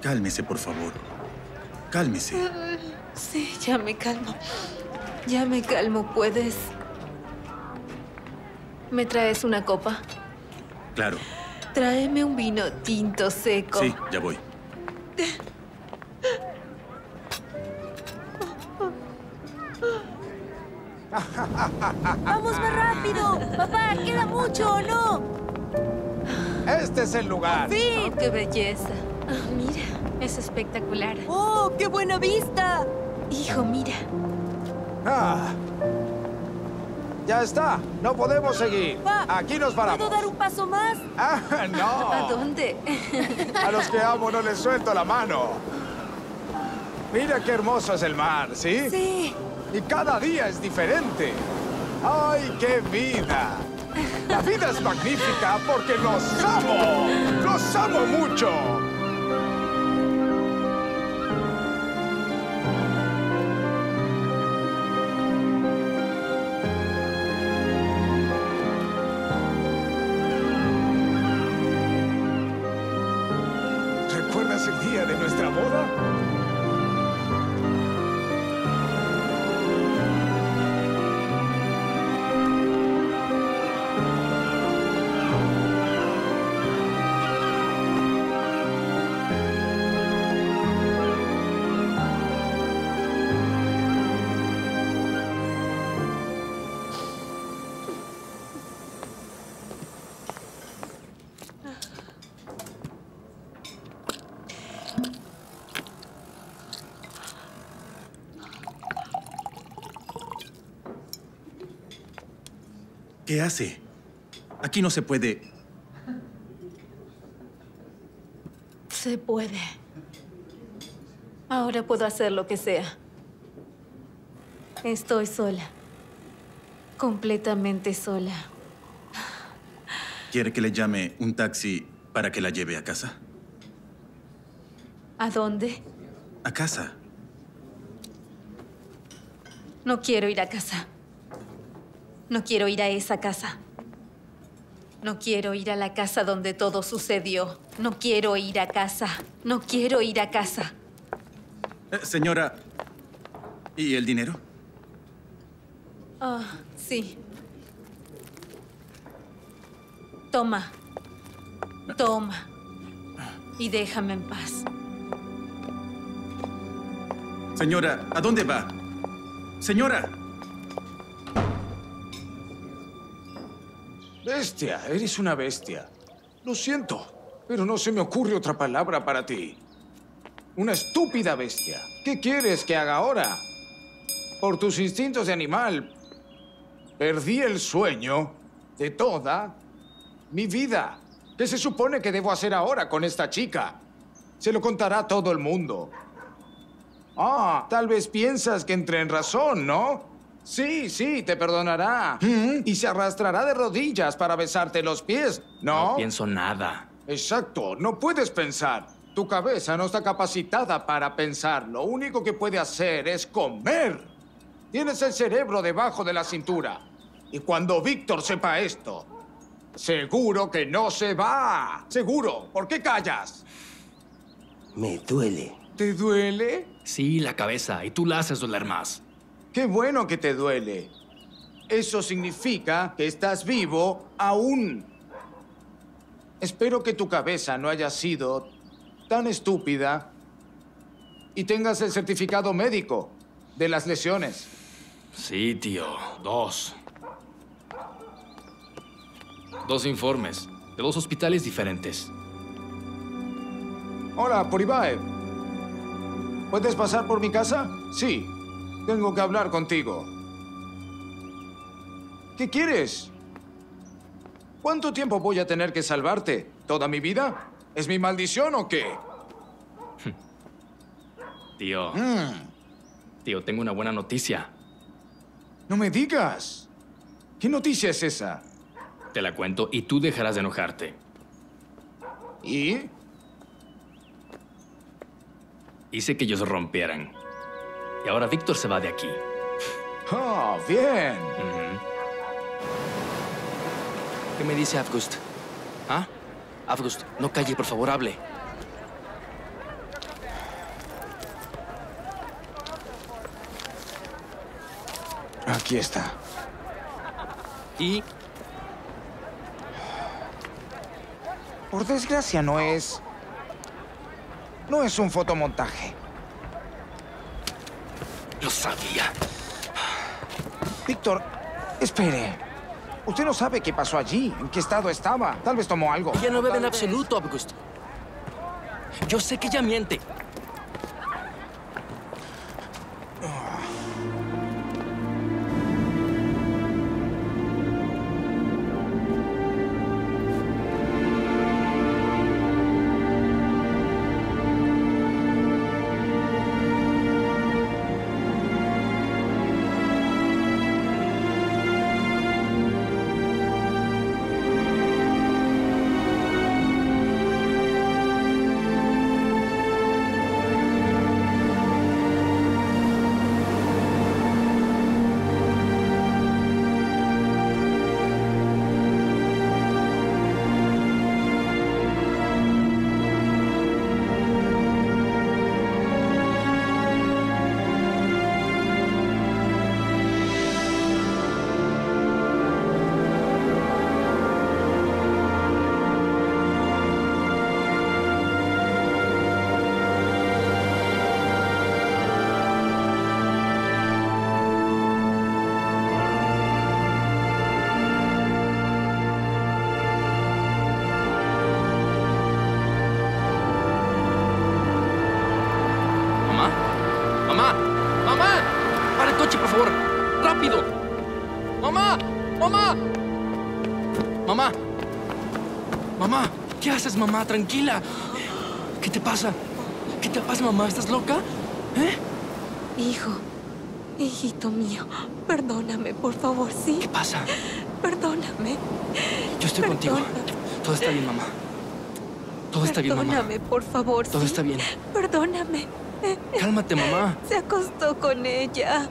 [SPEAKER 5] Cálmese, por favor. Cálmese.
[SPEAKER 4] Sí, ya me calmo. Ya me calmo, ¿puedes? ¿Me traes una copa?
[SPEAKER 5] Claro.
[SPEAKER 4] Tráeme un vino tinto seco.
[SPEAKER 5] Sí, ya voy.
[SPEAKER 8] ¡Vamos más rápido! ¡Papá, queda mucho o no!
[SPEAKER 6] Este es el lugar.
[SPEAKER 8] ¡Sí!
[SPEAKER 4] ¡Qué belleza! Ah, mira, es espectacular.
[SPEAKER 8] ¡Oh, qué buena vista!
[SPEAKER 4] Hijo, mira.
[SPEAKER 6] Ah. Ya está. No podemos seguir.
[SPEAKER 8] Pa,
[SPEAKER 6] Aquí nos paramos.
[SPEAKER 8] ¿Puedo dar un paso más? <laughs>
[SPEAKER 6] Ah, no. <laughs>
[SPEAKER 4] ¿A dónde? <laughs>
[SPEAKER 6] A los que amo no les suelto la mano. Mira qué hermoso es el mar, ¿sí?
[SPEAKER 8] Sí.
[SPEAKER 6] Y cada día es diferente. ¡Ay, qué vida! La vida es magnífica porque los amo. Los amo mucho.
[SPEAKER 5] ¿Qué hace? Aquí no se puede.
[SPEAKER 4] Se puede. Ahora puedo hacer lo que sea. Estoy sola. Completamente sola.
[SPEAKER 5] ¿Quiere que le llame un taxi para que la lleve a casa?
[SPEAKER 4] ¿A dónde?
[SPEAKER 5] A casa.
[SPEAKER 4] No quiero ir a casa. No quiero ir a esa casa. No quiero ir a la casa donde todo sucedió. No quiero ir a casa. No quiero ir a casa.
[SPEAKER 5] Eh, señora, ¿y el dinero?
[SPEAKER 4] Ah, sí. Toma. Toma. Y déjame en paz.
[SPEAKER 5] Señora, ¿a dónde va? Señora.
[SPEAKER 6] Bestia, eres una bestia. Lo siento, pero no se me ocurre otra palabra para ti. Una estúpida bestia. ¿Qué quieres que haga ahora? Por tus instintos de animal, perdí el sueño de toda mi vida. ¿Qué se supone que debo hacer ahora con esta chica? Se lo contará todo el mundo. Ah, tal vez piensas que entré en razón, ¿no? Sí, sí, te perdonará. Y se arrastrará de rodillas para besarte los pies, ¿no?
[SPEAKER 7] No pienso nada.
[SPEAKER 6] Exacto, no puedes pensar. Tu cabeza no está capacitada para pensar. Lo único que puede hacer es comer. Tienes el cerebro debajo de la cintura. Y cuando Víctor sepa esto, seguro que no se va. Seguro. ¿Por qué callas?
[SPEAKER 3] Me duele.
[SPEAKER 6] ¿Te duele?
[SPEAKER 7] Sí, la cabeza. Y tú la haces doler más.
[SPEAKER 6] Qué bueno que te duele. Eso significa que estás vivo aún. Espero que tu cabeza no haya sido tan estúpida y tengas el certificado médico de las lesiones.
[SPEAKER 7] Sí, tío. Dos. Dos informes. De dos hospitales diferentes.
[SPEAKER 6] Hola, Poribaev. ¿Puedes pasar por mi casa? Sí. Tengo que hablar contigo. ¿Qué quieres? ¿Cuánto tiempo voy a tener que salvarte? ¿Toda mi vida? ¿Es mi maldición o qué? <laughs>
[SPEAKER 7] Tío.
[SPEAKER 6] Mm,
[SPEAKER 7] Tío, tengo una buena noticia.
[SPEAKER 6] no me digas. ¿Qué noticia es esa?
[SPEAKER 7] Te la cuento y tú dejarás de enojarte.
[SPEAKER 6] ¿Y?
[SPEAKER 7] Hice que ellos rompieran. Y ahora Víctor se va de aquí.
[SPEAKER 6] Ah, bien.
[SPEAKER 1] ¿Qué me dice Avgust? ¿Ah? Avgust, no calle, por favor, hable.
[SPEAKER 6] Aquí está.
[SPEAKER 1] ¿Y?
[SPEAKER 6] Por desgracia no es... No es un fotomontaje.
[SPEAKER 1] Lo sabía.
[SPEAKER 6] Víctor, espere. Usted no sabe qué pasó allí, en qué estado estaba. Tal vez tomó algo.
[SPEAKER 1] Ella no bebe en absoluto, August. Yo sé que ella miente. Mamá? Tranquila. ¿Qué te pasa? ¿Qué te pasa, mamá? ¿Estás loca? ¿Eh?
[SPEAKER 4] Hijo, hijito mío, perdóname, por favor, ¿sí?
[SPEAKER 1] ¿Qué pasa?
[SPEAKER 4] Perdóname.
[SPEAKER 1] Yo estoy contigo. Todo está bien, mamá. Todo está bien, mamá.
[SPEAKER 4] Perdóname, por favor,
[SPEAKER 1] Todo
[SPEAKER 4] ¿sí?
[SPEAKER 1] está bien.
[SPEAKER 4] Perdóname.
[SPEAKER 1] Cálmate, mamá.
[SPEAKER 4] Se acostó con ella.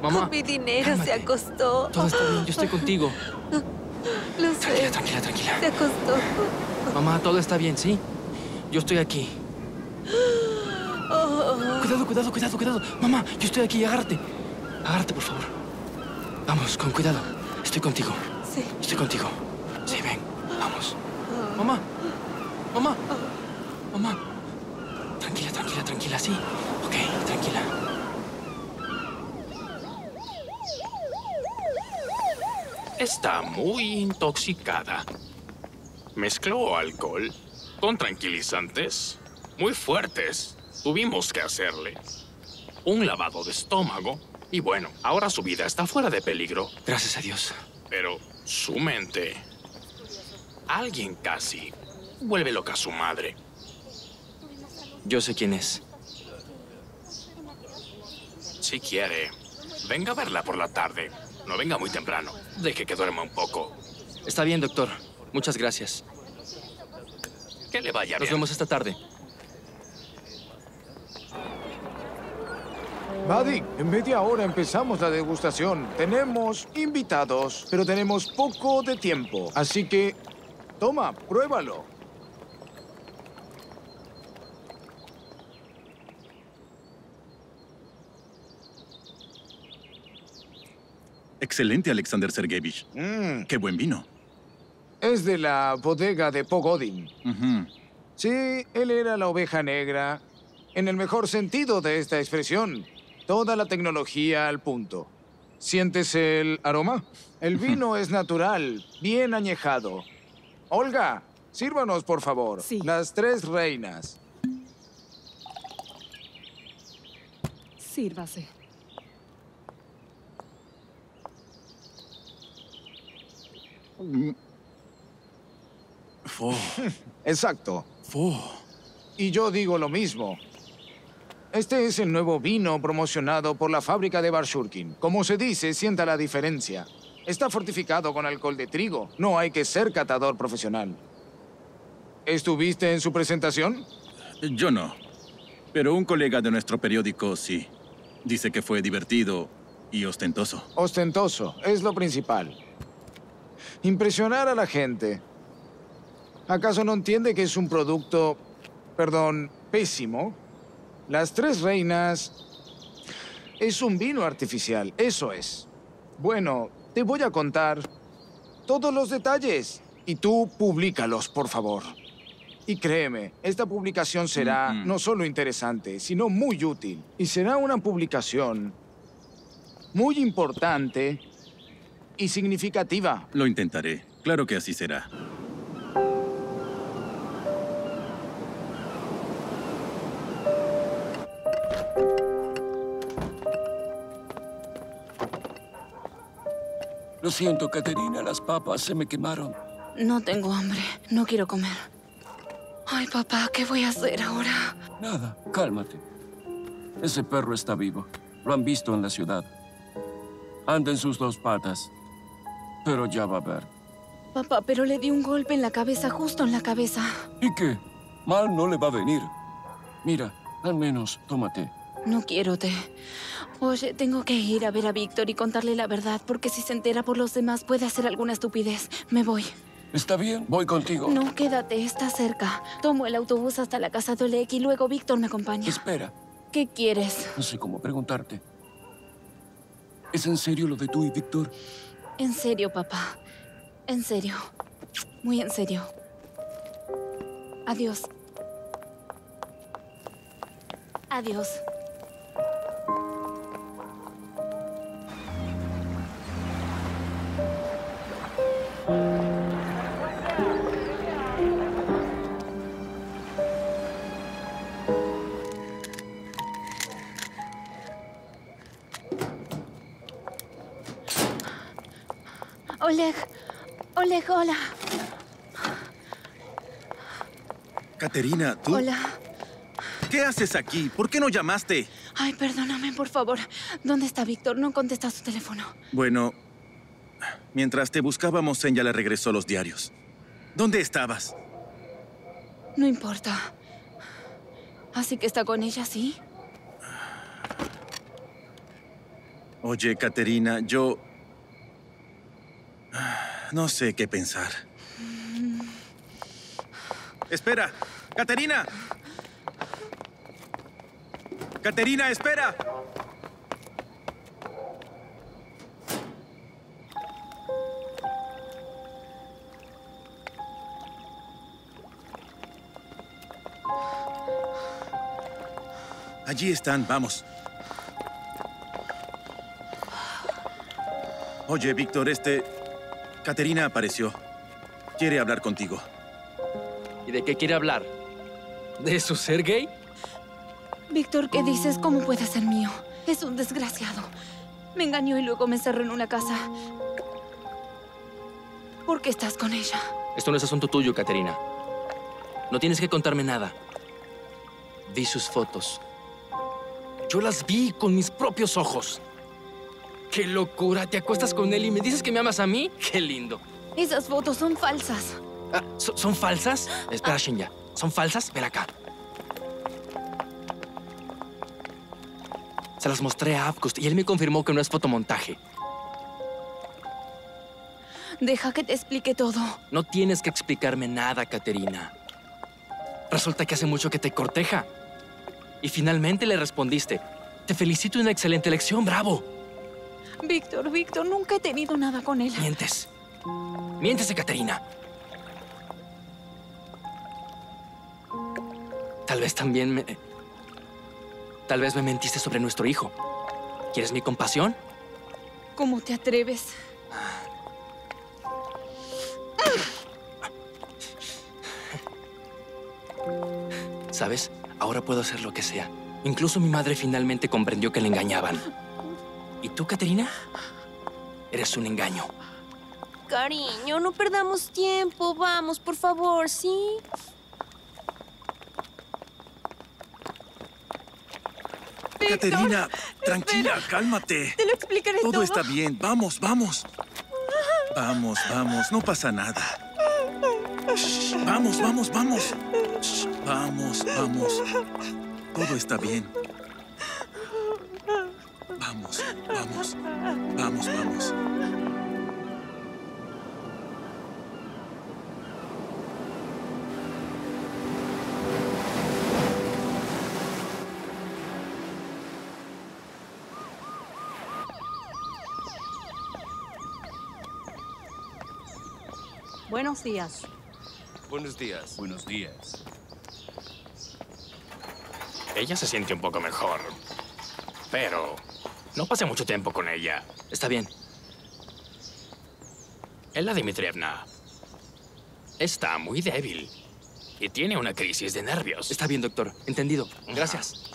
[SPEAKER 1] Mamá,
[SPEAKER 4] Con mi dinero se acostó.
[SPEAKER 1] Todo está bien. Yo estoy contigo.
[SPEAKER 4] Lo sé.
[SPEAKER 1] Tranquila, tranquila, tranquila.
[SPEAKER 4] Se acostó.
[SPEAKER 1] Mamá, todo está bien, ¿sí? Yo estoy aquí. Cuidado, cuidado, cuidado, cuidado. Mamá, yo estoy aquí. Agárrate. Agárrate, por favor. Vamos, con cuidado. Estoy contigo.
[SPEAKER 4] Sí.
[SPEAKER 1] Estoy contigo. Sí, ven. Vamos. Mamá. Mamá. Mamá. Tranquila, tranquila, tranquila, sí. Ok, tranquila.
[SPEAKER 22] Está muy intoxicada. Mezcló alcohol con tranquilizantes muy fuertes. Tuvimos que hacerle un lavado de estómago. Y bueno, ahora su vida está fuera de peligro.
[SPEAKER 1] Gracias a Dios.
[SPEAKER 22] Pero su mente... Alguien casi vuelve loca a su madre.
[SPEAKER 1] Yo sé quién es.
[SPEAKER 22] Si quiere, venga a verla por la tarde. No venga muy temprano. Deje que duerma un poco.
[SPEAKER 1] Está bien, doctor. Muchas gracias.
[SPEAKER 22] Que le vaya
[SPEAKER 1] Nos vemos esta tarde.
[SPEAKER 6] Buddy, en media hora empezamos la degustación. Tenemos invitados, pero tenemos poco de tiempo. Así que, toma, pruébalo.
[SPEAKER 5] Excelente, Alexander Sergeyevich.
[SPEAKER 6] Mm,
[SPEAKER 5] Qué buen vino.
[SPEAKER 6] Es de la bodega de Pogodin. Sí, él era la oveja negra, en el mejor sentido de esta expresión. Toda la tecnología al punto. ¿Sientes el aroma? El vino es natural, bien añejado. Olga, sírvanos, por favor. Las tres reinas.
[SPEAKER 17] Sírvase.
[SPEAKER 5] Fo. <laughs>
[SPEAKER 6] Exacto.
[SPEAKER 5] Fo.
[SPEAKER 6] Y yo digo lo mismo. Este es el nuevo vino promocionado por la fábrica de Barshurkin. Como se dice, sienta la diferencia. Está fortificado con alcohol de trigo. No hay que ser catador profesional. ¿Estuviste en su presentación?
[SPEAKER 5] Yo no. Pero un colega de nuestro periódico sí. Dice que fue divertido y ostentoso.
[SPEAKER 6] Ostentoso, es lo principal. Impresionar a la gente. ¿Acaso no entiende que es un producto, perdón, pésimo? Las Tres Reinas es un vino artificial, eso es. Bueno, te voy a contar todos los detalles. Y tú públicalos, por favor. Y créeme, esta publicación será no solo interesante, sino muy útil. Y será una publicación muy importante y significativa.
[SPEAKER 5] Lo intentaré. Claro que así será.
[SPEAKER 9] Lo siento, Caterina, las papas se me quemaron.
[SPEAKER 2] No tengo hambre. No quiero comer. Ay, papá, ¿qué voy a hacer ahora?
[SPEAKER 9] Nada, cálmate. Ese perro está vivo. Lo han visto en la ciudad. Anda en sus dos patas. Pero ya va a ver.
[SPEAKER 2] Papá, pero le di un golpe en la cabeza, justo en la cabeza.
[SPEAKER 9] ¿Y qué? Mal no le va a venir. Mira, al menos tómate.
[SPEAKER 2] No quiero té. Oye, tengo que ir a ver a Víctor y contarle la verdad, porque si se entera por los demás puede hacer alguna estupidez. Me voy.
[SPEAKER 9] Está bien, voy contigo.
[SPEAKER 2] No, quédate, está cerca. Tomo el autobús hasta la casa de Oleg y luego Víctor me acompaña.
[SPEAKER 9] Espera,
[SPEAKER 2] ¿Qué quieres?
[SPEAKER 9] no sé cómo preguntarte. ¿Es en serio lo de tú y Víctor?
[SPEAKER 2] En serio, papá. En serio. Muy en serio. Adiós. Adiós. Oleg. Oleg, hola.
[SPEAKER 5] Caterina, ¿tú?
[SPEAKER 2] Hola.
[SPEAKER 5] ¿Qué haces aquí? ¿Por qué no llamaste?
[SPEAKER 2] Ay, perdóname, por favor. ¿Dónde está Víctor? No contesta su teléfono.
[SPEAKER 5] Bueno, mientras te buscábamos, ella le regresó los diarios. ¿Dónde estabas?
[SPEAKER 2] No importa. Así que está con ella, ¿sí?
[SPEAKER 5] Oye, Caterina, yo... No sé qué pensar. Espera, Caterina. Caterina, espera. Allí están, vamos. Oye, Víctor, este... Caterina apareció. Quiere hablar contigo.
[SPEAKER 1] ¿Y de qué quiere hablar? ¿De su ser gay?
[SPEAKER 2] Víctor, ¿qué dices? ¿Cómo puede ser mío? Es un desgraciado. Me engañó y luego me encerró en una casa. ¿Por qué estás con ella?
[SPEAKER 1] Esto no es asunto tuyo, Caterina. No tienes que contarme nada. Vi sus fotos. Yo las vi con mis propios ojos. ¡Qué locura! ¿Te acuestas con él y me dices que me amas a mí? ¡Qué lindo!
[SPEAKER 2] Esas fotos son falsas.
[SPEAKER 1] Ah, ¿so- ¿Son falsas? Espera, Shinya. ¿Son falsas? Ven acá. Se las mostré a Avgust y él me confirmó que no es fotomontaje.
[SPEAKER 2] Deja que te explique todo.
[SPEAKER 1] No tienes que explicarme nada, Caterina. Resulta que hace mucho que te corteja. Y finalmente le respondiste. Te felicito, una excelente elección, bravo.
[SPEAKER 2] Víctor, Víctor, nunca he tenido nada con él.
[SPEAKER 1] Mientes. Miéntese, Caterina. Tal vez también me... Tal vez me mentiste sobre nuestro hijo. ¿Quieres mi compasión?
[SPEAKER 2] ¿Cómo te atreves?
[SPEAKER 1] ¿Sabes? Ahora puedo hacer lo que sea. Incluso mi madre finalmente comprendió que le engañaban. ¿Y tú, Caterina? Eres un engaño.
[SPEAKER 8] Cariño, no perdamos tiempo. Vamos, por favor, ¿sí?
[SPEAKER 5] Caterina, tranquila, cálmate.
[SPEAKER 8] Te lo explicaré todo.
[SPEAKER 5] Todo está bien. Vamos, vamos. Vamos, vamos. No pasa nada. Shh, Vamos, vamos, vamos. Shh, Vamos, vamos. Todo está bien. Vamos, vamos, vamos, vamos.
[SPEAKER 17] Buenos días.
[SPEAKER 3] Buenos días.
[SPEAKER 10] Buenos días.
[SPEAKER 25] Ella se siente un poco mejor, pero no pase mucho tiempo con ella.
[SPEAKER 1] Está bien.
[SPEAKER 25] Ella Dimitrievna está muy débil y tiene una crisis de nervios.
[SPEAKER 1] Está bien, doctor. Entendido. Gracias.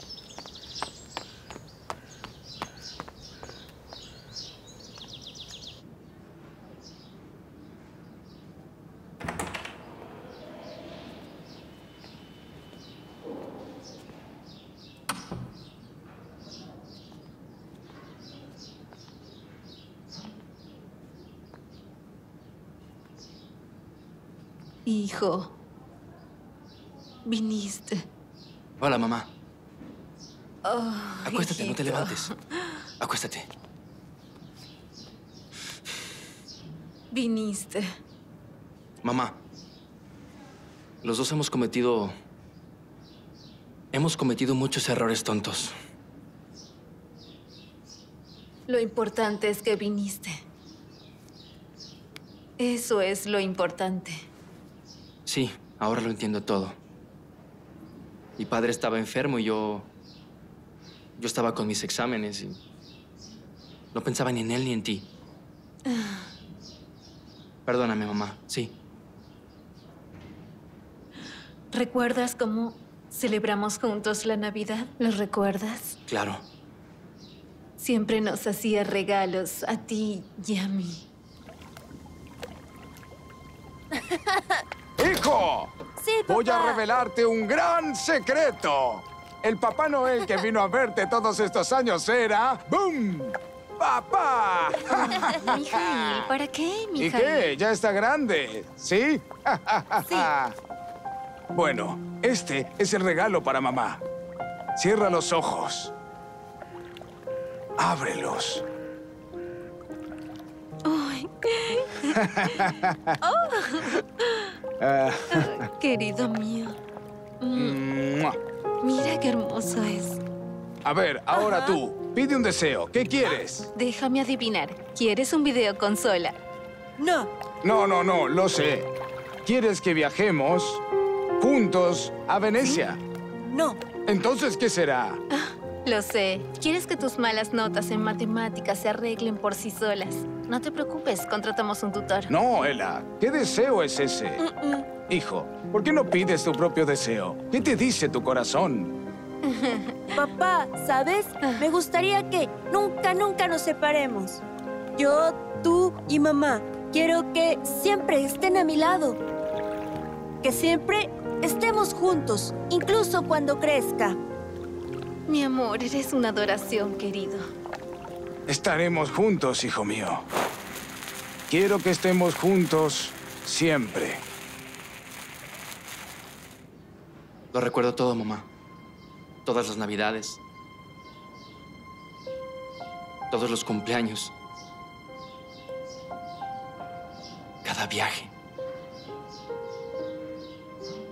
[SPEAKER 4] Hijo, viniste.
[SPEAKER 1] Hola, mamá.
[SPEAKER 4] Oh,
[SPEAKER 1] Acuéstate, no te levantes. Acuéstate.
[SPEAKER 4] Viniste.
[SPEAKER 1] Mamá, los dos hemos cometido... Hemos cometido muchos errores tontos.
[SPEAKER 4] Lo importante es que viniste. Eso es lo importante.
[SPEAKER 1] Sí, ahora lo entiendo todo. Mi padre estaba enfermo y yo... Yo estaba con mis exámenes y... No pensaba ni en él ni en ti. <sighs> Perdóname, mamá. Sí.
[SPEAKER 4] ¿Recuerdas cómo celebramos juntos la Navidad? ¿Lo recuerdas?
[SPEAKER 1] Claro.
[SPEAKER 4] Siempre nos hacía regalos a ti y a mí.
[SPEAKER 6] ¡Hijo!
[SPEAKER 8] Sí,
[SPEAKER 6] Voy a
[SPEAKER 8] papá.
[SPEAKER 6] revelarte un gran secreto. El Papá Noel que vino a verte todos estos años era... ¡Bum! ¡Papá! <laughs>
[SPEAKER 4] Mijail, ¿para qué,
[SPEAKER 6] ¿Y
[SPEAKER 4] Mijail?
[SPEAKER 6] qué? ¿Ya está grande? <laughs> ¿Sí? Bueno, este es el regalo para mamá. Cierra los ojos. Ábrelos. Ah, <laughs>
[SPEAKER 4] Oh, <laughs> querido mío. Mm. Mira qué hermoso es.
[SPEAKER 6] A ver, ahora tú. Pide un deseo. ¿Qué quieres?
[SPEAKER 4] Déjame adivinar. ¿Quieres un videoconsola?
[SPEAKER 8] No.
[SPEAKER 6] No, no, no, lo sé. ¿Quieres que viajemos juntos a Venecia?
[SPEAKER 8] No.
[SPEAKER 6] Entonces, ¿qué será?
[SPEAKER 4] Lo sé. ¿Quieres que tus malas notas en matemáticas se arreglen por sí solas? No te preocupes, contratamos un tutor.
[SPEAKER 6] No, Ella. ¿Qué deseo es ese? Hijo, ¿por qué no pides tu propio deseo? ¿Qué te dice tu corazón? <laughs>
[SPEAKER 8] Papá, ¿sabes? Me gustaría que nunca, nunca nos separemos. Yo, tú y mamá. Quiero que siempre estén a mi lado. Que siempre estemos juntos, incluso cuando crezca.
[SPEAKER 4] Mi amor, eres una adoración, querido.
[SPEAKER 6] Estaremos juntos, hijo mío. Quiero que estemos juntos siempre.
[SPEAKER 1] Lo recuerdo todo, mamá. Todas las navidades. Todos los cumpleaños. Cada viaje.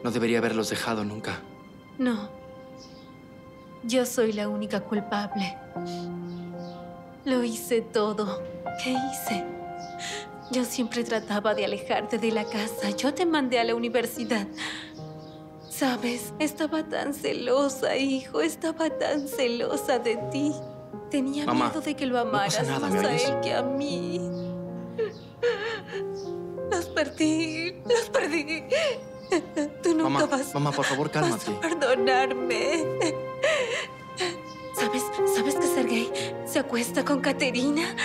[SPEAKER 1] No debería haberlos dejado nunca.
[SPEAKER 4] No. Yo soy la única culpable. Lo hice todo. ¿Qué hice? Yo siempre trataba de alejarte de la casa. Yo te mandé a la universidad. Sabes, estaba tan celosa, hijo. Estaba tan celosa de ti. Tenía
[SPEAKER 1] Mamá,
[SPEAKER 4] miedo de que lo
[SPEAKER 1] no
[SPEAKER 4] amaras
[SPEAKER 1] nada,
[SPEAKER 4] más
[SPEAKER 1] ¿me
[SPEAKER 4] a él que a mí. Los perdí. Los perdí. Tú nunca
[SPEAKER 1] Mamá,
[SPEAKER 4] vas
[SPEAKER 1] mamá, por favor, cálmate.
[SPEAKER 4] perdonarme. ¿Sabes, ¿Sabes que Sergei se acuesta con Caterina?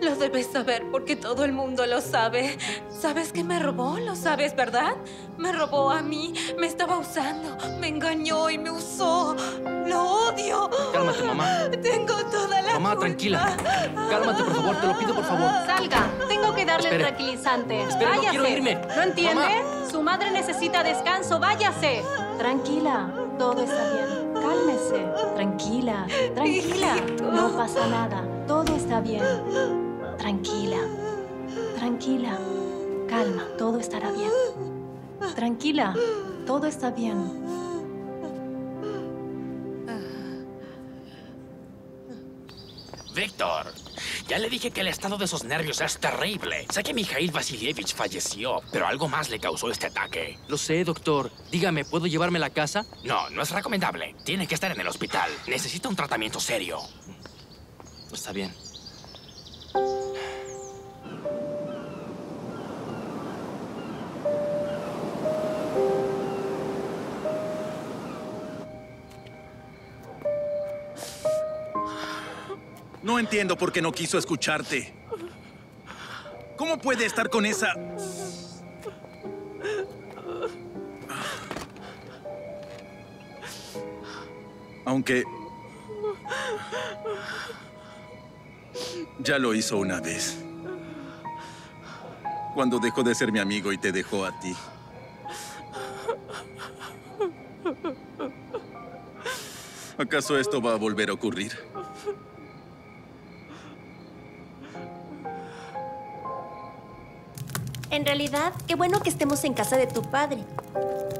[SPEAKER 4] Lo debes saber porque todo el mundo lo sabe. ¿Sabes que me robó? Lo sabes, ¿verdad? Me robó a mí, me estaba usando, me engañó y me usó. Lo odio.
[SPEAKER 1] Cálmate, mamá.
[SPEAKER 4] Tengo toda la
[SPEAKER 1] Mamá,
[SPEAKER 4] culpa.
[SPEAKER 1] tranquila. Cálmate, por favor, te lo pido, por favor.
[SPEAKER 17] Salga, tengo que darle
[SPEAKER 1] Espere.
[SPEAKER 17] el tranquilizante.
[SPEAKER 1] Espere, no
[SPEAKER 17] váyase.
[SPEAKER 1] quiero irme.
[SPEAKER 17] ¿No entiende? Su madre necesita descanso, váyase. Tranquila, todo está bien. Cálmese. Tranquila, tranquila. No pasa nada. Todo está bien. Tranquila. Tranquila. Calma, todo estará bien. Tranquila, todo está bien.
[SPEAKER 25] Víctor,
[SPEAKER 22] Ya le dije que el estado de sus nervios es terrible. Sé que Mikhail Vasilievich falleció, pero algo más le causó este ataque.
[SPEAKER 1] Lo sé, doctor. Dígame, ¿puedo llevarme a la casa?
[SPEAKER 22] No, no es recomendable. Tiene que estar en el hospital. Necesita un tratamiento serio.
[SPEAKER 1] Está bien.
[SPEAKER 5] No entiendo por qué no quiso escucharte. ¿Cómo puede estar con esa... Aunque... Ya lo hizo una vez. Cuando dejó de ser mi amigo y te dejó a ti. ¿Acaso esto va a volver a ocurrir?
[SPEAKER 8] En realidad, qué bueno que estemos en casa de tu padre,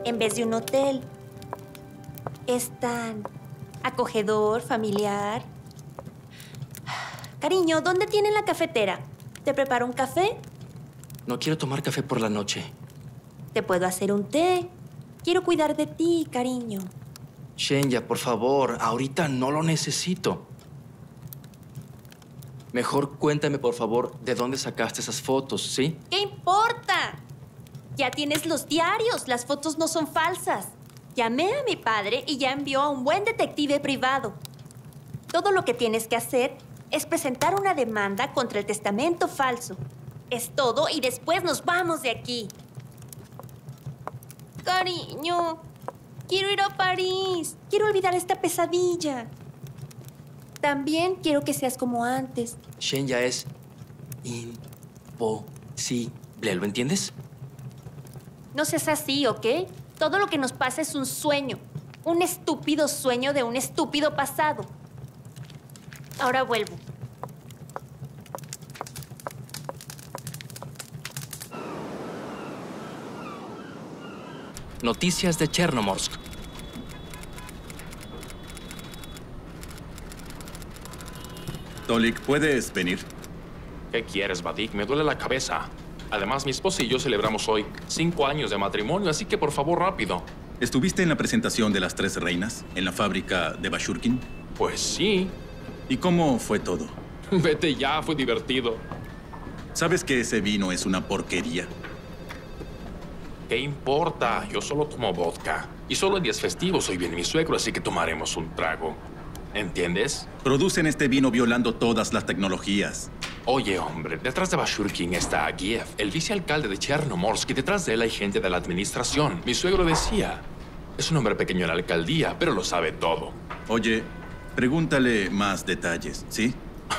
[SPEAKER 8] en vez de un hotel. Es tan acogedor, familiar. Cariño, ¿dónde tienen la cafetera? ¿Te preparo un café?
[SPEAKER 1] No quiero tomar café por la noche.
[SPEAKER 8] Te puedo hacer un té. Quiero cuidar de ti, cariño.
[SPEAKER 1] Shenya, por favor, ahorita no lo necesito. Mejor cuéntame, por favor, de dónde sacaste esas fotos, ¿sí?
[SPEAKER 8] ¿Qué importa? Ya tienes los diarios. Las fotos no son falsas. Llamé a mi padre y ya envió a un buen detective privado. Todo lo que tienes que hacer es presentar una demanda contra el testamento falso. Es todo y después nos vamos de aquí. Cariño, quiero ir a París. Quiero olvidar esta pesadilla. También quiero que seas como antes.
[SPEAKER 1] Shenya es imposible, ¿lo entiendes?
[SPEAKER 8] No seas así, ¿ok? Todo lo que nos pasa es un sueño. Un estúpido sueño de un estúpido pasado. Ahora vuelvo.
[SPEAKER 1] Noticias de Chernomorsk.
[SPEAKER 5] Tolik, ¿puedes venir?
[SPEAKER 25] ¿Qué quieres, Vadik? Me duele la cabeza. Además, mi esposa y yo celebramos hoy cinco años de matrimonio, así que por favor, rápido.
[SPEAKER 5] ¿Estuviste en la presentación de las tres reinas en la fábrica de Bashurkin?
[SPEAKER 25] Pues sí.
[SPEAKER 5] ¿Y cómo fue todo? <laughs>
[SPEAKER 25] Vete ya, fue divertido.
[SPEAKER 5] ¿Sabes que ese vino es una porquería?
[SPEAKER 25] ¿Qué importa? Yo solo tomo vodka. Y solo en días festivos soy bien mi suegro, así que tomaremos un trago. ¿Entiendes?
[SPEAKER 5] Producen este vino violando todas las tecnologías.
[SPEAKER 25] Oye, hombre, detrás de Bashurkin está Agiev, el vicealcalde de Chernomorsk, y detrás de él hay gente de la administración. Mi suegro decía, es un hombre pequeño en la alcaldía, pero lo sabe todo.
[SPEAKER 5] Oye, pregúntale más detalles, ¿sí?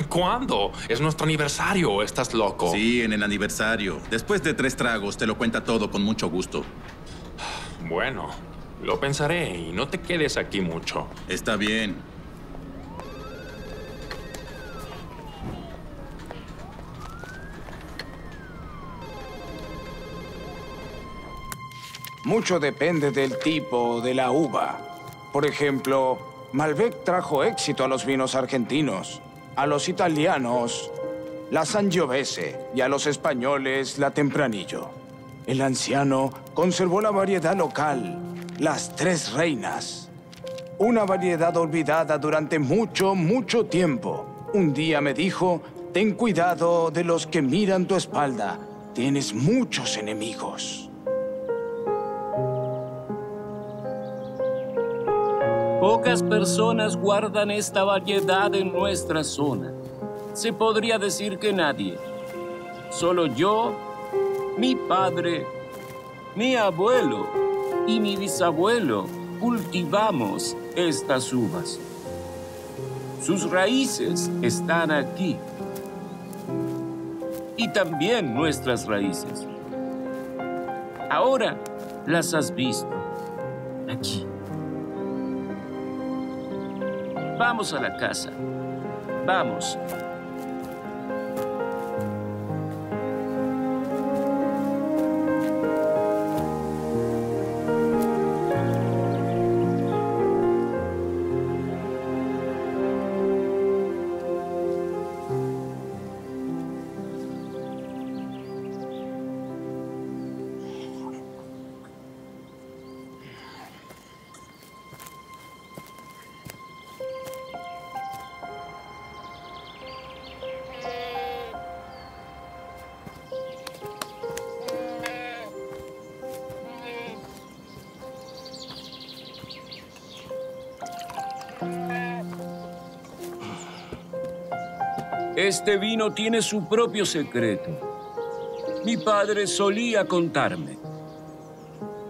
[SPEAKER 25] ¿Cuándo? ¿Es nuestro aniversario o estás loco?
[SPEAKER 5] Sí, en el aniversario. Después de tres tragos te lo cuenta todo con mucho gusto.
[SPEAKER 25] Bueno, lo pensaré y no te quedes aquí mucho.
[SPEAKER 5] Está bien.
[SPEAKER 6] Mucho depende del tipo de la uva. Por ejemplo, Malbec trajo éxito a los vinos argentinos, a los italianos la Sangiovese y a los españoles la Tempranillo. El anciano conservó la variedad local, las tres reinas. Una variedad olvidada durante mucho, mucho tiempo. Un día me dijo, ten cuidado de los que miran tu espalda. Tienes muchos enemigos.
[SPEAKER 9] Pocas personas guardan esta variedad en nuestra zona. Se podría decir que nadie. Solo yo, mi padre, mi abuelo y mi bisabuelo cultivamos estas uvas. Sus raíces están aquí. Y también nuestras raíces. Ahora las has visto. Aquí. Vamos a la casa. Vamos. Este vino tiene su propio secreto. Mi padre solía contarme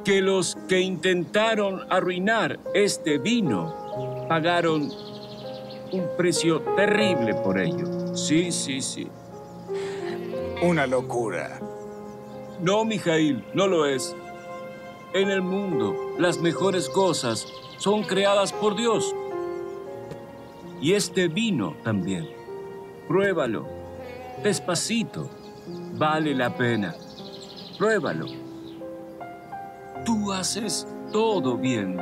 [SPEAKER 9] que los que intentaron arruinar este vino pagaron un precio terrible por ello. Sí, sí, sí.
[SPEAKER 6] Una locura.
[SPEAKER 9] No, Mijail, no lo es. En el mundo, las mejores cosas son creadas por Dios. Y este vino también. Pruébalo. Despacito. Vale la pena. Pruébalo. Tú haces todo bien.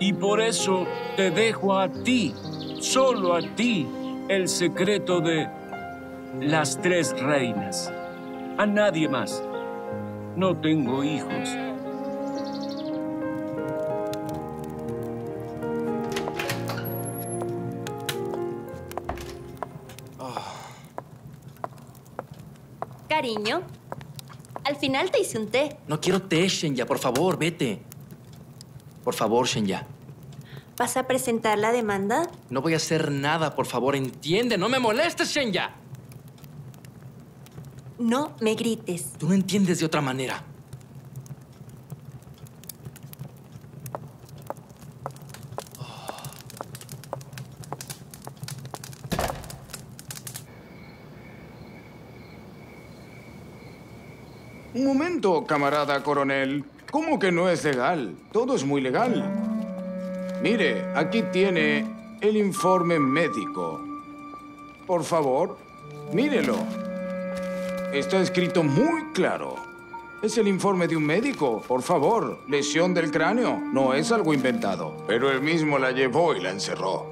[SPEAKER 9] Y por eso te dejo a ti, solo a ti, el secreto de las tres reinas. A nadie más. No tengo hijos.
[SPEAKER 8] Cariño, al final te hice un té.
[SPEAKER 1] No quiero té, Shenya. Por favor, vete. Por favor, Shenya.
[SPEAKER 8] ¿Vas a presentar la demanda?
[SPEAKER 1] No voy a hacer nada, por favor, entiende. No me molestes, Shenya.
[SPEAKER 8] No me grites.
[SPEAKER 1] Tú no entiendes de otra manera.
[SPEAKER 6] Un momento, camarada coronel. ¿Cómo que no es legal? Todo es muy legal. Mire, aquí tiene el informe médico. Por favor, mírelo. Está escrito muy claro. Es el informe de un médico. Por favor, lesión del cráneo. No es algo inventado. Pero él mismo la llevó y la encerró.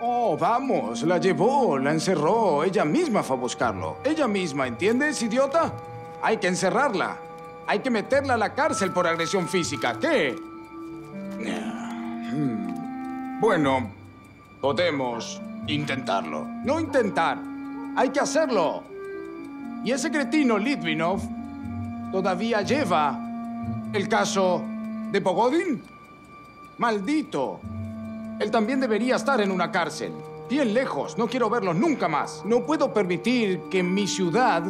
[SPEAKER 6] Oh, vamos, la llevó, la encerró. Ella misma fue a buscarlo. Ella misma, ¿entiendes, idiota? Hay que encerrarla. Hay que meterla a la cárcel por agresión física. ¿Qué? Hmm. Bueno, podemos intentarlo. No intentar. Hay que hacerlo. Y ese cretino Litvinov todavía lleva el caso de Pogodin. Maldito. Él también debería estar en una cárcel. Bien lejos. No quiero verlo nunca más. No puedo permitir que mi ciudad,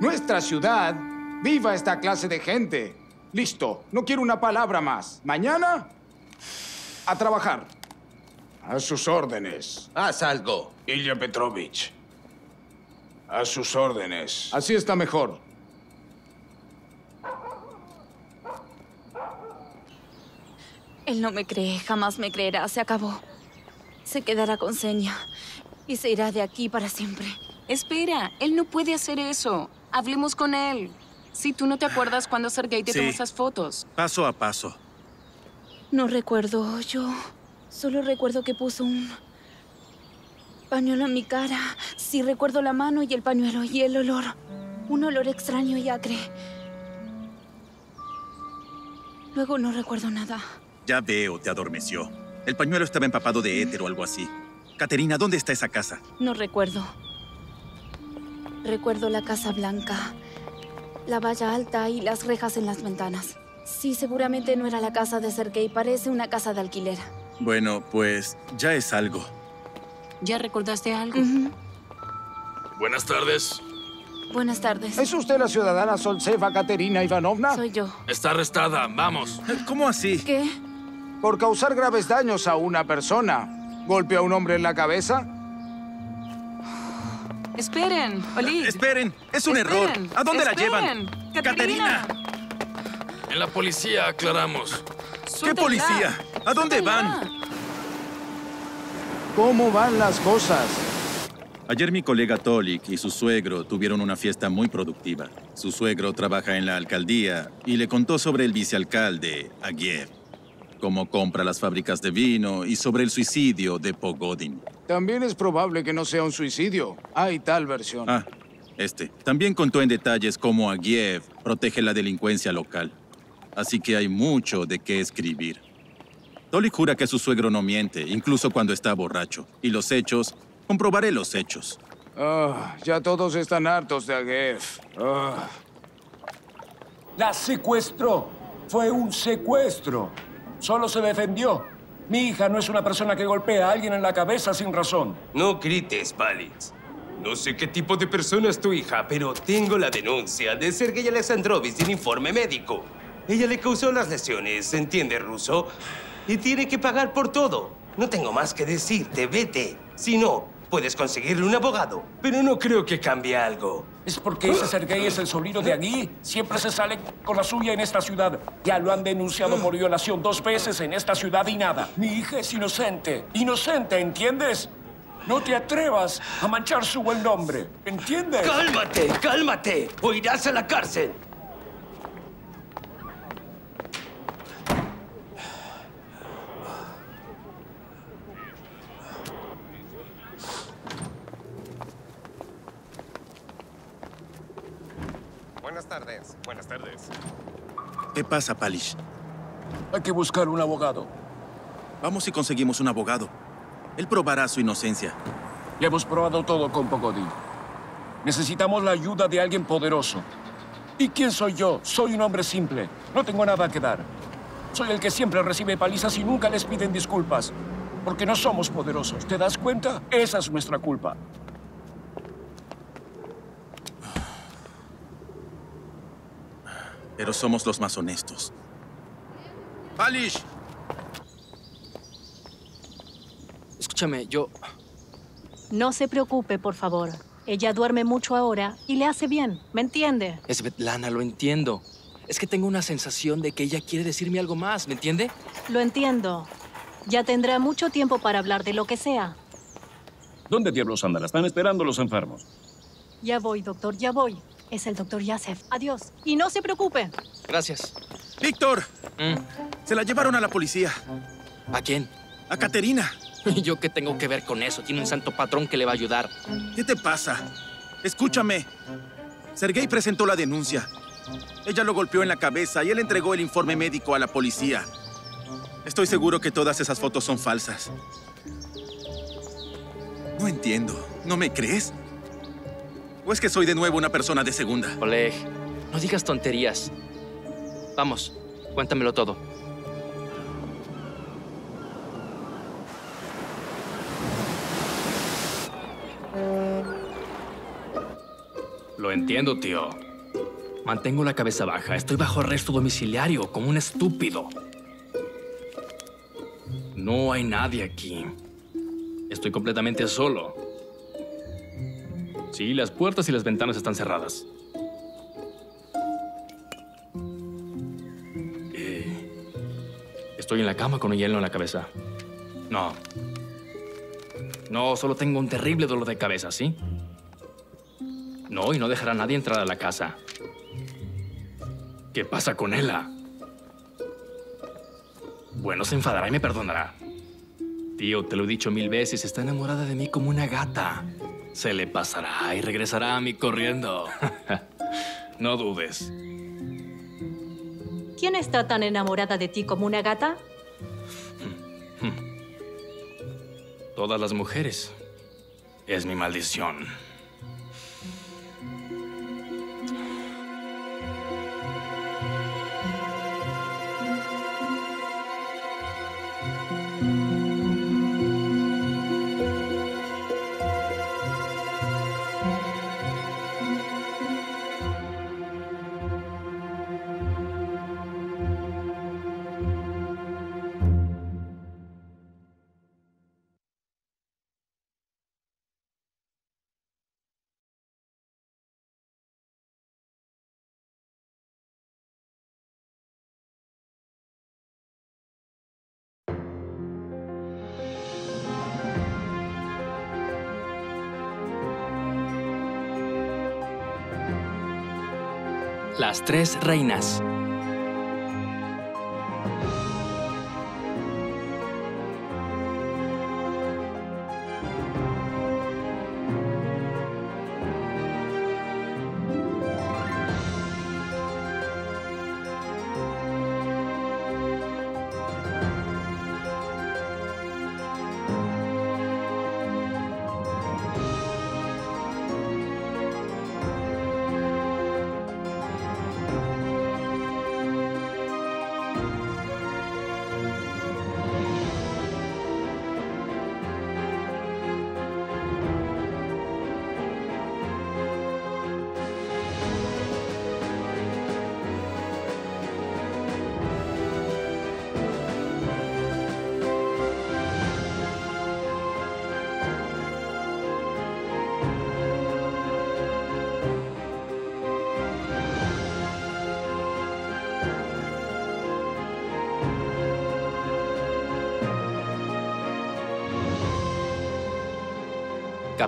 [SPEAKER 6] nuestra ciudad, viva esta clase de gente. Listo. No quiero una palabra más. Mañana, a trabajar. A sus órdenes.
[SPEAKER 26] Haz algo.
[SPEAKER 6] Ilya Petrovich. A sus órdenes. Así está mejor.
[SPEAKER 2] Él no me cree, jamás me creerá, se acabó. Se quedará con Seña y se irá de aquí para siempre.
[SPEAKER 23] Espera, él no puede hacer eso. Hablemos con él. Si tú no te acuerdas cuando Sergei te
[SPEAKER 5] Sí.
[SPEAKER 23] tomó esas fotos.
[SPEAKER 5] Paso a paso.
[SPEAKER 2] No recuerdo, yo solo recuerdo que puso un pañuelo en mi cara. Sí recuerdo la mano y el pañuelo y el olor. Un olor extraño y acre. Luego no recuerdo nada.
[SPEAKER 5] Ya veo, te adormeció. El pañuelo estaba empapado de éter o algo así. Caterina, ¿dónde está esa casa?
[SPEAKER 2] No recuerdo. Recuerdo la casa blanca, la valla alta y las rejas en las ventanas. Sí, seguramente no era la casa de Sergei, parece una casa de alquiler.
[SPEAKER 5] Bueno, pues ya es algo.
[SPEAKER 23] ¿Ya recordaste algo?
[SPEAKER 27] Buenas tardes.
[SPEAKER 2] Buenas tardes.
[SPEAKER 6] ¿Es usted la ciudadana Solseva Katerina Ivanovna?
[SPEAKER 2] Soy yo.
[SPEAKER 27] Está arrestada. Vamos.
[SPEAKER 5] ¿Cómo así?
[SPEAKER 2] ¿Qué?
[SPEAKER 6] Por causar graves daños a una persona. ¿Golpe a un hombre en la cabeza?
[SPEAKER 23] Esperen, Olid.
[SPEAKER 5] Esperen, es un error. ¿A dónde la llevan? Caterina.
[SPEAKER 27] En la policía aclaramos.
[SPEAKER 5] ¿Qué policía? ¿A dónde van?
[SPEAKER 6] ¿Cómo van las cosas?
[SPEAKER 5] Ayer mi colega Tolik y su suegro tuvieron una fiesta muy productiva. Su suegro trabaja en la alcaldía y le contó sobre el vicealcalde, Agiev, cómo compra las fábricas de vino y sobre el suicidio de Pogodin.
[SPEAKER 6] También es probable que no sea un suicidio. Hay tal versión.
[SPEAKER 5] Ah, este. También contó en detalles cómo Agiev protege la delincuencia local. Así que hay mucho de qué escribir. Tolik jura que su suegro no miente, incluso cuando está borracho. Y los hechos, comprobaré los hechos.
[SPEAKER 6] Ah, ya todos están hartos de Agev. Ah.
[SPEAKER 9] La secuestró. Fue un secuestro. Solo se defendió. Mi hija no es una persona que golpea a alguien en la cabeza sin razón.
[SPEAKER 3] No grites, Palix. No sé qué tipo de persona es tu hija, pero tengo la denuncia de Sergei Alexandrovich sin informe médico. Ella le causó las lesiones, ¿entiende, ruso? Y tiene que pagar por todo. No tengo más que decirte, vete. Si no, puedes conseguirle un abogado. Pero no creo que cambie algo.
[SPEAKER 9] ¿Es porque ese Sergei es el sobrino de Agui? Siempre se sale con la suya en esta ciudad. Ya lo han denunciado por violación dos veces en esta ciudad y nada. Mi hija es inocente. Inocente, ¿entiendes? No te atrevas a manchar su buen nombre. ¿Entiendes?
[SPEAKER 3] ¡Cálmate, cálmate! O irás a la cárcel.
[SPEAKER 28] Buenas tardes. Buenas tardes.
[SPEAKER 5] ¿Qué pasa, Palish?
[SPEAKER 9] Hay que buscar un abogado.
[SPEAKER 5] Vamos y conseguimos un abogado. Él probará su inocencia.
[SPEAKER 9] Ya hemos probado todo con Pogodin. Necesitamos la ayuda de alguien poderoso. ¿Y quién soy yo? Soy un hombre simple. No tengo nada que dar. Soy el que siempre recibe palizas y nunca les piden disculpas. Porque no somos poderosos. ¿Te das cuenta? Esa es nuestra culpa.
[SPEAKER 5] Pero somos los más honestos. ¡Palish!
[SPEAKER 1] Escúchame, yo...
[SPEAKER 17] No se preocupe, por favor. Ella duerme mucho ahora y le hace bien, ¿me entiende?
[SPEAKER 1] Svetlana, lo entiendo. Es que tengo una sensación de que ella quiere decirme algo más, ¿me entiende?
[SPEAKER 17] Lo entiendo. Ya tendrá mucho tiempo para hablar de lo que sea.
[SPEAKER 10] ¿Dónde diablos andan? Están esperando los enfermos.
[SPEAKER 17] Ya voy, doctor, ya voy. Es el doctor Yasef. Adiós. Y no se preocupe.
[SPEAKER 1] Gracias.
[SPEAKER 5] ¡Víctor! Se la llevaron a la policía.
[SPEAKER 1] ¿A quién?
[SPEAKER 5] A Caterina. <laughs>
[SPEAKER 1] ¿Y yo qué tengo que ver con eso? Tiene un santo patrón que le va a ayudar.
[SPEAKER 5] ¿Qué te pasa? Escúchame. Sergei presentó la denuncia. Ella lo golpeó en la cabeza y él entregó el informe médico a la policía. Estoy seguro que todas esas fotos son falsas. No entiendo. ¿No me crees? ¿O es que soy de nuevo una persona de segunda?
[SPEAKER 1] Oleg, no digas tonterías. Vamos, cuéntamelo todo.
[SPEAKER 7] Lo entiendo, tío. Mantengo la cabeza baja. Estoy bajo arresto domiciliario, como un estúpido. No hay nadie aquí. Estoy completamente solo. Sí, las puertas y las ventanas están cerradas. Eh, estoy en la cama con un hielo en la cabeza. No. No, solo tengo un terrible dolor de cabeza, ¿sí? No, y no dejará a nadie entrar a la casa. ¿Qué pasa con ella? Bueno, se enfadará y me perdonará. Tío, te lo he dicho mil veces, está enamorada de mí como una gata. Se le pasará y regresará a mí corriendo. <laughs> no dudes.
[SPEAKER 17] ¿Quién está tan enamorada de ti como una gata?
[SPEAKER 7] Todas las mujeres. Es mi maldición. Las tres reinas.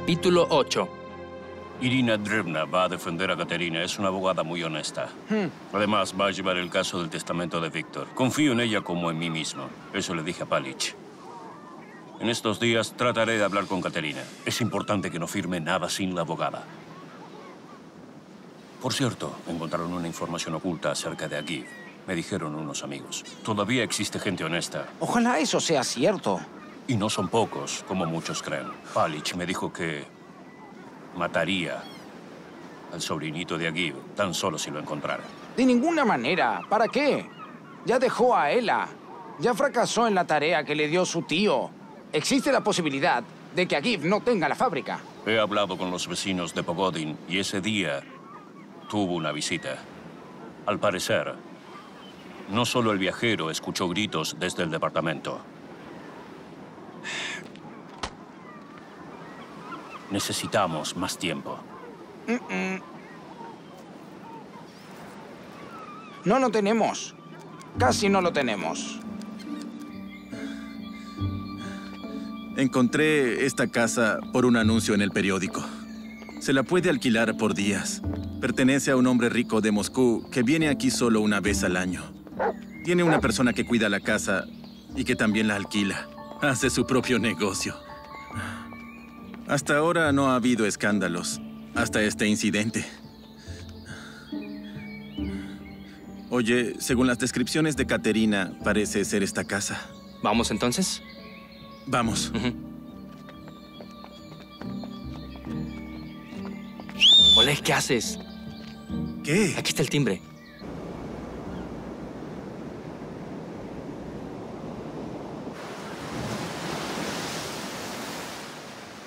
[SPEAKER 29] Capítulo 8.
[SPEAKER 10] Irina Drevna va a defender a Katerina. Es una abogada muy honesta. Además, va a llevar el caso del testamento de Víctor. Confío en ella como en mí mismo. Eso le dije a Palich. En estos días trataré de hablar con Katerina. Es importante que no firme nada sin la abogada. Por cierto, encontraron una información oculta acerca de Agiv. Me dijeron unos amigos. Todavía existe gente honesta.
[SPEAKER 6] Ojalá eso sea cierto.
[SPEAKER 10] Y no son pocos, como muchos creen. Palich me dijo que mataría al sobrinito de Agiv, tan solo si lo encontrara.
[SPEAKER 6] De ninguna manera. ¿Para qué? Ya dejó a Ela. Ya fracasó en la tarea que le dio su tío. Existe la posibilidad de que Agiv no tenga la fábrica.
[SPEAKER 10] He hablado con los vecinos de Pogodin y ese día tuvo una visita. Al parecer, no solo el viajero escuchó gritos desde el departamento. Necesitamos más tiempo.
[SPEAKER 6] No lo tenemos. Casi no lo tenemos.
[SPEAKER 5] Encontré esta casa por un anuncio en el periódico. Se la puede alquilar por días. Pertenece a un hombre rico de Moscú que viene aquí solo una vez al año. Tiene una persona que cuida la casa y que también la alquila. Hace su propio negocio. Hasta ahora no ha habido escándalos, hasta este incidente. Oye, según las descripciones de Caterina, parece ser esta casa.
[SPEAKER 29] ¿Vamos entonces?
[SPEAKER 5] Vamos.
[SPEAKER 29] Oleg, ¿qué haces?
[SPEAKER 5] ¿Qué?
[SPEAKER 29] Aquí está el timbre.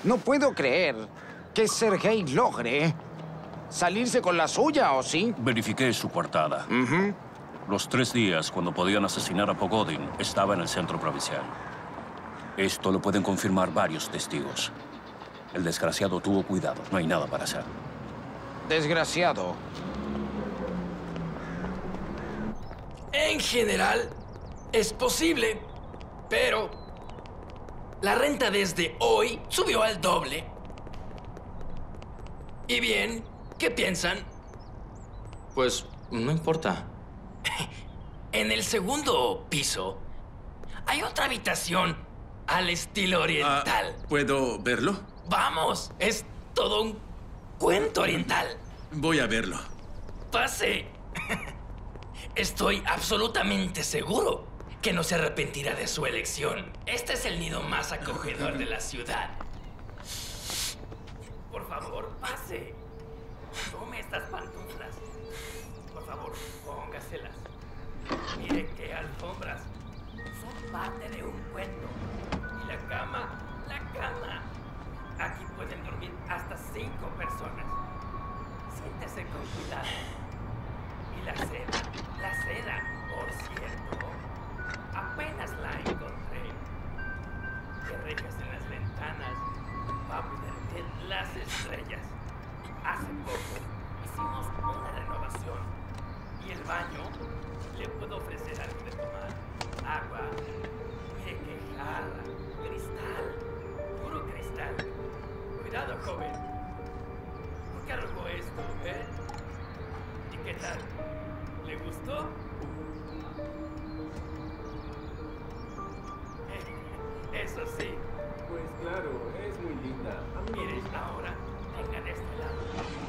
[SPEAKER 6] No puedo creer que Sergei logre salirse con la suya, ¿o sí?
[SPEAKER 10] Verifiqué su coartada. Los tres días cuando podían asesinar a Pogodin estaba en el centro provincial. Esto lo pueden confirmar varios testigos. El desgraciado tuvo cuidado. No hay nada para hacer.
[SPEAKER 6] Desgraciado.
[SPEAKER 1] En general, es posible, pero la renta desde hoy subió al doble. Y bien, ¿qué piensan?
[SPEAKER 29] Pues no importa. <laughs>
[SPEAKER 1] En el segundo piso hay otra habitación al estilo oriental.
[SPEAKER 5] ¿Puedo verlo?
[SPEAKER 1] Vamos, es todo un cuento oriental.
[SPEAKER 5] Voy a verlo.
[SPEAKER 1] Pase. <laughs> Estoy absolutamente seguro que no se arrepentirá de su elección. Este es el nido más acogedor de la ciudad. Por favor, pase. Tome estas pantuflas. Por favor, póngaselas. Mire qué alfombras. Son parte de un cuento. Y la cama, la cama. Aquí pueden dormir hasta cinco personas. Siéntese con cuidado. Y la seda, la seda, apenas la encontré. Que rejas en las ventanas va a poder ver las estrellas. Hace poco hicimos una renovación y el baño le puedo ofrecer algo de tomar. Agua. Mire qué. Cristal. Puro cristal. Cuidado, joven. ¿Por qué arrojó esto, eh? ¿Y qué tal? ¿Le gustó? Eso sí.
[SPEAKER 22] Pues claro, es muy linda.
[SPEAKER 1] Miren ahora, vengan de este lado.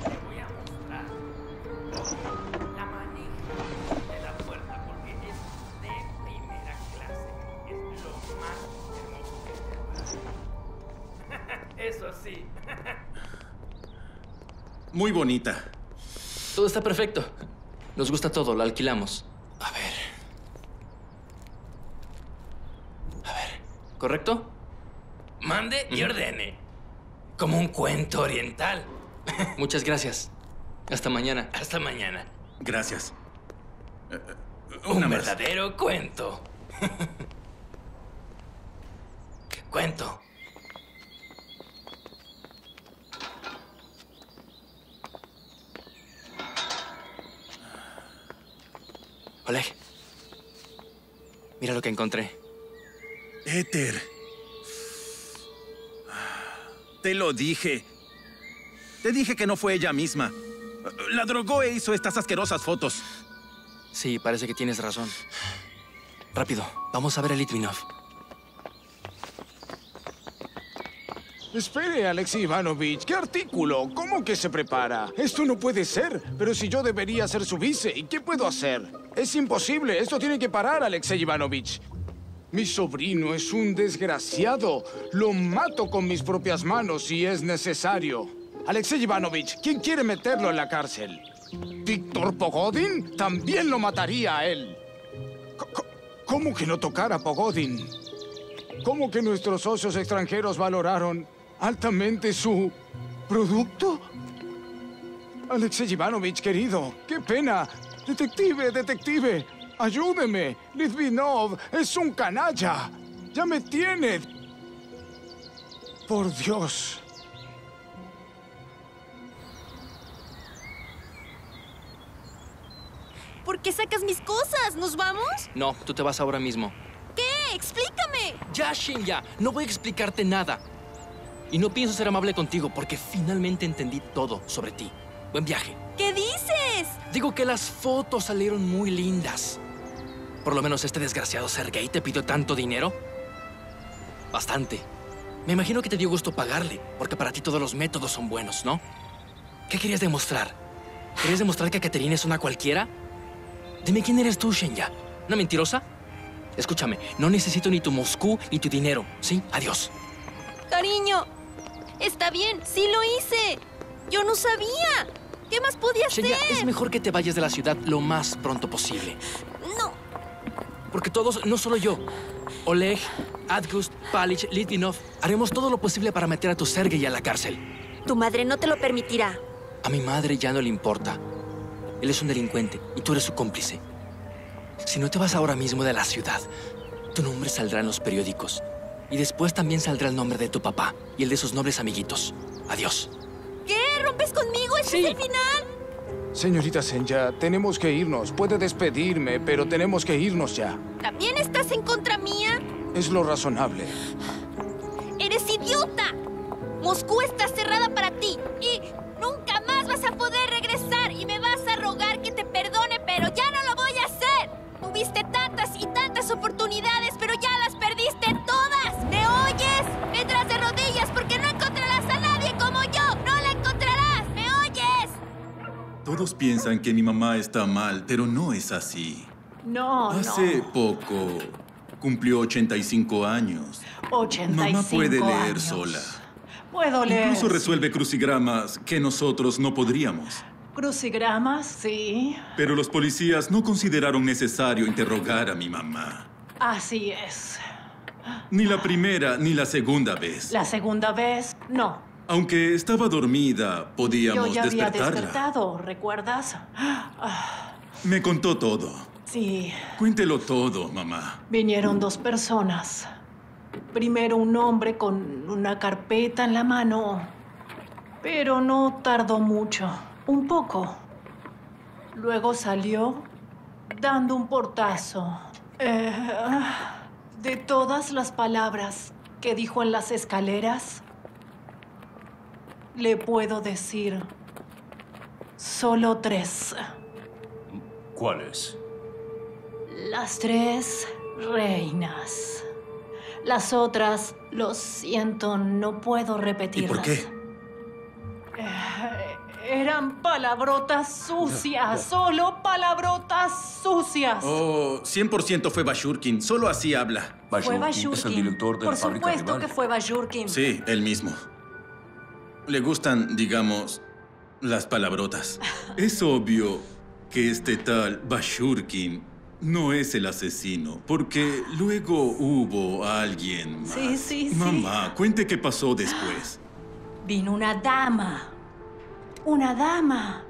[SPEAKER 1] Les voy a mostrar la manija de la puerta porque es de primera clase. Es lo más hermoso que he <laughs> Eso sí. <laughs>
[SPEAKER 5] Muy bonita.
[SPEAKER 29] Todo está perfecto. Nos gusta todo, la alquilamos. A ver. A ver. ¿Correcto?
[SPEAKER 1] Mande y ordene. Como un cuento oriental.
[SPEAKER 29] Muchas gracias. Hasta mañana.
[SPEAKER 1] Hasta mañana.
[SPEAKER 5] Gracias.
[SPEAKER 1] Un verdadero cuento. cuento.
[SPEAKER 29] Oleg. Mira lo que encontré.
[SPEAKER 5] Éter. Te lo dije. Te dije que no fue ella misma. La drogó e hizo estas asquerosas fotos.
[SPEAKER 1] Sí, parece que tienes razón. Rápido, vamos a ver a Litvinov.
[SPEAKER 6] Espere, Alexei Ivanovich, ¿qué artículo? ¿Cómo que se prepara? Esto no puede ser. Pero si yo debería ser su vice, ¿y qué puedo hacer? Es imposible. Esto tiene que parar, Alexei Ivanovich. Mi sobrino es un desgraciado. Lo mato con mis propias manos si es necesario. Alexei Ivanovich, ¿quién quiere meterlo en la cárcel? ¿Víctor Pogodin? También lo mataría a él. ¿Cómo que no tocar a Pogodin? ¿Cómo que nuestros socios extranjeros valoraron altamente su producto? Alexei Ivanovich, querido, qué pena. Detective, detective, ayúdeme. Litvinov es un canalla. Ya me tiene. Por Dios.
[SPEAKER 8] ¿Por qué sacas mis cosas? ¿Nos vamos?
[SPEAKER 1] No, tú te vas ahora mismo.
[SPEAKER 8] ¿Qué? Explícame.
[SPEAKER 1] Ya, Shinya, no voy a explicarte nada. Y no pienso ser amable contigo porque finalmente entendí todo sobre ti. Buen viaje.
[SPEAKER 8] ¿Qué dices?
[SPEAKER 1] Digo que las fotos salieron muy lindas. Por lo menos este desgraciado Sergei te pidió tanto dinero. Bastante. Me imagino que te dio gusto pagarle, porque para ti todos los métodos son buenos, ¿no? ¿Qué querías demostrar? ¿Querías demostrar que Caterina es una cualquiera? Dime quién eres tú, Shenya. ¿Una mentirosa? Escúchame, no necesito ni tu Moscú ni tu dinero, ¿sí? Adiós.
[SPEAKER 8] Cariño, está bien, sí lo hice. Yo no sabía. ¿Qué más podía hacer?
[SPEAKER 1] Shenya, es mejor que te vayas de la ciudad lo más pronto posible. Porque todos, no solo yo, Oleg, Adgust, Palich, Litvinov, haremos todo lo posible para meter a tu Sergei a la cárcel.
[SPEAKER 8] Tu madre no te lo permitirá.
[SPEAKER 1] A mi madre ya no le importa. Él es un delincuente y tú eres su cómplice. Si no te vas ahora mismo de la ciudad, tu nombre saldrá en los periódicos. Y después también saldrá el nombre de tu papá y el de sus nobles amiguitos. Adiós.
[SPEAKER 8] ¿Qué? ¿Rompes conmigo? ¿Este es el final?
[SPEAKER 6] Señorita Senya, tenemos que irnos. Puede despedirme, pero tenemos que irnos ya.
[SPEAKER 8] ¿También estás en contra mía?
[SPEAKER 6] Es lo razonable.
[SPEAKER 8] ¡Eres idiota! Moscú está cerrada para ti y nunca más vas a poder regresar y me vas a rogar que te perdone, pero ya no lo voy a hacer. Tuviste tantas y tantas oportunidades, pero ya
[SPEAKER 5] Todos piensan que mi mamá está mal, pero no es así.
[SPEAKER 17] No,
[SPEAKER 5] Hace
[SPEAKER 17] no.
[SPEAKER 5] poco cumplió 85 años.
[SPEAKER 17] 85
[SPEAKER 5] Mamá puede leer
[SPEAKER 17] años.
[SPEAKER 5] sola.
[SPEAKER 17] Puedo leer.
[SPEAKER 5] Incluso resuelve crucigramas que nosotros no podríamos.
[SPEAKER 17] Crucigramas, sí.
[SPEAKER 5] Pero los policías no consideraron necesario interrogar a mi mamá.
[SPEAKER 17] Así es.
[SPEAKER 5] Ni la primera ni la segunda vez.
[SPEAKER 17] La segunda vez, no.
[SPEAKER 5] Aunque estaba dormida, podíamos
[SPEAKER 17] Yo ya había
[SPEAKER 5] despertarla.
[SPEAKER 17] despertado, ¿recuerdas? Ah,
[SPEAKER 5] Me contó todo.
[SPEAKER 17] sí,
[SPEAKER 5] Cuéntelo todo, mamá.
[SPEAKER 17] vinieron dos personas. Primero un hombre con una carpeta en la mano. Pero no tardó mucho. Un poco. Luego salió dando un portazo. Eh, de todas las palabras que dijo en las escaleras, le puedo decir solo tres.
[SPEAKER 10] ¿Cuáles?
[SPEAKER 17] Las tres reinas. Las otras, lo siento, no puedo
[SPEAKER 5] ¿Y
[SPEAKER 17] repetirlas.
[SPEAKER 5] por qué?
[SPEAKER 17] Eh, eran palabrotas sucias, solo palabrotas sucias.
[SPEAKER 5] Oh, 100% fue Bashurkin. Solo así habla.
[SPEAKER 17] fue Bashurkin. Por supuesto que fue Bashurkin.
[SPEAKER 5] Sí, él mismo. Le gustan, digamos, las palabrotas. Es obvio que este tal Bashurkin no es el asesino, porque luego hubo alguien más.
[SPEAKER 17] Sí, sí, sí.
[SPEAKER 5] Mamá, cuente qué pasó después.
[SPEAKER 17] Vino una dama. Una dama.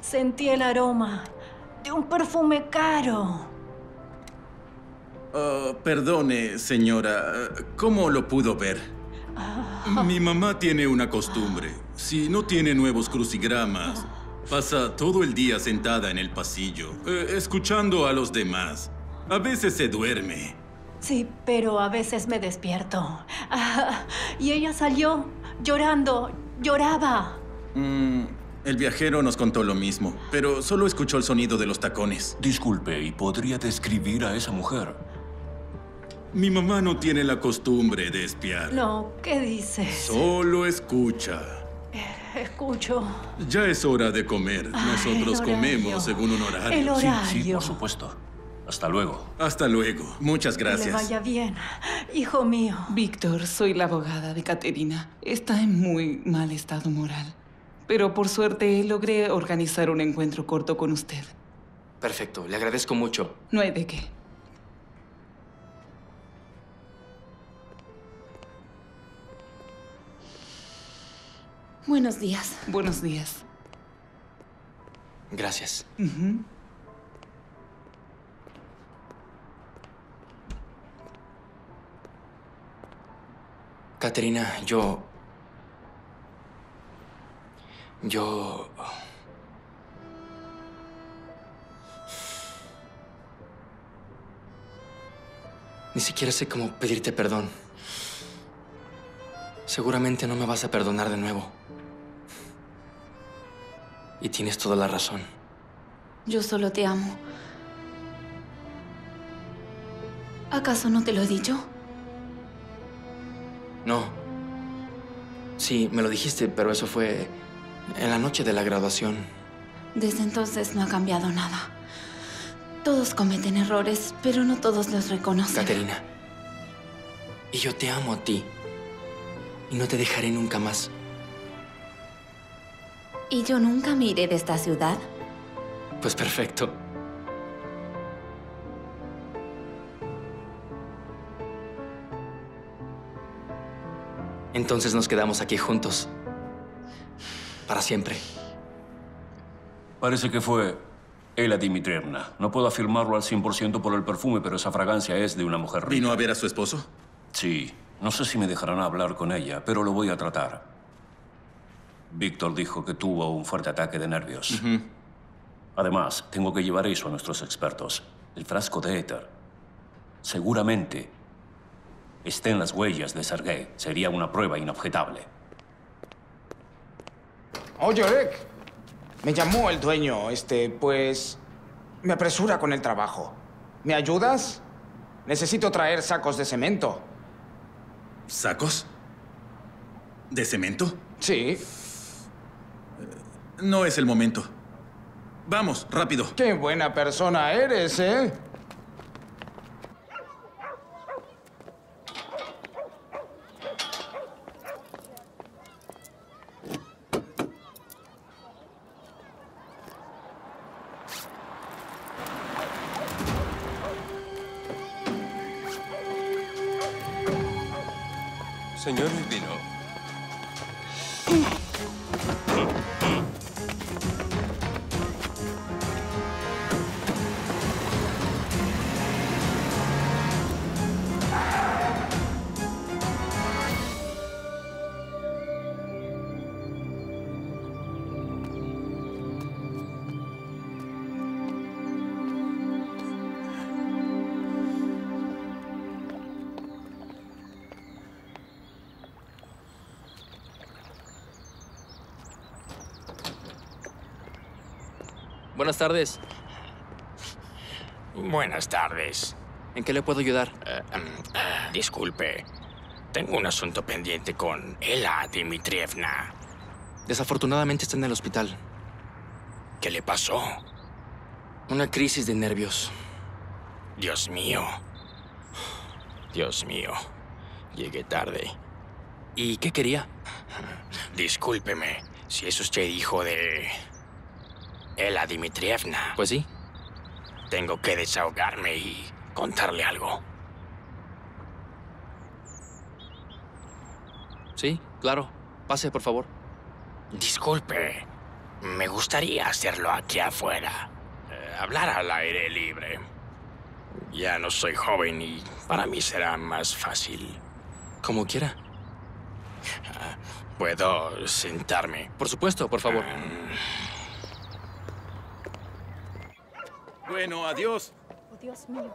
[SPEAKER 17] Sentí el aroma de un perfume caro.
[SPEAKER 5] Ah, perdone, señora, ¿cómo lo pudo ver? Mi mamá tiene una costumbre. Si no tiene nuevos crucigramas, pasa todo el día sentada en el pasillo, eh, escuchando a los demás. A veces se duerme.
[SPEAKER 17] Sí, pero a veces me despierto. Ah, y ella salió. llorando, lloraba.
[SPEAKER 5] Mm, el viajero nos contó lo mismo, pero solo escuchó el sonido de los tacones.
[SPEAKER 10] Disculpe, ¿y podría describir a esa mujer?
[SPEAKER 5] Mi mamá no tiene la costumbre de espiar.
[SPEAKER 17] No, ¿qué dices?
[SPEAKER 5] Solo escucha.
[SPEAKER 17] Escucho.
[SPEAKER 5] Ya es hora de comer.
[SPEAKER 17] Ay,
[SPEAKER 5] Nosotros
[SPEAKER 17] horario.
[SPEAKER 5] comemos según un horario.
[SPEAKER 17] El
[SPEAKER 10] Sí, sí,
[SPEAKER 17] horario.
[SPEAKER 10] por supuesto. Hasta luego.
[SPEAKER 5] Hasta luego. Muchas
[SPEAKER 17] Que le
[SPEAKER 5] gracias.
[SPEAKER 17] vaya bien, hijo mío.
[SPEAKER 30] Víctor, soy la abogada de Caterina. Está en muy mal estado moral. Pero por suerte logré organizar un encuentro corto con usted.
[SPEAKER 1] Perfecto, le agradezco mucho.
[SPEAKER 30] No hay de qué.
[SPEAKER 23] Buenos días.
[SPEAKER 30] Buenos días.
[SPEAKER 1] Gracias.
[SPEAKER 30] Ujú.
[SPEAKER 1] Caterina, yo... Yo... Ni siquiera sé cómo pedirte perdón. Seguramente no me vas a perdonar de nuevo. Y tienes toda la razón.
[SPEAKER 23] Yo solo te amo. ¿Acaso no te lo he dicho?
[SPEAKER 1] No. Sí, me lo dijiste, pero eso fue en la noche de la graduación.
[SPEAKER 23] Desde entonces no ha cambiado nada. Todos cometen errores, pero no todos los reconocen.
[SPEAKER 1] Caterina. Y yo te amo a ti. Y no te dejaré nunca más.
[SPEAKER 23] ¿Y yo nunca me iré de esta ciudad?
[SPEAKER 1] Pues perfecto. Entonces nos quedamos aquí juntos. Para siempre.
[SPEAKER 10] Parece que fue Ela Dimitrievna. No puedo afirmarlo al 100% por el perfume, pero esa fragancia es de una mujer rica.
[SPEAKER 5] ¿Vino a ver a su esposo?
[SPEAKER 10] Sí. No sé si me dejarán hablar con ella, pero lo voy a tratar. Víctor dijo que tuvo un fuerte ataque de nervios. Además, tengo que llevar eso a nuestros expertos. El frasco de éter. Seguramente está en las huellas de Sergei. Sería una prueba inobjetable.
[SPEAKER 6] Oye, Rick. Me llamó el dueño, este, pues... Me apresura con el trabajo. ¿Me ayudas? Necesito traer sacos de cemento.
[SPEAKER 5] ¿Sacos? ¿De cemento?
[SPEAKER 6] Sí.
[SPEAKER 5] No es el momento. Vamos, rápido.
[SPEAKER 6] Qué buena persona eres, ¿eh?
[SPEAKER 1] Buenas tardes.
[SPEAKER 22] Buenas tardes.
[SPEAKER 1] ¿En qué le puedo ayudar?
[SPEAKER 22] Eh, em, eh, disculpe. Tengo un asunto pendiente con Ela Dimitrievna.
[SPEAKER 1] Desafortunadamente está en el hospital.
[SPEAKER 22] ¿Qué le pasó?
[SPEAKER 1] Una crisis de nervios.
[SPEAKER 22] Dios mío. Dios mío. Llegué tarde.
[SPEAKER 1] ¿Y qué quería?
[SPEAKER 22] Discúlpeme si es usted hijo de... Ela Dimitrievna.
[SPEAKER 1] Pues sí.
[SPEAKER 22] Tengo que desahogarme y contarle algo.
[SPEAKER 1] Sí, claro. Pase, por favor.
[SPEAKER 22] Disculpe. Me gustaría hacerlo aquí afuera. Eh, hablar al aire libre. Ya no soy joven y para mí será más fácil.
[SPEAKER 1] Como quiera.
[SPEAKER 22] Ah, ¿Puedo sentarme?
[SPEAKER 1] Por supuesto, por favor.
[SPEAKER 5] Bueno, adiós.
[SPEAKER 17] Oh, Dios mío.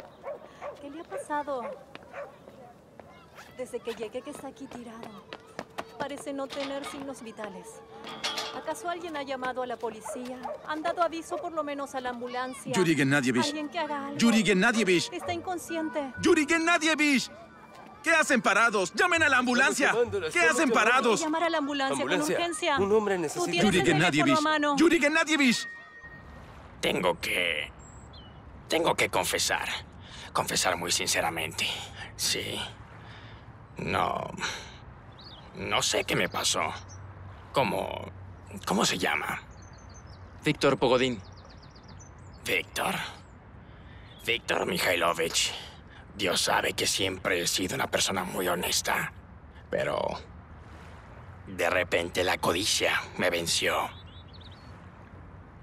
[SPEAKER 17] ¿Qué le ha pasado? Desde que llegué que está aquí tirado. parece no tener signos vitales. ¿Acaso alguien ha llamado a la policía? ¿Han dado aviso por lo menos a la ambulancia?
[SPEAKER 5] Yuri Gennadievich.
[SPEAKER 17] ¿Alguien que haga algo?
[SPEAKER 5] Yuri Gennadievich.
[SPEAKER 17] Está inconsciente.
[SPEAKER 5] Yuri Gennadievich. ¿Qué hacen parados? ¡Llamen a la ambulancia! ¿Qué hacen parados?
[SPEAKER 17] Llamar a la ambulancia,
[SPEAKER 3] Ambulancia.
[SPEAKER 17] con urgencia.
[SPEAKER 3] Un hombre necesita-
[SPEAKER 5] Yuri Gennadievich. Yuri Gennadievich.
[SPEAKER 1] Tengo que... Tengo que confesar. Confesar muy sinceramente. Sí. No... No sé qué me pasó. ¿Cómo... ¿Cómo se llama?
[SPEAKER 31] Víctor Pogodín.
[SPEAKER 1] Víctor. Víctor Mikhailovich. Dios sabe que siempre he sido una persona muy honesta. Pero... De repente la codicia me venció.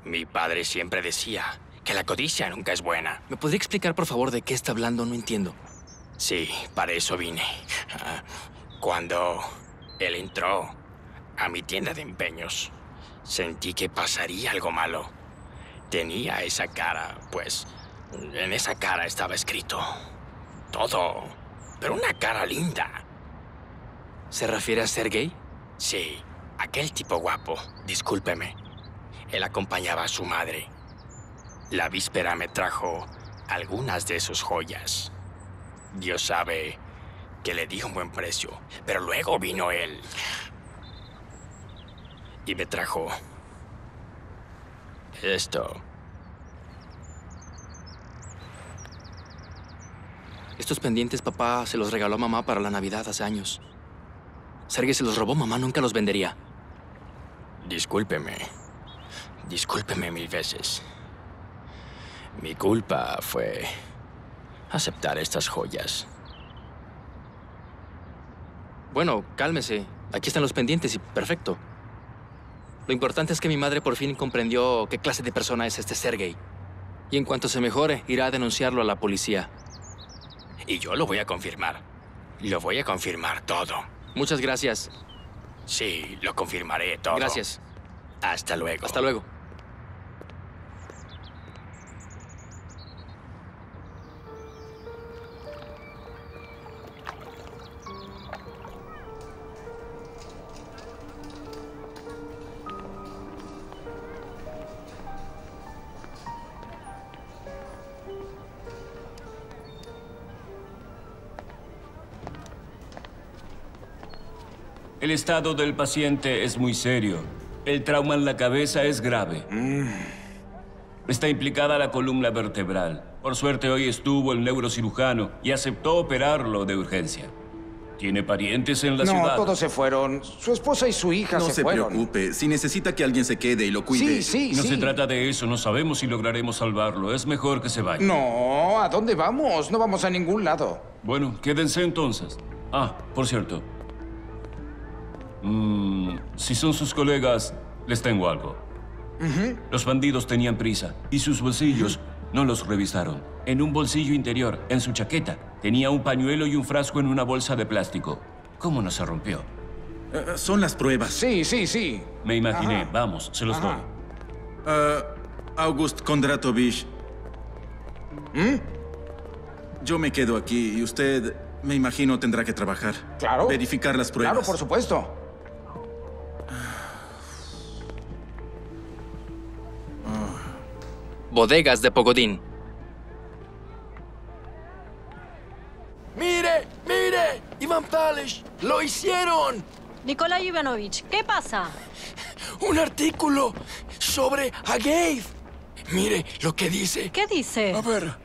[SPEAKER 1] Mi padre siempre decía que la codicia nunca es buena.
[SPEAKER 31] ¿Me podría explicar, por favor, de qué está hablando? No entiendo.
[SPEAKER 1] Sí, para eso vine. Cuando él entró a mi tienda de empeños, sentí que pasaría algo malo. Tenía esa cara, pues en esa cara estaba escrito todo, pero una cara linda.
[SPEAKER 31] ¿Se refiere a Sergei?
[SPEAKER 1] Sí, aquel tipo guapo, discúlpeme. Él acompañaba a su madre. La víspera me trajo algunas de sus joyas. Dios sabe que le di un buen precio, pero luego vino él y me trajo esto.
[SPEAKER 31] Estos pendientes papá se los regaló a mamá para la Navidad hace años. Sergei se los robó, mamá nunca los vendería.
[SPEAKER 1] Discúlpeme. Discúlpeme mil veces. Mi culpa fue aceptar estas joyas.
[SPEAKER 31] Bueno, cálmese. Aquí están los pendientes y perfecto. Lo importante es que mi madre por fin comprendió qué clase de persona es este Sergei. Y en cuanto se mejore, irá a denunciarlo a la policía.
[SPEAKER 1] Y yo lo voy a confirmar. Lo voy a confirmar todo.
[SPEAKER 31] Muchas gracias.
[SPEAKER 1] Sí, lo confirmaré todo.
[SPEAKER 31] Gracias.
[SPEAKER 1] Hasta luego.
[SPEAKER 31] Hasta luego.
[SPEAKER 10] El estado del paciente es muy serio. El trauma en la cabeza es grave. Está implicada la columna vertebral. Por suerte hoy estuvo el neurocirujano y aceptó operarlo de urgencia. ¿Tiene parientes en la
[SPEAKER 6] no,
[SPEAKER 10] ciudad?
[SPEAKER 6] todos se fueron. Su esposa y su hija
[SPEAKER 5] No
[SPEAKER 6] se,
[SPEAKER 5] se
[SPEAKER 6] fueron.
[SPEAKER 5] preocupe. Si necesita que alguien se quede y lo cuide.
[SPEAKER 6] Sí, sí,
[SPEAKER 10] no
[SPEAKER 6] sí.
[SPEAKER 10] se trata de eso. No sabemos si lograremos salvarlo. Es mejor que se vaya.
[SPEAKER 6] No, ¿a dónde vamos? No vamos a ningún lado.
[SPEAKER 10] Bueno, quédense entonces. Ah, por cierto. Mm, si son sus colegas, les tengo algo. Los bandidos tenían prisa y sus bolsillos no los revisaron. En un bolsillo interior, en su chaqueta, tenía un pañuelo y un frasco en una bolsa de plástico. ¿Cómo no se rompió?
[SPEAKER 5] Eh, son las pruebas.
[SPEAKER 6] Sí, sí, sí.
[SPEAKER 10] Me imaginé.
[SPEAKER 6] Ajá.
[SPEAKER 10] Vamos, se los
[SPEAKER 6] Ajá.
[SPEAKER 10] doy.
[SPEAKER 5] Ah, August Kondratovich.
[SPEAKER 6] ¿Mm?
[SPEAKER 5] Yo me quedo aquí y usted, me imagino, tendrá que trabajar.
[SPEAKER 6] Claro.
[SPEAKER 5] Verificar las pruebas.
[SPEAKER 6] Claro, por supuesto.
[SPEAKER 31] Bodegas de Pogodín.
[SPEAKER 32] ¡Mire! ¡Mire! ¡Iván Palish! ¡Lo hicieron!
[SPEAKER 17] Nikolai Ivanovich, ¿qué pasa?
[SPEAKER 32] Un artículo sobre Agave. Mire lo que dice.
[SPEAKER 17] ¿Qué dice?
[SPEAKER 9] A ver,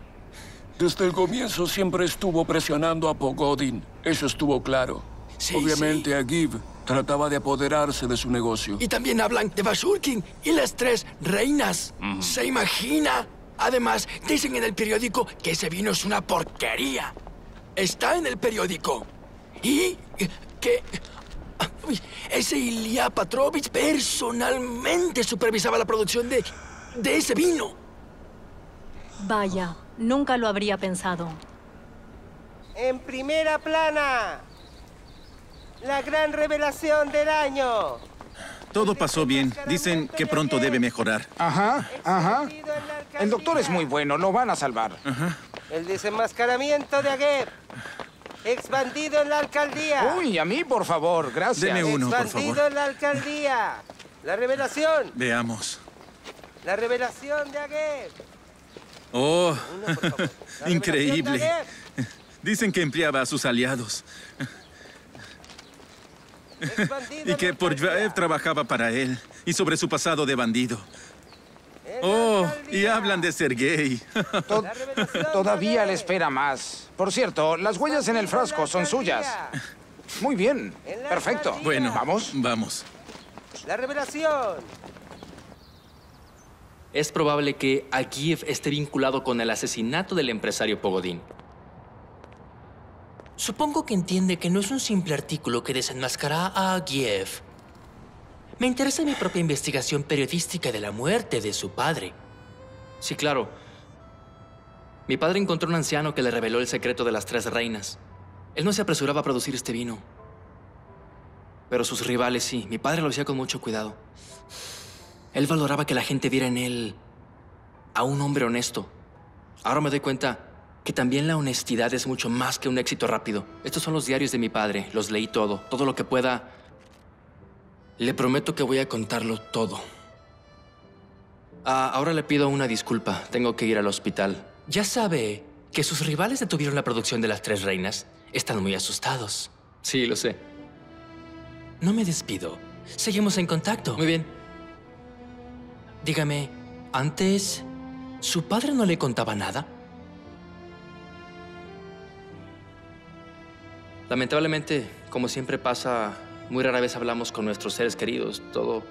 [SPEAKER 9] desde el comienzo siempre estuvo presionando a Pogodin. Eso estuvo claro.
[SPEAKER 32] Sí,
[SPEAKER 9] Obviamente Agiv trataba de apoderarse de su negocio.
[SPEAKER 32] Y también hablan de Bashurkin y las tres reinas. ¿Se imagina? Además, dicen en el periódico que ese vino es una porquería. Está en el periódico. Y que uy, ese Ilya Patrovich personalmente supervisaba la producción de, de ese vino.
[SPEAKER 17] Vaya, nunca lo habría pensado.
[SPEAKER 33] En primera plana, la gran revelación del año.
[SPEAKER 5] Todo pasó bien. Dicen que pronto debe mejorar.
[SPEAKER 6] Ajá, ajá. El doctor es muy bueno, lo van a salvar.
[SPEAKER 5] Ajá.
[SPEAKER 33] El desenmascaramiento de Aguer. Ex bandido en la alcaldía.
[SPEAKER 34] Uy, a mí, por favor, gracias.
[SPEAKER 5] Deme uno, por
[SPEAKER 33] Ex bandido
[SPEAKER 5] favor.
[SPEAKER 33] en la alcaldía. La revelación.
[SPEAKER 5] Veamos.
[SPEAKER 33] La revelación de Agueb.
[SPEAKER 5] Oh, <laughs> increíble. Dicen que empleaba a sus aliados y que
[SPEAKER 33] la
[SPEAKER 5] Porjvaev trabajaba para él y sobre su pasado de bandido. Oh, y hablan de Sergei. <laughs>
[SPEAKER 34] Todavía le espera más. Por cierto, las huellas en el frasco son suyas. Muy bien. Perfecto.
[SPEAKER 5] Bueno,
[SPEAKER 34] ¿Vamos?
[SPEAKER 5] Vamos.
[SPEAKER 33] La revelación.
[SPEAKER 1] Es probable que Agiev esté vinculado con el asesinato del empresario Pogodin.
[SPEAKER 35] Supongo que entiende que no es un simple artículo que desenmascará a Agiev. Me interesa mi propia investigación periodística de la muerte de su padre.
[SPEAKER 1] Sí, claro. Mi padre encontró un anciano que le reveló el secreto de las tres reinas. Él no se apresuraba a producir este vino. Pero sus rivales sí. Mi padre lo hacía con mucho cuidado. Él valoraba que la gente viera en él a un hombre honesto. Ahora me doy cuenta que también la honestidad es mucho más que un éxito rápido. Estos son los diarios de mi padre. Los leí todo. Todo lo que pueda. Le prometo que voy a contarlo todo. Ah, ahora le pido una disculpa. Tengo que ir al hospital.
[SPEAKER 35] Ya sabe que sus rivales detuvieron la producción de las tres reinas. Están muy asustados.
[SPEAKER 1] Sí, lo sé.
[SPEAKER 35] No me despido. Seguimos en contacto.
[SPEAKER 1] Muy bien.
[SPEAKER 35] Dígame, antes, ¿su padre no le contaba nada?
[SPEAKER 1] Lamentablemente, como siempre pasa, muy rara vez hablamos con nuestros seres queridos. Todo,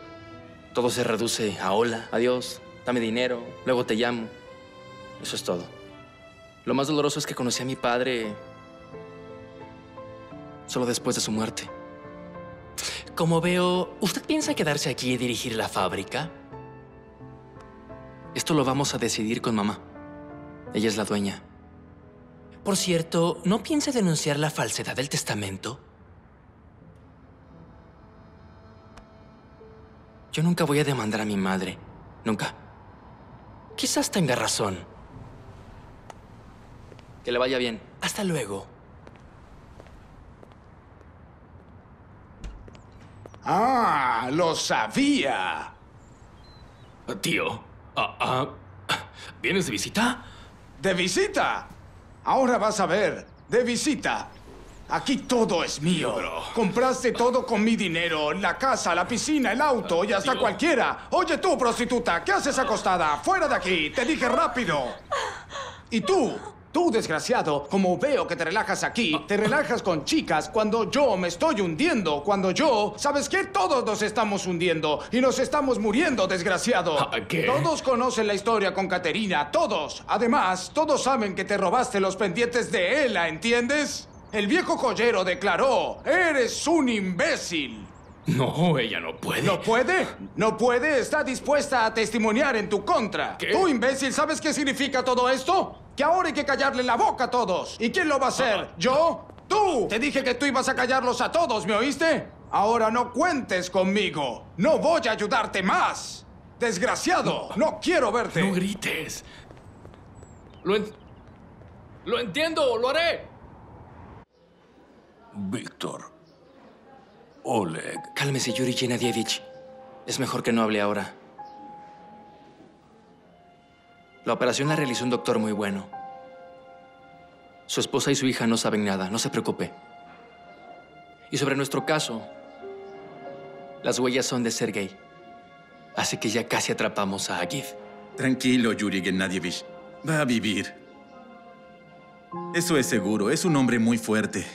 [SPEAKER 1] todo se reduce a hola, adiós, dame dinero, luego te llamo. Eso es todo. Lo más doloroso es que conocí a mi padre solo después de su muerte.
[SPEAKER 35] Como veo, ¿usted piensa quedarse aquí y dirigir la fábrica?
[SPEAKER 1] Esto lo vamos a decidir con mamá. Ella es la dueña.
[SPEAKER 35] Por cierto, ¿no piensa denunciar la falsedad del testamento?
[SPEAKER 1] Yo nunca voy a demandar a mi madre. Nunca.
[SPEAKER 35] Quizás tenga razón.
[SPEAKER 1] Que le vaya bien.
[SPEAKER 35] Hasta luego.
[SPEAKER 6] Ah, lo sabía.
[SPEAKER 36] Tío, ah, ah, ¿vienes de visita?
[SPEAKER 6] ¿De visita? Ahora vas a ver. De visita. Aquí todo es mío. Compraste todo con mi dinero. La casa, la piscina, el auto y hasta cualquiera. Oye tú, prostituta, ¿qué haces acostada? Fuera de aquí. Te dije rápido. Y tú, tú desgraciado, como veo que te relajas aquí, te relajas con chicas cuando yo me estoy hundiendo. Cuando yo, ¿sabes qué? Todos nos estamos hundiendo y nos estamos muriendo, desgraciado.
[SPEAKER 36] ¿Qué?
[SPEAKER 6] Todos conocen la historia con Caterina, todos. Además, todos saben que te robaste los pendientes de Ella, ¿entiendes? El viejo joyero declaró, eres un imbécil.
[SPEAKER 36] No, ella no puede.
[SPEAKER 6] ¿No puede? ¿No puede? Está dispuesta a testimoniar en tu contra. ¿Tú, imbécil, sabes qué significa todo esto? Que ahora hay que callarle la boca a todos. ¿Y quién lo va a hacer? ¿Yo? ¡Tú! Te dije que tú ibas a callarlos a todos, ¿me oíste? Ahora no cuentes conmigo. No voy a ayudarte más. Desgraciado, no, quiero verte.
[SPEAKER 36] No grites. Lo, en- lo entiendo, lo haré.
[SPEAKER 10] Víctor. Oleg.
[SPEAKER 1] Cálmese, Yuri Gennadievich. Es mejor que no hable ahora. La operación la realizó un doctor muy bueno. Su esposa y su hija no saben nada, no se preocupe. Y sobre nuestro caso, las huellas son de Sergei. Así que ya casi atrapamos a Agiv.
[SPEAKER 5] Tranquilo, Yuri Gennadievich. Va a vivir. Eso es seguro. Es un hombre muy fuerte.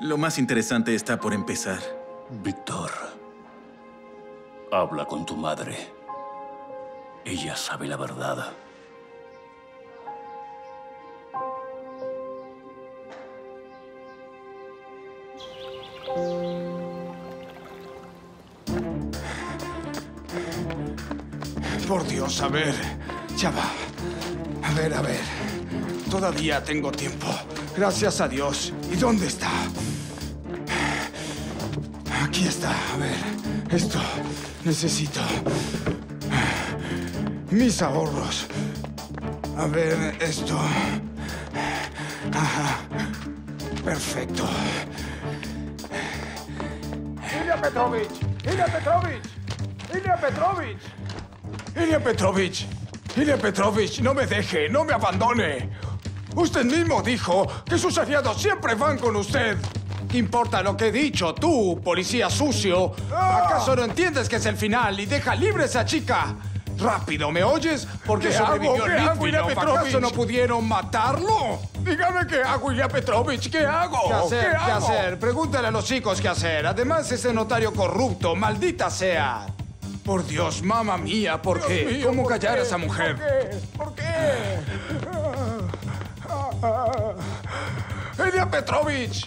[SPEAKER 5] Lo más interesante está por empezar.
[SPEAKER 10] Víctor. Habla con tu madre. Ella sabe la verdad.
[SPEAKER 6] Por Dios, a ver. Ya va. A ver, a ver. Todavía tengo tiempo. Gracias a Dios. ¿Y dónde está? Aquí está. A ver. Esto. Necesito. Mis ahorros. A ver, esto. Ajá. Perfecto. Ilya Petrovich, Ilya Petrovich, Ilya Petrovich, Ilya Petrovich, Ilya Petrovich, no me deje, no me abandone. Usted mismo dijo que sus aliados siempre van con usted. ¿Qué importa lo que he dicho, tú, policía sucio? ¿Acaso no entiendes que es el final y deja libre a esa chica? Rápido, ¿me oyes? Porque ¿Qué sobrevivió hago? ¿Qué hago, Ilya Litvinov. Petrovich? ¿Acaso no pudieron matarlo? Dígame qué hago, Ilya Petrovich. ¿Qué hago?
[SPEAKER 37] ¿Qué hacer? ¿Qué,
[SPEAKER 6] hago?
[SPEAKER 37] hacer? Pregúntale a los chicos qué hacer. Además, ese notario corrupto, maldita sea.
[SPEAKER 6] Por Dios, mamá mía, ¿por
[SPEAKER 37] Dios
[SPEAKER 6] qué?
[SPEAKER 37] mío,
[SPEAKER 6] ¿Cómo
[SPEAKER 37] ¿por
[SPEAKER 6] callar
[SPEAKER 37] qué?
[SPEAKER 6] a esa mujer?
[SPEAKER 37] ¿Por qué?
[SPEAKER 6] Ilya Petrovich,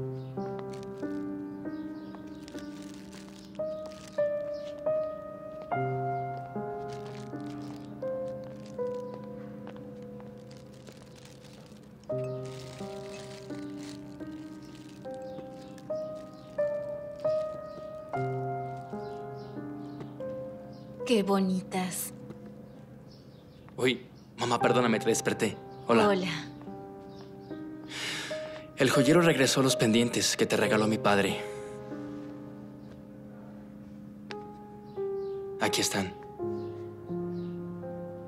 [SPEAKER 4] Qué bonitas.
[SPEAKER 1] Uy, mamá, perdóname, te desperté. Hola.
[SPEAKER 4] Hola.
[SPEAKER 1] El joyero regresó los pendientes que te regaló mi padre. Aquí están.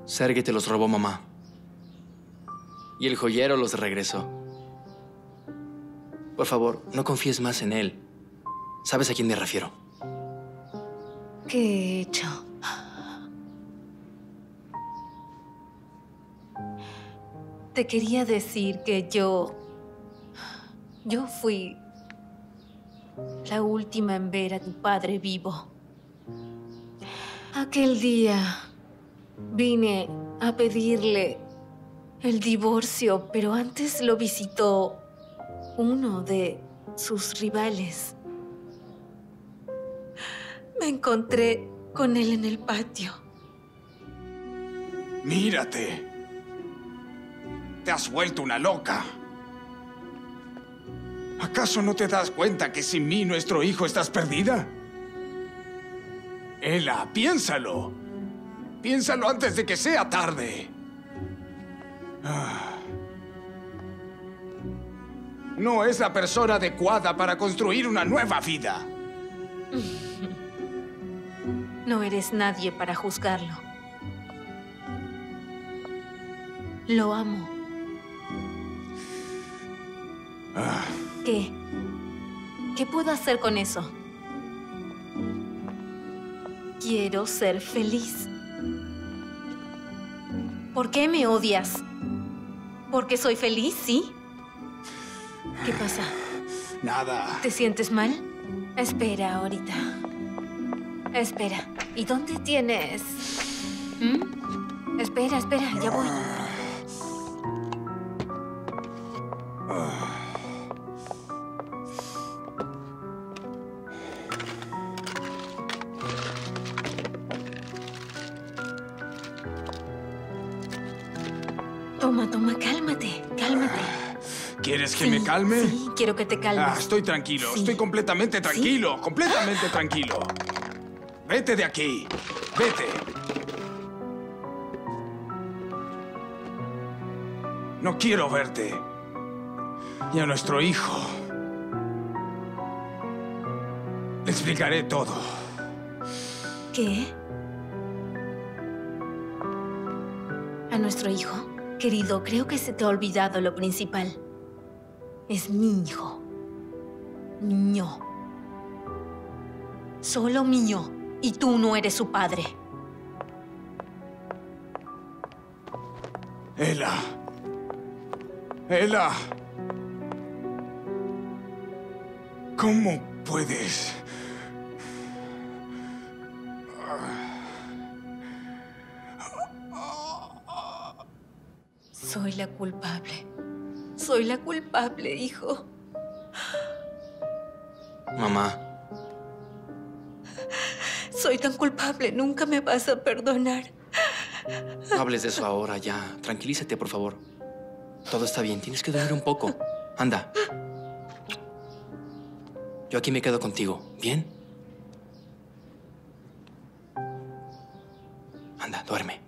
[SPEAKER 1] Sergei te los robó mamá. Y el joyero los regresó. Por favor, no confíes más en él. ¿Sabes a quién me refiero?
[SPEAKER 4] ¿Qué he hecho? Te quería decir que yo... Yo fui la última en ver a tu padre vivo. Aquel día vine a pedirle el divorcio, pero antes lo visitó uno de sus rivales. Me encontré con él en el patio.
[SPEAKER 6] Mírate. Te has vuelto una loca. ¿Acaso no te das cuenta que sin mí nuestro hijo estás perdida? Ela, piénsalo. Piénsalo antes de que sea tarde. Ah. No es la persona adecuada para construir una nueva vida. <laughs>
[SPEAKER 4] No eres nadie para juzgarlo. Lo amo.
[SPEAKER 6] Ah.
[SPEAKER 4] ¿Qué? ¿Qué puedo hacer con eso? Quiero ser feliz. ¿Por qué me odias? ¿Porque soy feliz, sí? ¿Qué pasa?
[SPEAKER 6] Nada.
[SPEAKER 4] ¿Te sientes mal? Espera ahorita. Espera. ¿Y dónde tienes? ¿Mm? Espera, espera, ya voy. Toma, toma, cálmate, cálmate.
[SPEAKER 6] ¿Quieres que
[SPEAKER 4] Sí,
[SPEAKER 6] me calme?
[SPEAKER 4] Sí, quiero que te calmes.
[SPEAKER 6] Ah, estoy tranquilo,
[SPEAKER 4] Sí.
[SPEAKER 6] estoy completamente tranquilo, completamente tranquilo. Vete de aquí, vete. No quiero verte. Y a nuestro hijo. Le explicaré todo.
[SPEAKER 4] ¿Qué? A nuestro hijo. Querido, creo que se te ha olvidado lo principal. Es mi hijo. Mío. Solo mío. Y tú no eres su padre.
[SPEAKER 6] Ela. Ela. ¿Cómo puedes?
[SPEAKER 4] Soy la culpable. Soy la culpable, hijo.
[SPEAKER 1] Mamá,
[SPEAKER 4] Soy tan culpable. Nunca me vas a perdonar.
[SPEAKER 1] no hables de eso ahora ya. Tranquilízate, por favor. Todo está bien, tienes que dormir un poco. Anda. Yo aquí me quedo contigo, ¿bien? Anda, duerme.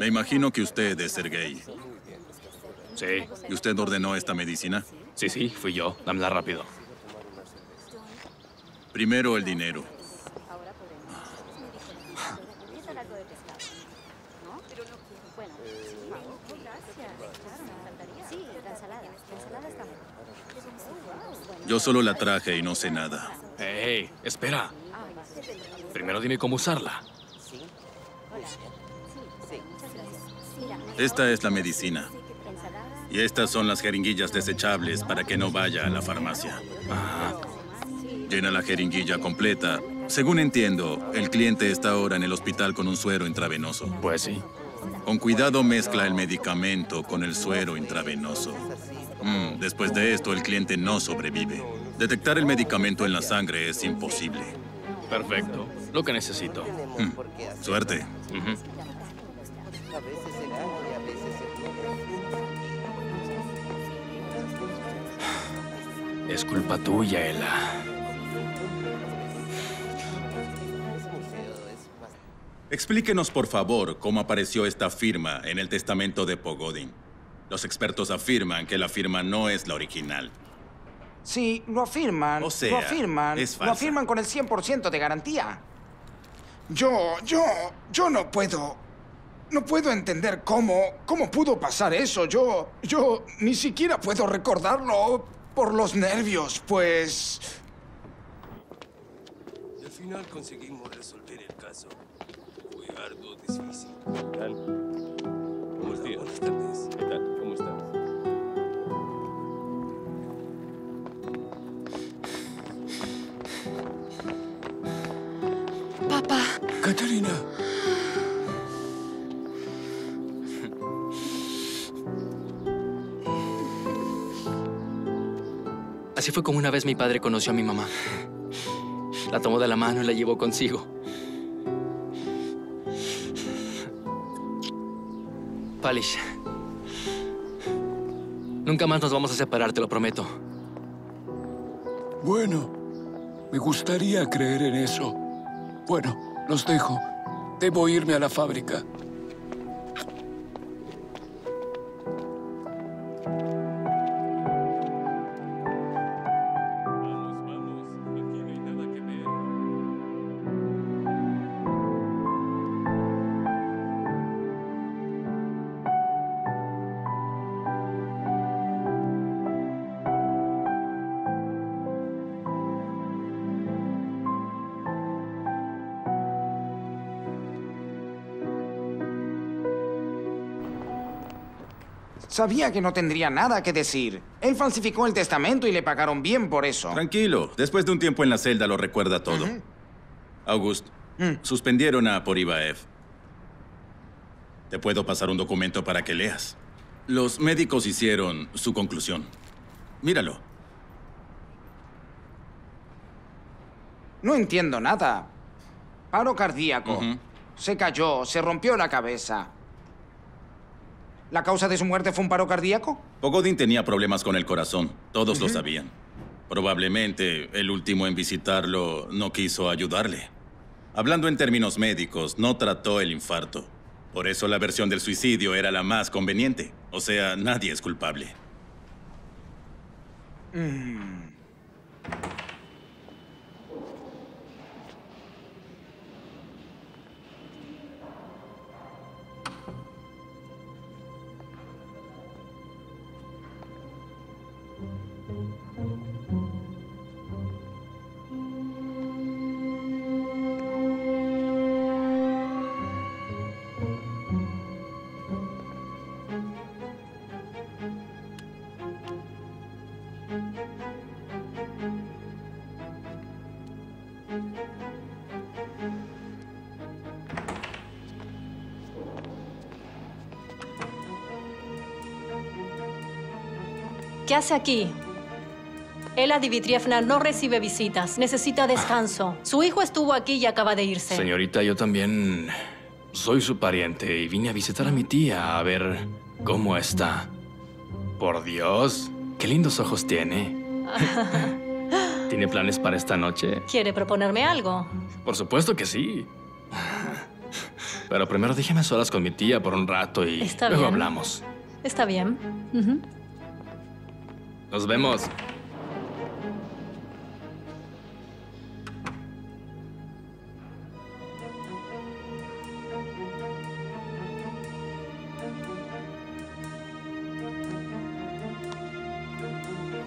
[SPEAKER 5] Me imagino que usted es Sergei.
[SPEAKER 7] Sí.
[SPEAKER 5] ¿Y usted ordenó esta medicina?
[SPEAKER 7] Sí, sí, fui yo. Dámela rápido.
[SPEAKER 5] Primero el dinero. Yo solo la traje y no sé nada.
[SPEAKER 7] Hey, espera. Primero dime cómo usarla.
[SPEAKER 5] Esta es la medicina. Y estas son las jeringuillas desechables para que no vaya a la farmacia. Llena la jeringuilla completa. Según entiendo, el cliente está ahora en el hospital con un suero intravenoso.
[SPEAKER 7] Pues sí.
[SPEAKER 5] Con cuidado mezcla el medicamento con el suero intravenoso. Mm, después de esto, el cliente no sobrevive. Detectar el medicamento en la sangre es imposible.
[SPEAKER 7] Perfecto. Lo que necesito.
[SPEAKER 5] Mm, Suerte.
[SPEAKER 7] Ujú.
[SPEAKER 33] A
[SPEAKER 7] Es culpa tuya, Ela.
[SPEAKER 5] Explíquenos, por favor, cómo apareció esta firma en el testamento de Pogodin. Los expertos afirman que la firma no es la original.
[SPEAKER 6] Sí, lo afirman.
[SPEAKER 5] O sea,
[SPEAKER 6] lo afirman.
[SPEAKER 5] es
[SPEAKER 6] lo afirman con el 100% de garantía.
[SPEAKER 37] Yo, yo, yo no puedo. No puedo entender cómo, cómo pudo pasar eso. Yo, yo ni siquiera puedo recordarlo por los nervios, pues.
[SPEAKER 3] Al final conseguimos resolver el caso. Fue algo difícil. Buenos días. Buenas tardes.
[SPEAKER 28] ¿Qué tal? ¿Cómo estás?
[SPEAKER 38] Papá.
[SPEAKER 9] Caterina.
[SPEAKER 1] Así fue como una vez mi padre conoció a mi mamá. La tomó de la mano y la llevó consigo. Palish. Nunca más nos vamos a separar, te lo prometo.
[SPEAKER 9] Bueno, me gustaría creer en eso. Bueno, los dejo. Debo irme a la fábrica.
[SPEAKER 6] Sabía que no tendría nada que decir. Él falsificó el testamento y le pagaron bien por eso.
[SPEAKER 5] Tranquilo, después de un tiempo en la celda lo recuerda todo. August, suspendieron a Poribaev. Te puedo pasar un documento para que leas. Los médicos hicieron su conclusión. Míralo.
[SPEAKER 6] No entiendo nada. Paro cardíaco. Se cayó, se rompió la cabeza. ¿La causa de su muerte fue un paro cardíaco?
[SPEAKER 5] Pogodin tenía problemas con el corazón. Todos lo sabían. Probablemente el último en visitarlo no quiso ayudarle. Hablando en términos médicos, no trató el infarto. Por eso la versión del suicidio era la más conveniente. O sea, nadie es culpable.
[SPEAKER 6] Mm.
[SPEAKER 17] ¿Qué hace aquí? Ela Divitrievna no recibe visitas, necesita descanso. Su hijo estuvo aquí y acaba de irse.
[SPEAKER 7] Señorita, yo también
[SPEAKER 1] Soy su pariente y vine a visitar a mi tía a ver cómo está. Por Dios, qué lindos ojos tiene. <laughs> ¿Tiene planes para esta noche?
[SPEAKER 17] ¿Quiere proponerme algo?
[SPEAKER 1] Por supuesto que sí. Pero primero déjeme solas con mi tía por un rato y
[SPEAKER 17] Está
[SPEAKER 1] luego
[SPEAKER 17] bien.
[SPEAKER 1] hablamos.
[SPEAKER 17] Está bien.
[SPEAKER 1] Nos vemos.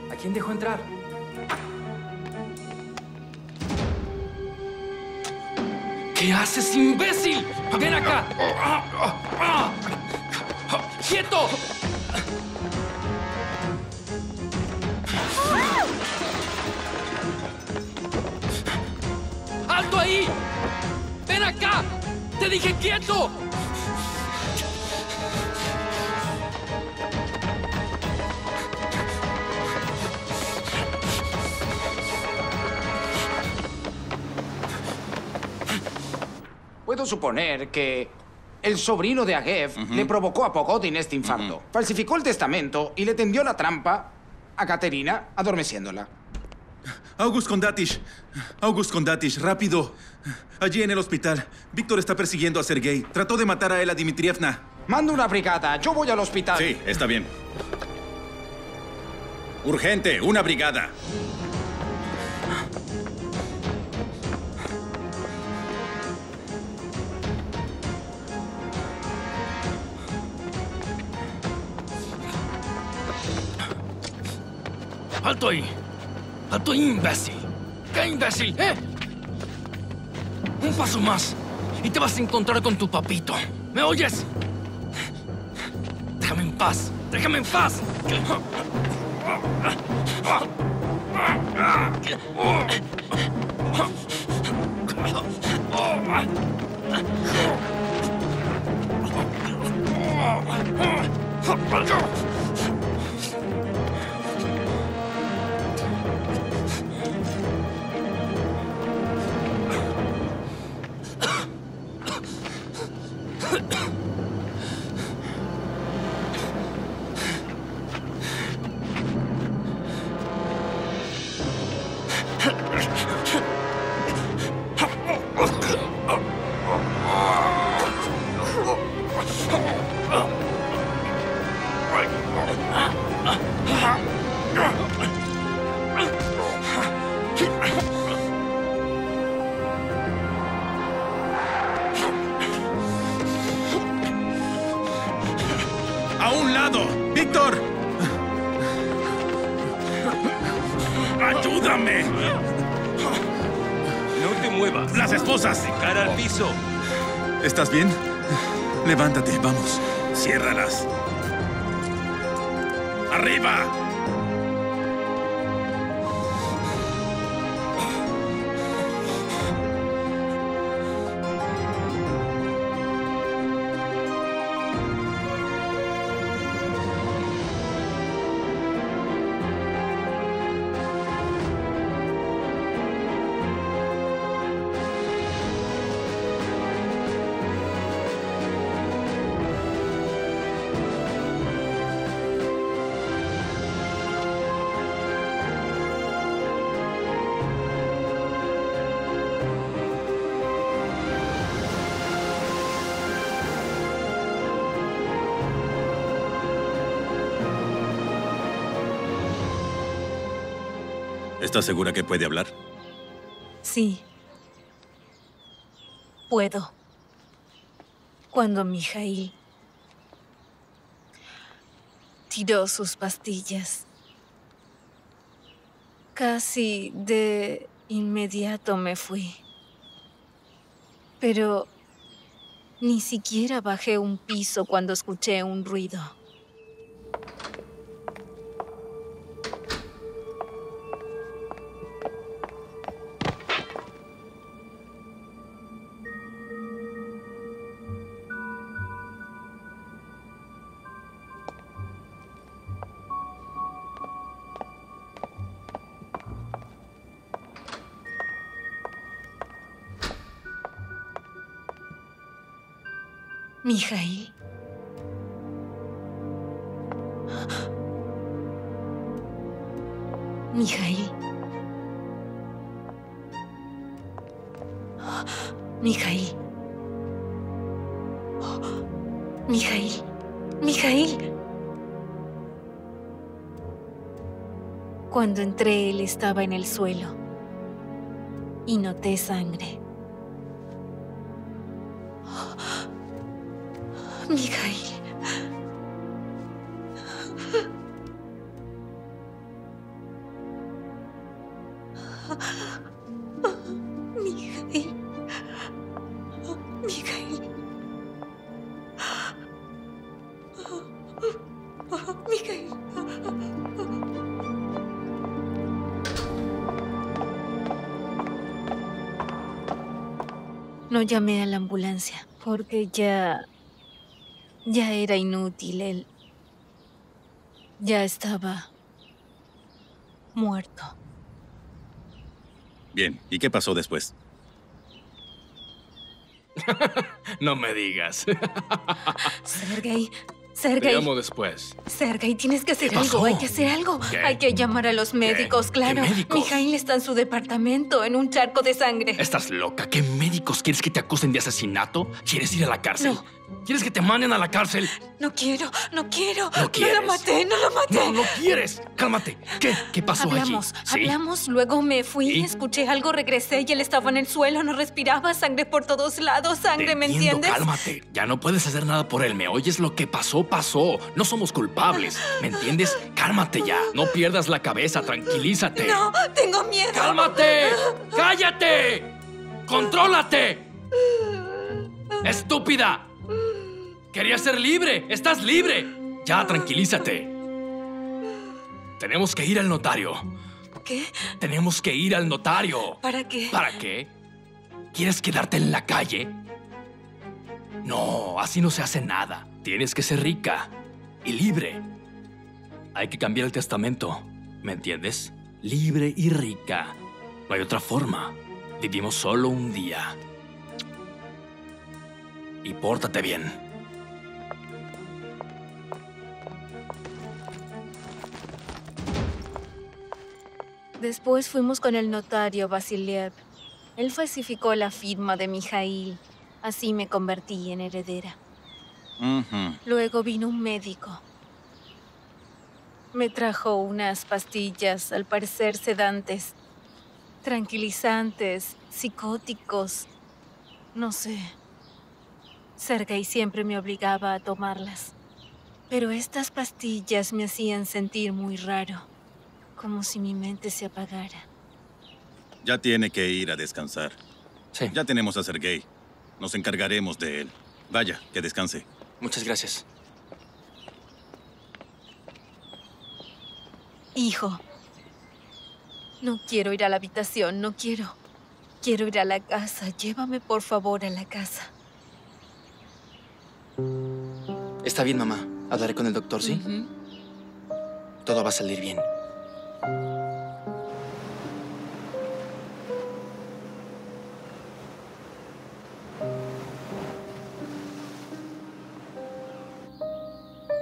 [SPEAKER 39] ¿A quién dejó entrar?
[SPEAKER 1] ¿Qué haces, imbécil? ¡Ven acá! ¡Quieto! ¡Alto ahí! ¡Ven acá! ¡Te dije quieto!
[SPEAKER 6] Puedo suponer que el sobrino de Agev le provocó a Pogodin este infarto. Falsificó el testamento y le tendió la trampa a Caterina, adormeciéndola.
[SPEAKER 5] August Kondatish. August Kondatish, rápido. Allí en el hospital. Víctor está persiguiendo a Sergei. Trató de matar a Ela Dimitrievna.
[SPEAKER 6] Manda una brigada. Yo voy al hospital.
[SPEAKER 5] Sí, está bien. Urgente, una brigada.
[SPEAKER 1] ¡Alto ahí! ¡Alto ahí, imbécil! ¿Qué imbécil, eh? Un paso más y te vas a encontrar con tu papito. ¿Me oyes? Déjame en paz. Déjame en paz.
[SPEAKER 5] ¿Estás bien? Levántate, vamos. Ciérralas. ¡Arriba! ¿Estás segura que puede hablar?
[SPEAKER 4] Sí. Puedo. Cuando Mijail tiró sus pastillas, casi de inmediato me fui. Pero ni siquiera bajé un piso cuando escuché un ruido. Mijail. Mijail. Mijail. Mijail. Mijail. Cuando entré, él estaba en el suelo y noté sangre. Mijail. No llamé a la ambulancia porque ya... ya era inútil. Él ya estaba muerto.
[SPEAKER 5] Bien, ¿y qué pasó después? <laughs>
[SPEAKER 1] No me digas. <laughs>
[SPEAKER 4] Sergei,
[SPEAKER 1] Te
[SPEAKER 4] Sergei,
[SPEAKER 1] llamo después.
[SPEAKER 4] Sergei, tienes que hacer
[SPEAKER 1] ¿Qué
[SPEAKER 4] algo, hay que hacer algo.
[SPEAKER 1] ¿Qué?
[SPEAKER 4] Hay que llamar a los médicos, claro.
[SPEAKER 1] médicos?
[SPEAKER 4] Mijail está en su departamento, en un charco de sangre.
[SPEAKER 1] ¿Estás loca? ¿Qué médicos quieres que te acusen de asesinato? ¿Quieres ir a la cárcel?
[SPEAKER 4] No.
[SPEAKER 1] ¿Quieres que te manden a la cárcel?
[SPEAKER 4] No quiero, no quiero.
[SPEAKER 1] No
[SPEAKER 4] No
[SPEAKER 1] quieres.
[SPEAKER 4] lo maté, no lo maté.
[SPEAKER 1] No, no quieres. Cálmate. ¿Qué? ¿Qué pasó
[SPEAKER 4] hablamos,
[SPEAKER 1] allí? ¿Sí?
[SPEAKER 4] hablamos, luego me fui, escuché algo, regresé y él estaba en el suelo, no respiraba, sangre por todos lados, sangre,
[SPEAKER 1] Te
[SPEAKER 4] ¿me
[SPEAKER 1] entiendo,
[SPEAKER 4] entiendes?
[SPEAKER 1] Cálmate. Ya no puedes hacer nada por él. ¿Me oyes? Lo que pasó, pasó. No somos culpables. ¿Me entiendes? Cálmate ya. No pierdas la cabeza. Tranquilízate.
[SPEAKER 4] No, tengo miedo.
[SPEAKER 1] ¡Cálmate! ¡Cállate! ¡Contrólate! ¡Estúpida! Quería ser libre. ¡Estás libre! Ya, tranquilízate. Tenemos que ir al notario.
[SPEAKER 4] ¿Qué?
[SPEAKER 1] Tenemos que ir al notario.
[SPEAKER 4] ¿Para qué?
[SPEAKER 1] ¿Para qué? ¿Quieres quedarte en la calle? No, así no se hace nada. Tienes que ser rica y libre. Hay que cambiar el testamento, ¿me entiendes? Libre y rica. No hay otra forma. Vivimos solo un día. Y pórtate bien.
[SPEAKER 4] Después fuimos con el notario Vasiliev. Él falsificó la firma de Mijail. Así me convertí en heredera. Luego vino un médico. Me trajo unas pastillas, al parecer sedantes, tranquilizantes, psicóticos. No sé. Sergei siempre me obligaba a tomarlas. Pero estas pastillas me hacían sentir muy raro, como si mi mente se apagara.
[SPEAKER 5] Ya tiene que ir a descansar.
[SPEAKER 40] Sí.
[SPEAKER 5] Ya tenemos a Sergei. Nos encargaremos de él. Vaya, que descanse.
[SPEAKER 40] Muchas gracias.
[SPEAKER 4] Hijo, no quiero ir a la habitación, no quiero. Quiero ir a la casa. Llévame por favor a la casa.
[SPEAKER 40] Está bien, mamá. Hablaré con el doctor, ¿sí? Todo va a salir bien.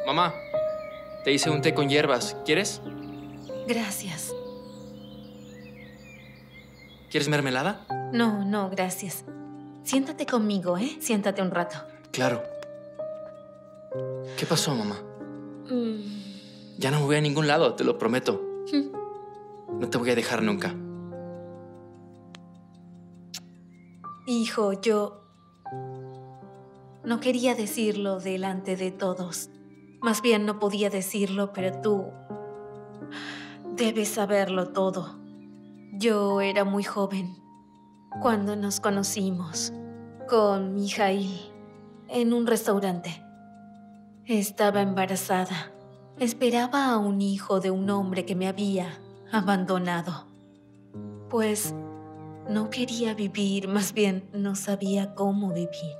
[SPEAKER 40] Mamá, te hice un té con hierbas. ¿Quieres?
[SPEAKER 4] Gracias.
[SPEAKER 40] ¿Quieres mermelada?
[SPEAKER 4] No, no, gracias. Siéntate conmigo, ¿eh? Siéntate un rato.
[SPEAKER 40] Claro. ¿Qué pasó, mamá?
[SPEAKER 4] Mm,
[SPEAKER 40] Ya no me voy a ningún lado, te lo prometo. No te voy a dejar nunca.
[SPEAKER 4] Hijo, yo no quería decirlo delante de todos. Más bien no podía decirlo, pero tú debes saberlo todo. Yo era muy joven cuando nos conocimos con Mijail en un restaurante. Estaba embarazada. Esperaba a un hijo de un hombre que me había abandonado. Pues no quería vivir, más bien no sabía cómo vivir.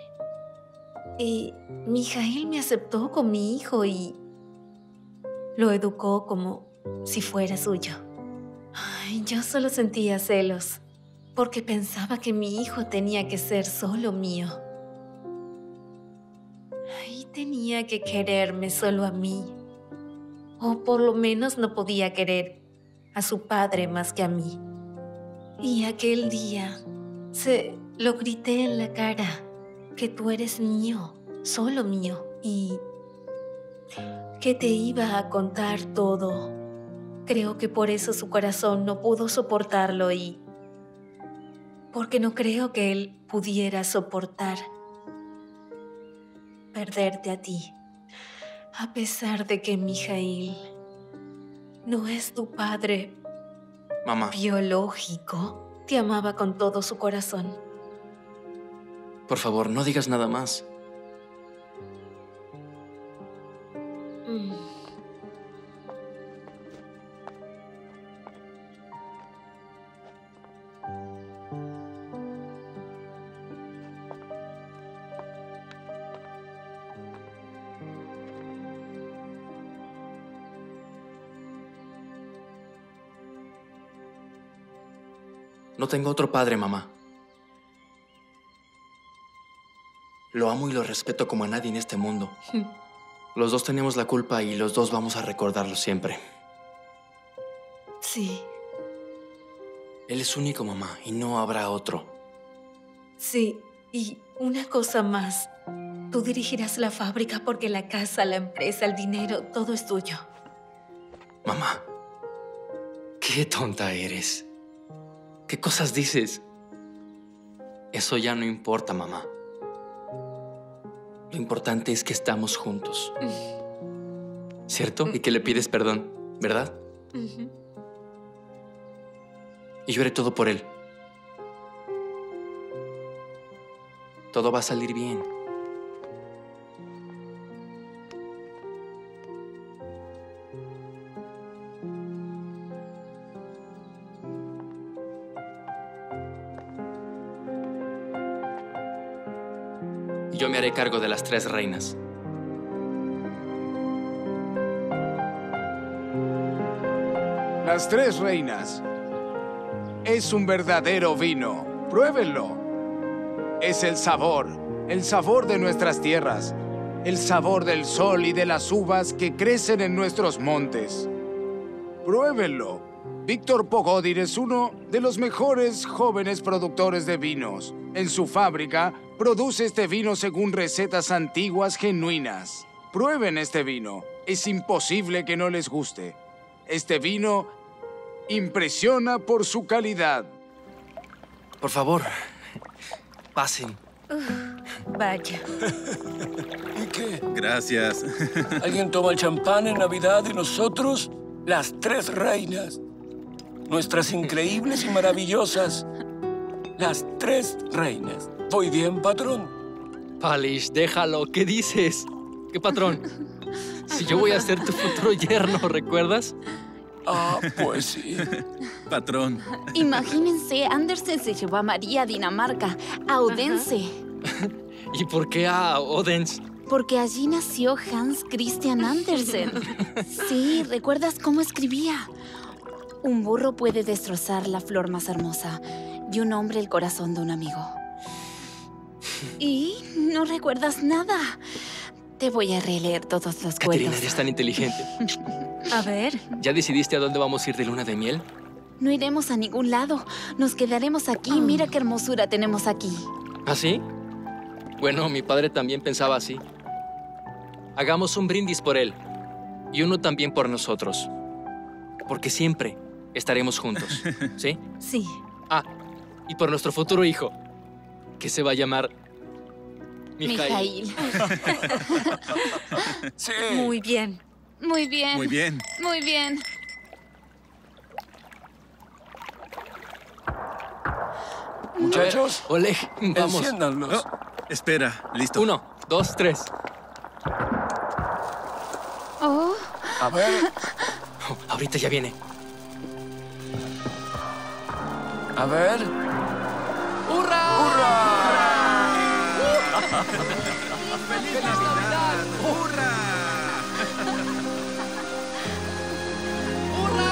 [SPEAKER 4] Y Mijail me aceptó con mi hijo y lo educó como si fuera suyo. Yo solo sentía celos, porque pensaba que mi hijo tenía que ser solo mío. tenía que quererme solo a mí. O por lo menos no podía querer a su padre más que a mí. Y aquel día se lo grité en la cara que tú eres mío, solo mío, y que te iba a contar todo. Creo que por eso su corazón no pudo soportarlo y porque no creo que él pudiera soportar perderte a ti, a pesar de que Mijail no es tu padre
[SPEAKER 1] Mamá,
[SPEAKER 4] biológico, te amaba con todo su corazón.
[SPEAKER 1] por favor, no digas nada más.
[SPEAKER 4] Mm.
[SPEAKER 1] No tengo otro padre, mamá. Lo amo y lo respeto como a nadie en este mundo. <laughs> Los dos tenemos la culpa y los dos vamos a recordarlo siempre.
[SPEAKER 4] Sí,
[SPEAKER 1] Él es único, mamá, y no habrá otro.
[SPEAKER 4] sí. Y una cosa más. Tú dirigirás la fábrica porque la casa, la empresa, el dinero, todo es tuyo.
[SPEAKER 1] Mamá, qué tonta eres. ¿Qué cosas dices? Eso ya no importa, mamá. Lo importante es que estamos juntos. ¿Cierto? Y que le pides perdón, ¿verdad? Y yo haré todo por él. Todo va a salir bien. Cargo de las tres reinas.
[SPEAKER 6] Las tres reinas. Es un verdadero vino. Pruébenlo. Es el sabor, el sabor de nuestras tierras, el sabor del sol y de las uvas que crecen en nuestros montes. Pruébenlo. Víctor Pogodir es uno de los mejores jóvenes productores de vinos. En su fábrica produce este vino según recetas antiguas genuinas. Prueben este vino. Es imposible que no les guste. Este vino impresiona por su calidad.
[SPEAKER 1] Por favor, pasen.
[SPEAKER 4] Vaya.
[SPEAKER 9] ¿Y qué?
[SPEAKER 5] Gracias. <laughs>
[SPEAKER 9] ¿Alguien toma el champán en Navidad y nosotros? Las tres reinas. Nuestras increíbles y maravillosas. Las tres reinas. ¿Voy bien, patrón?
[SPEAKER 1] Palish, déjalo. ¿Qué dices? ¿Qué patrón? <laughs> Si yo voy a ser tu futuro yerno, ¿recuerdas?
[SPEAKER 9] Ah, pues sí.
[SPEAKER 5] Patrón.
[SPEAKER 38] Imagínense, Andersen se llevó a María a Dinamarca, a Odense, <laughs>
[SPEAKER 1] ¿Y por qué a Odense?
[SPEAKER 38] porque allí nació Hans Christian Andersen. <laughs> Sí, ¿recuerdas cómo escribía? Un burro puede destrozar la flor más hermosa y un hombre el corazón de un amigo. ¿Y no recuerdas nada? Te voy a releer todos los
[SPEAKER 1] Caterina,
[SPEAKER 38] cuentos.
[SPEAKER 1] eres tan inteligente.
[SPEAKER 4] A ver.
[SPEAKER 1] ¿Ya decidiste a dónde vamos a ir de luna de miel?
[SPEAKER 38] No iremos a ningún lado. Nos quedaremos aquí. Mira qué hermosura tenemos aquí.
[SPEAKER 1] ¿Ah, sí? Bueno, mi padre también pensaba así. Hagamos un brindis por él y uno también por nosotros. Porque siempre estaremos juntos, ¿sí? <laughs>
[SPEAKER 4] Sí.
[SPEAKER 1] Ah, y por nuestro futuro hijo, que se va a llamar Mijail.
[SPEAKER 38] Mijail. <laughs>
[SPEAKER 9] Sí.
[SPEAKER 4] Muy bien.
[SPEAKER 38] Muy bien.
[SPEAKER 5] Muy bien.
[SPEAKER 38] Muy bien.
[SPEAKER 9] Muchachos,
[SPEAKER 1] Oleg, vamos.
[SPEAKER 9] enciéndanlos.
[SPEAKER 5] Espera, listo.
[SPEAKER 1] Uno, dos, tres.
[SPEAKER 38] Oh,
[SPEAKER 9] A ver,
[SPEAKER 1] Oh, ahorita ya viene.
[SPEAKER 9] a ver.
[SPEAKER 1] ¡Hurra!
[SPEAKER 5] ¡Feliz Navidad! ¡Hurra!
[SPEAKER 1] ¡Hurra!